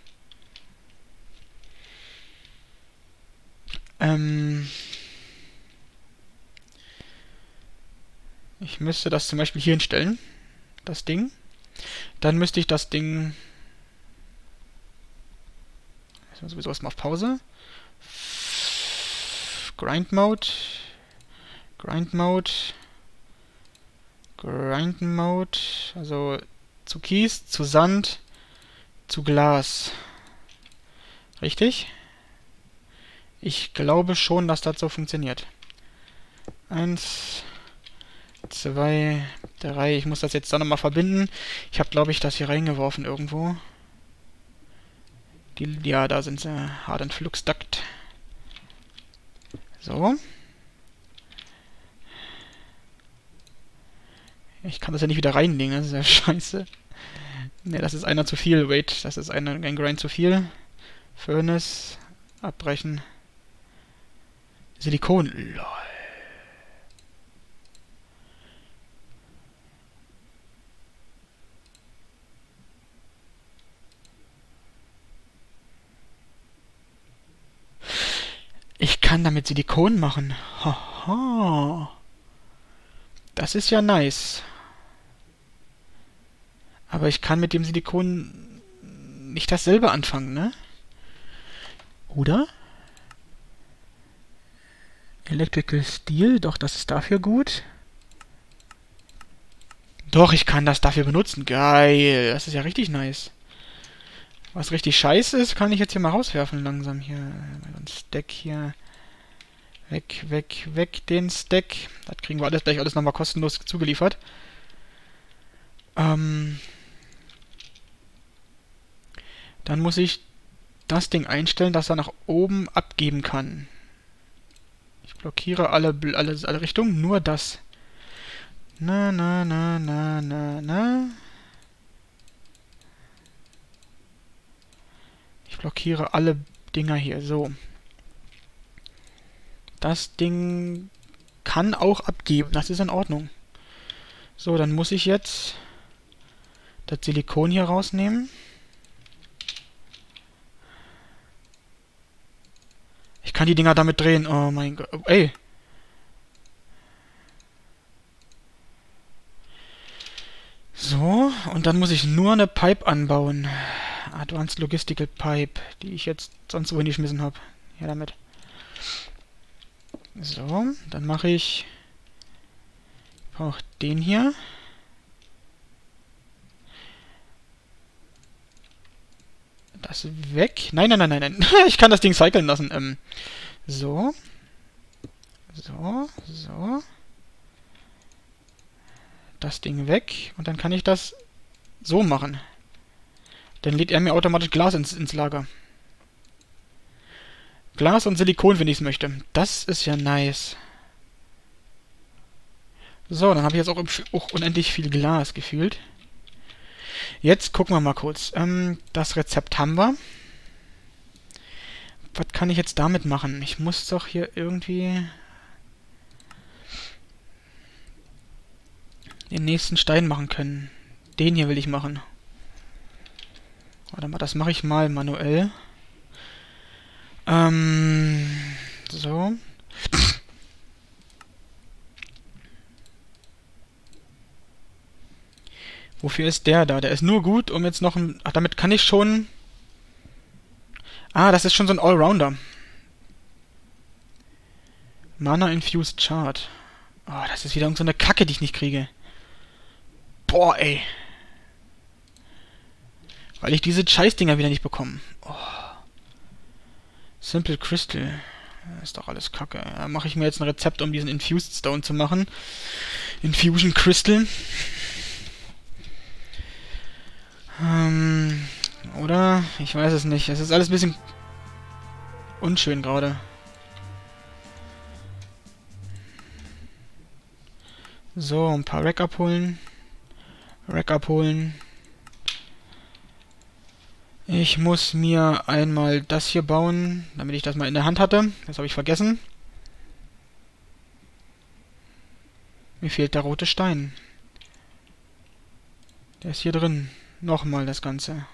Ähm. Ich müsste das zum Beispiel hier hinstellen. Das Ding. Dann müsste ich das Ding... Ich sowieso erstmal auf Pause. Grind Mode. Grind Mode. Grind Mode. Also zu Kies, zu Sand, zu Glas. Richtig? Ich glaube schon, dass das so funktioniert. Eins, zwei, drei. Ich muss das jetzt dann nochmal verbinden. Ich habe, glaube ich, das hier reingeworfen irgendwo. Die, ja, da sind sie. Hard and Flux Duct. So. Ich kann das ja nicht wieder reinlegen, das ist ja scheiße. Ne, das ist einer zu viel. Wait, das ist ein, ein Grind zu viel. Furnace. Abbrechen. Silikon. Lol. Ich kann damit Silikon machen. Haha. Das ist ja nice. Aber ich kann mit dem Silikon nicht dasselbe anfangen, ne? Oder? Electrical Steel, doch, das ist dafür gut. Doch, ich kann das dafür benutzen. Geil, das ist ja richtig nice. Was richtig scheiße ist, kann ich jetzt hier mal rauswerfen langsam. Hier, ein Stack hier. Weg, weg, weg den Stack. Das kriegen wir alles gleich alles nochmal kostenlos zugeliefert. Ähm... Dann muss ich das Ding einstellen, dass er nach oben abgeben kann. Blockiere alle, alle, alle Richtungen, nur das. Na, na, na, na, na, na. Ich blockiere alle Dinger hier, so. Das Ding kann auch abgeben, das ist in Ordnung. So, dann muss ich jetzt das Silikon hier rausnehmen. Ich kann die Dinger damit drehen. Oh mein Gott. Ey. So, und dann muss ich nur eine Pipe anbauen. Advanced Logistical Pipe, die ich jetzt sonst wohin geschmissen habe. Ja, damit. So, dann mache ich... Ich brauche den hier. Das weg. Nein, nein, nein, nein, nein. ich kann das Ding cyclen lassen. Ähm, so. So, so. Das Ding weg. Und dann kann ich das so machen. Dann lädt er mir automatisch Glas ins, ins Lager. Glas und Silikon, wenn ich es möchte. Das ist ja nice. So, dann habe ich jetzt auch, auch unendlich viel Glas gefühlt. Jetzt gucken wir mal kurz. Ähm, das Rezept haben wir. Was kann ich jetzt damit machen? Ich muss doch hier irgendwie... den nächsten Stein machen können. Den hier will ich machen. Warte mal, das mache ich mal manuell. Ähm, so. Wofür ist der da? Der ist nur gut, um jetzt noch ein... Ach, damit kann ich schon... Ah, das ist schon so ein Allrounder. Mana Infused Chart. Oh, das ist wieder irgendeine so Kacke, die ich nicht kriege. Boah, ey. Weil ich diese Scheißdinger wieder nicht bekomme. Oh. Simple Crystal. Ist doch alles kacke. Da mache ich mir jetzt ein Rezept, um diesen Infused Stone zu machen. Infusion Crystal. Ähm, oder? Ich weiß es nicht. Es ist alles ein bisschen unschön gerade. So, ein paar Rack abholen. Rack abholen. Ich muss mir einmal das hier bauen, damit ich das mal in der Hand hatte. Das habe ich vergessen. Mir fehlt der rote Stein. Der ist hier drin. Nochmal das Ganze.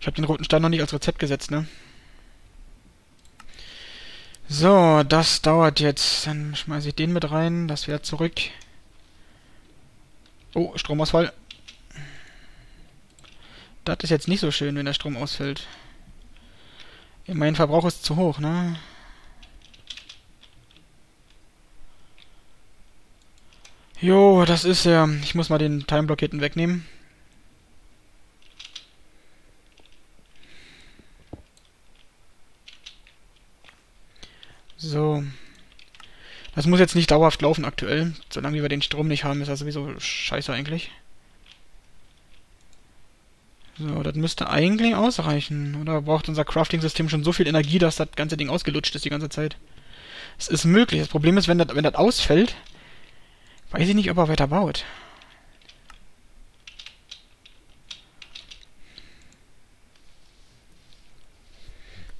Ich habe den roten Stein noch nicht als Rezept gesetzt, ne? So, das dauert jetzt. Dann schmeiße ich den mit rein. Das wäre zurück. Oh, Stromausfall. Das ist jetzt nicht so schön, wenn der Strom ausfällt. Mein Verbrauch ist zu hoch, ne? Jo, das ist ja... Ich muss mal den Timeblock hinten wegnehmen. So. Das muss jetzt nicht dauerhaft laufen aktuell. Solange wir den Strom nicht haben, ist das sowieso scheiße eigentlich. So, das müsste eigentlich ausreichen. Oder braucht unser Crafting-System schon so viel Energie, dass das ganze Ding ausgelutscht ist die ganze Zeit? Es ist möglich. Das Problem ist, wenn das, wenn das ausfällt, weiß ich nicht, ob er weiter baut.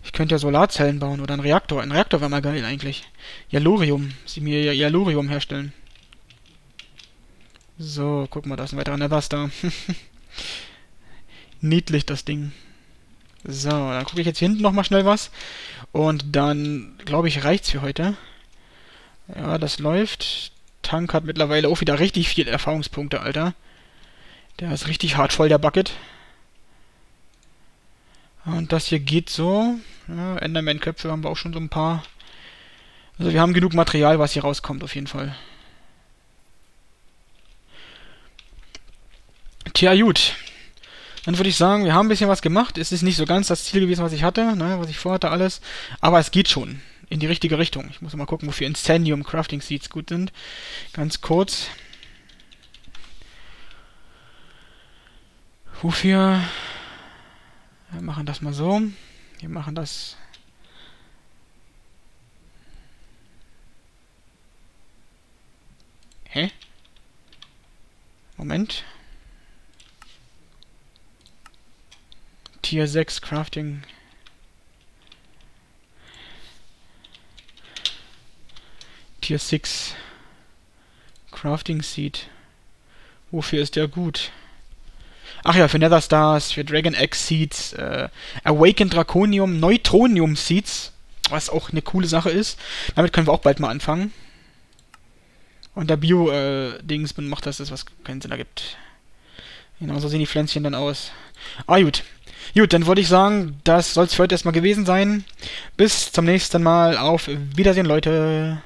Ich könnte ja Solarzellen bauen oder einen Reaktor. Ein Reaktor wäre mal geil eigentlich. Yellorium. Sie mir Yellorium herstellen. So, guck mal, da ist ein weiterer Netherstar. Niedlich, das Ding. So, dann gucke ich jetzt hinten nochmal schnell was. Und dann, glaube ich, reicht's für heute. Ja, das läuft. Tank hat mittlerweile auch wieder richtig viel Erfahrungspunkte, Alter. Der ist richtig hart voll, der Bucket. Und das hier geht so. Ja, Enderman-Köpfe haben wir auch schon so ein paar. Also wir haben genug Material, was hier rauskommt, auf jeden Fall. Tja, gut. Dann würde ich sagen, wir haben ein bisschen was gemacht. Es ist nicht so ganz das Ziel gewesen, was ich hatte, ne, was ich vorhatte, alles. Aber es geht schon in die richtige Richtung. Ich muss mal gucken, wofür Incendium Crafting Seeds gut sind. Ganz kurz. Wofür? Wir machen das mal so. Wir machen das. Hä? Moment. Tier 6 Crafting. Tier 6 Crafting Seed. Wofür ist der gut? Ach ja, für Nether Stars, für Dragon Egg Seeds, äh, Awakened Draconium, Neutronium Seeds, was auch eine coole Sache ist. Damit können wir auch bald mal anfangen. Und der Bio-Dings äh, macht das, was keinen Sinn ergibt. Genau, so sehen die Pflänzchen dann aus. Ah, gut. Gut, dann würde ich sagen, das soll es für heute erstmal gewesen sein. Bis zum nächsten Mal. Auf Wiedersehen, Leute.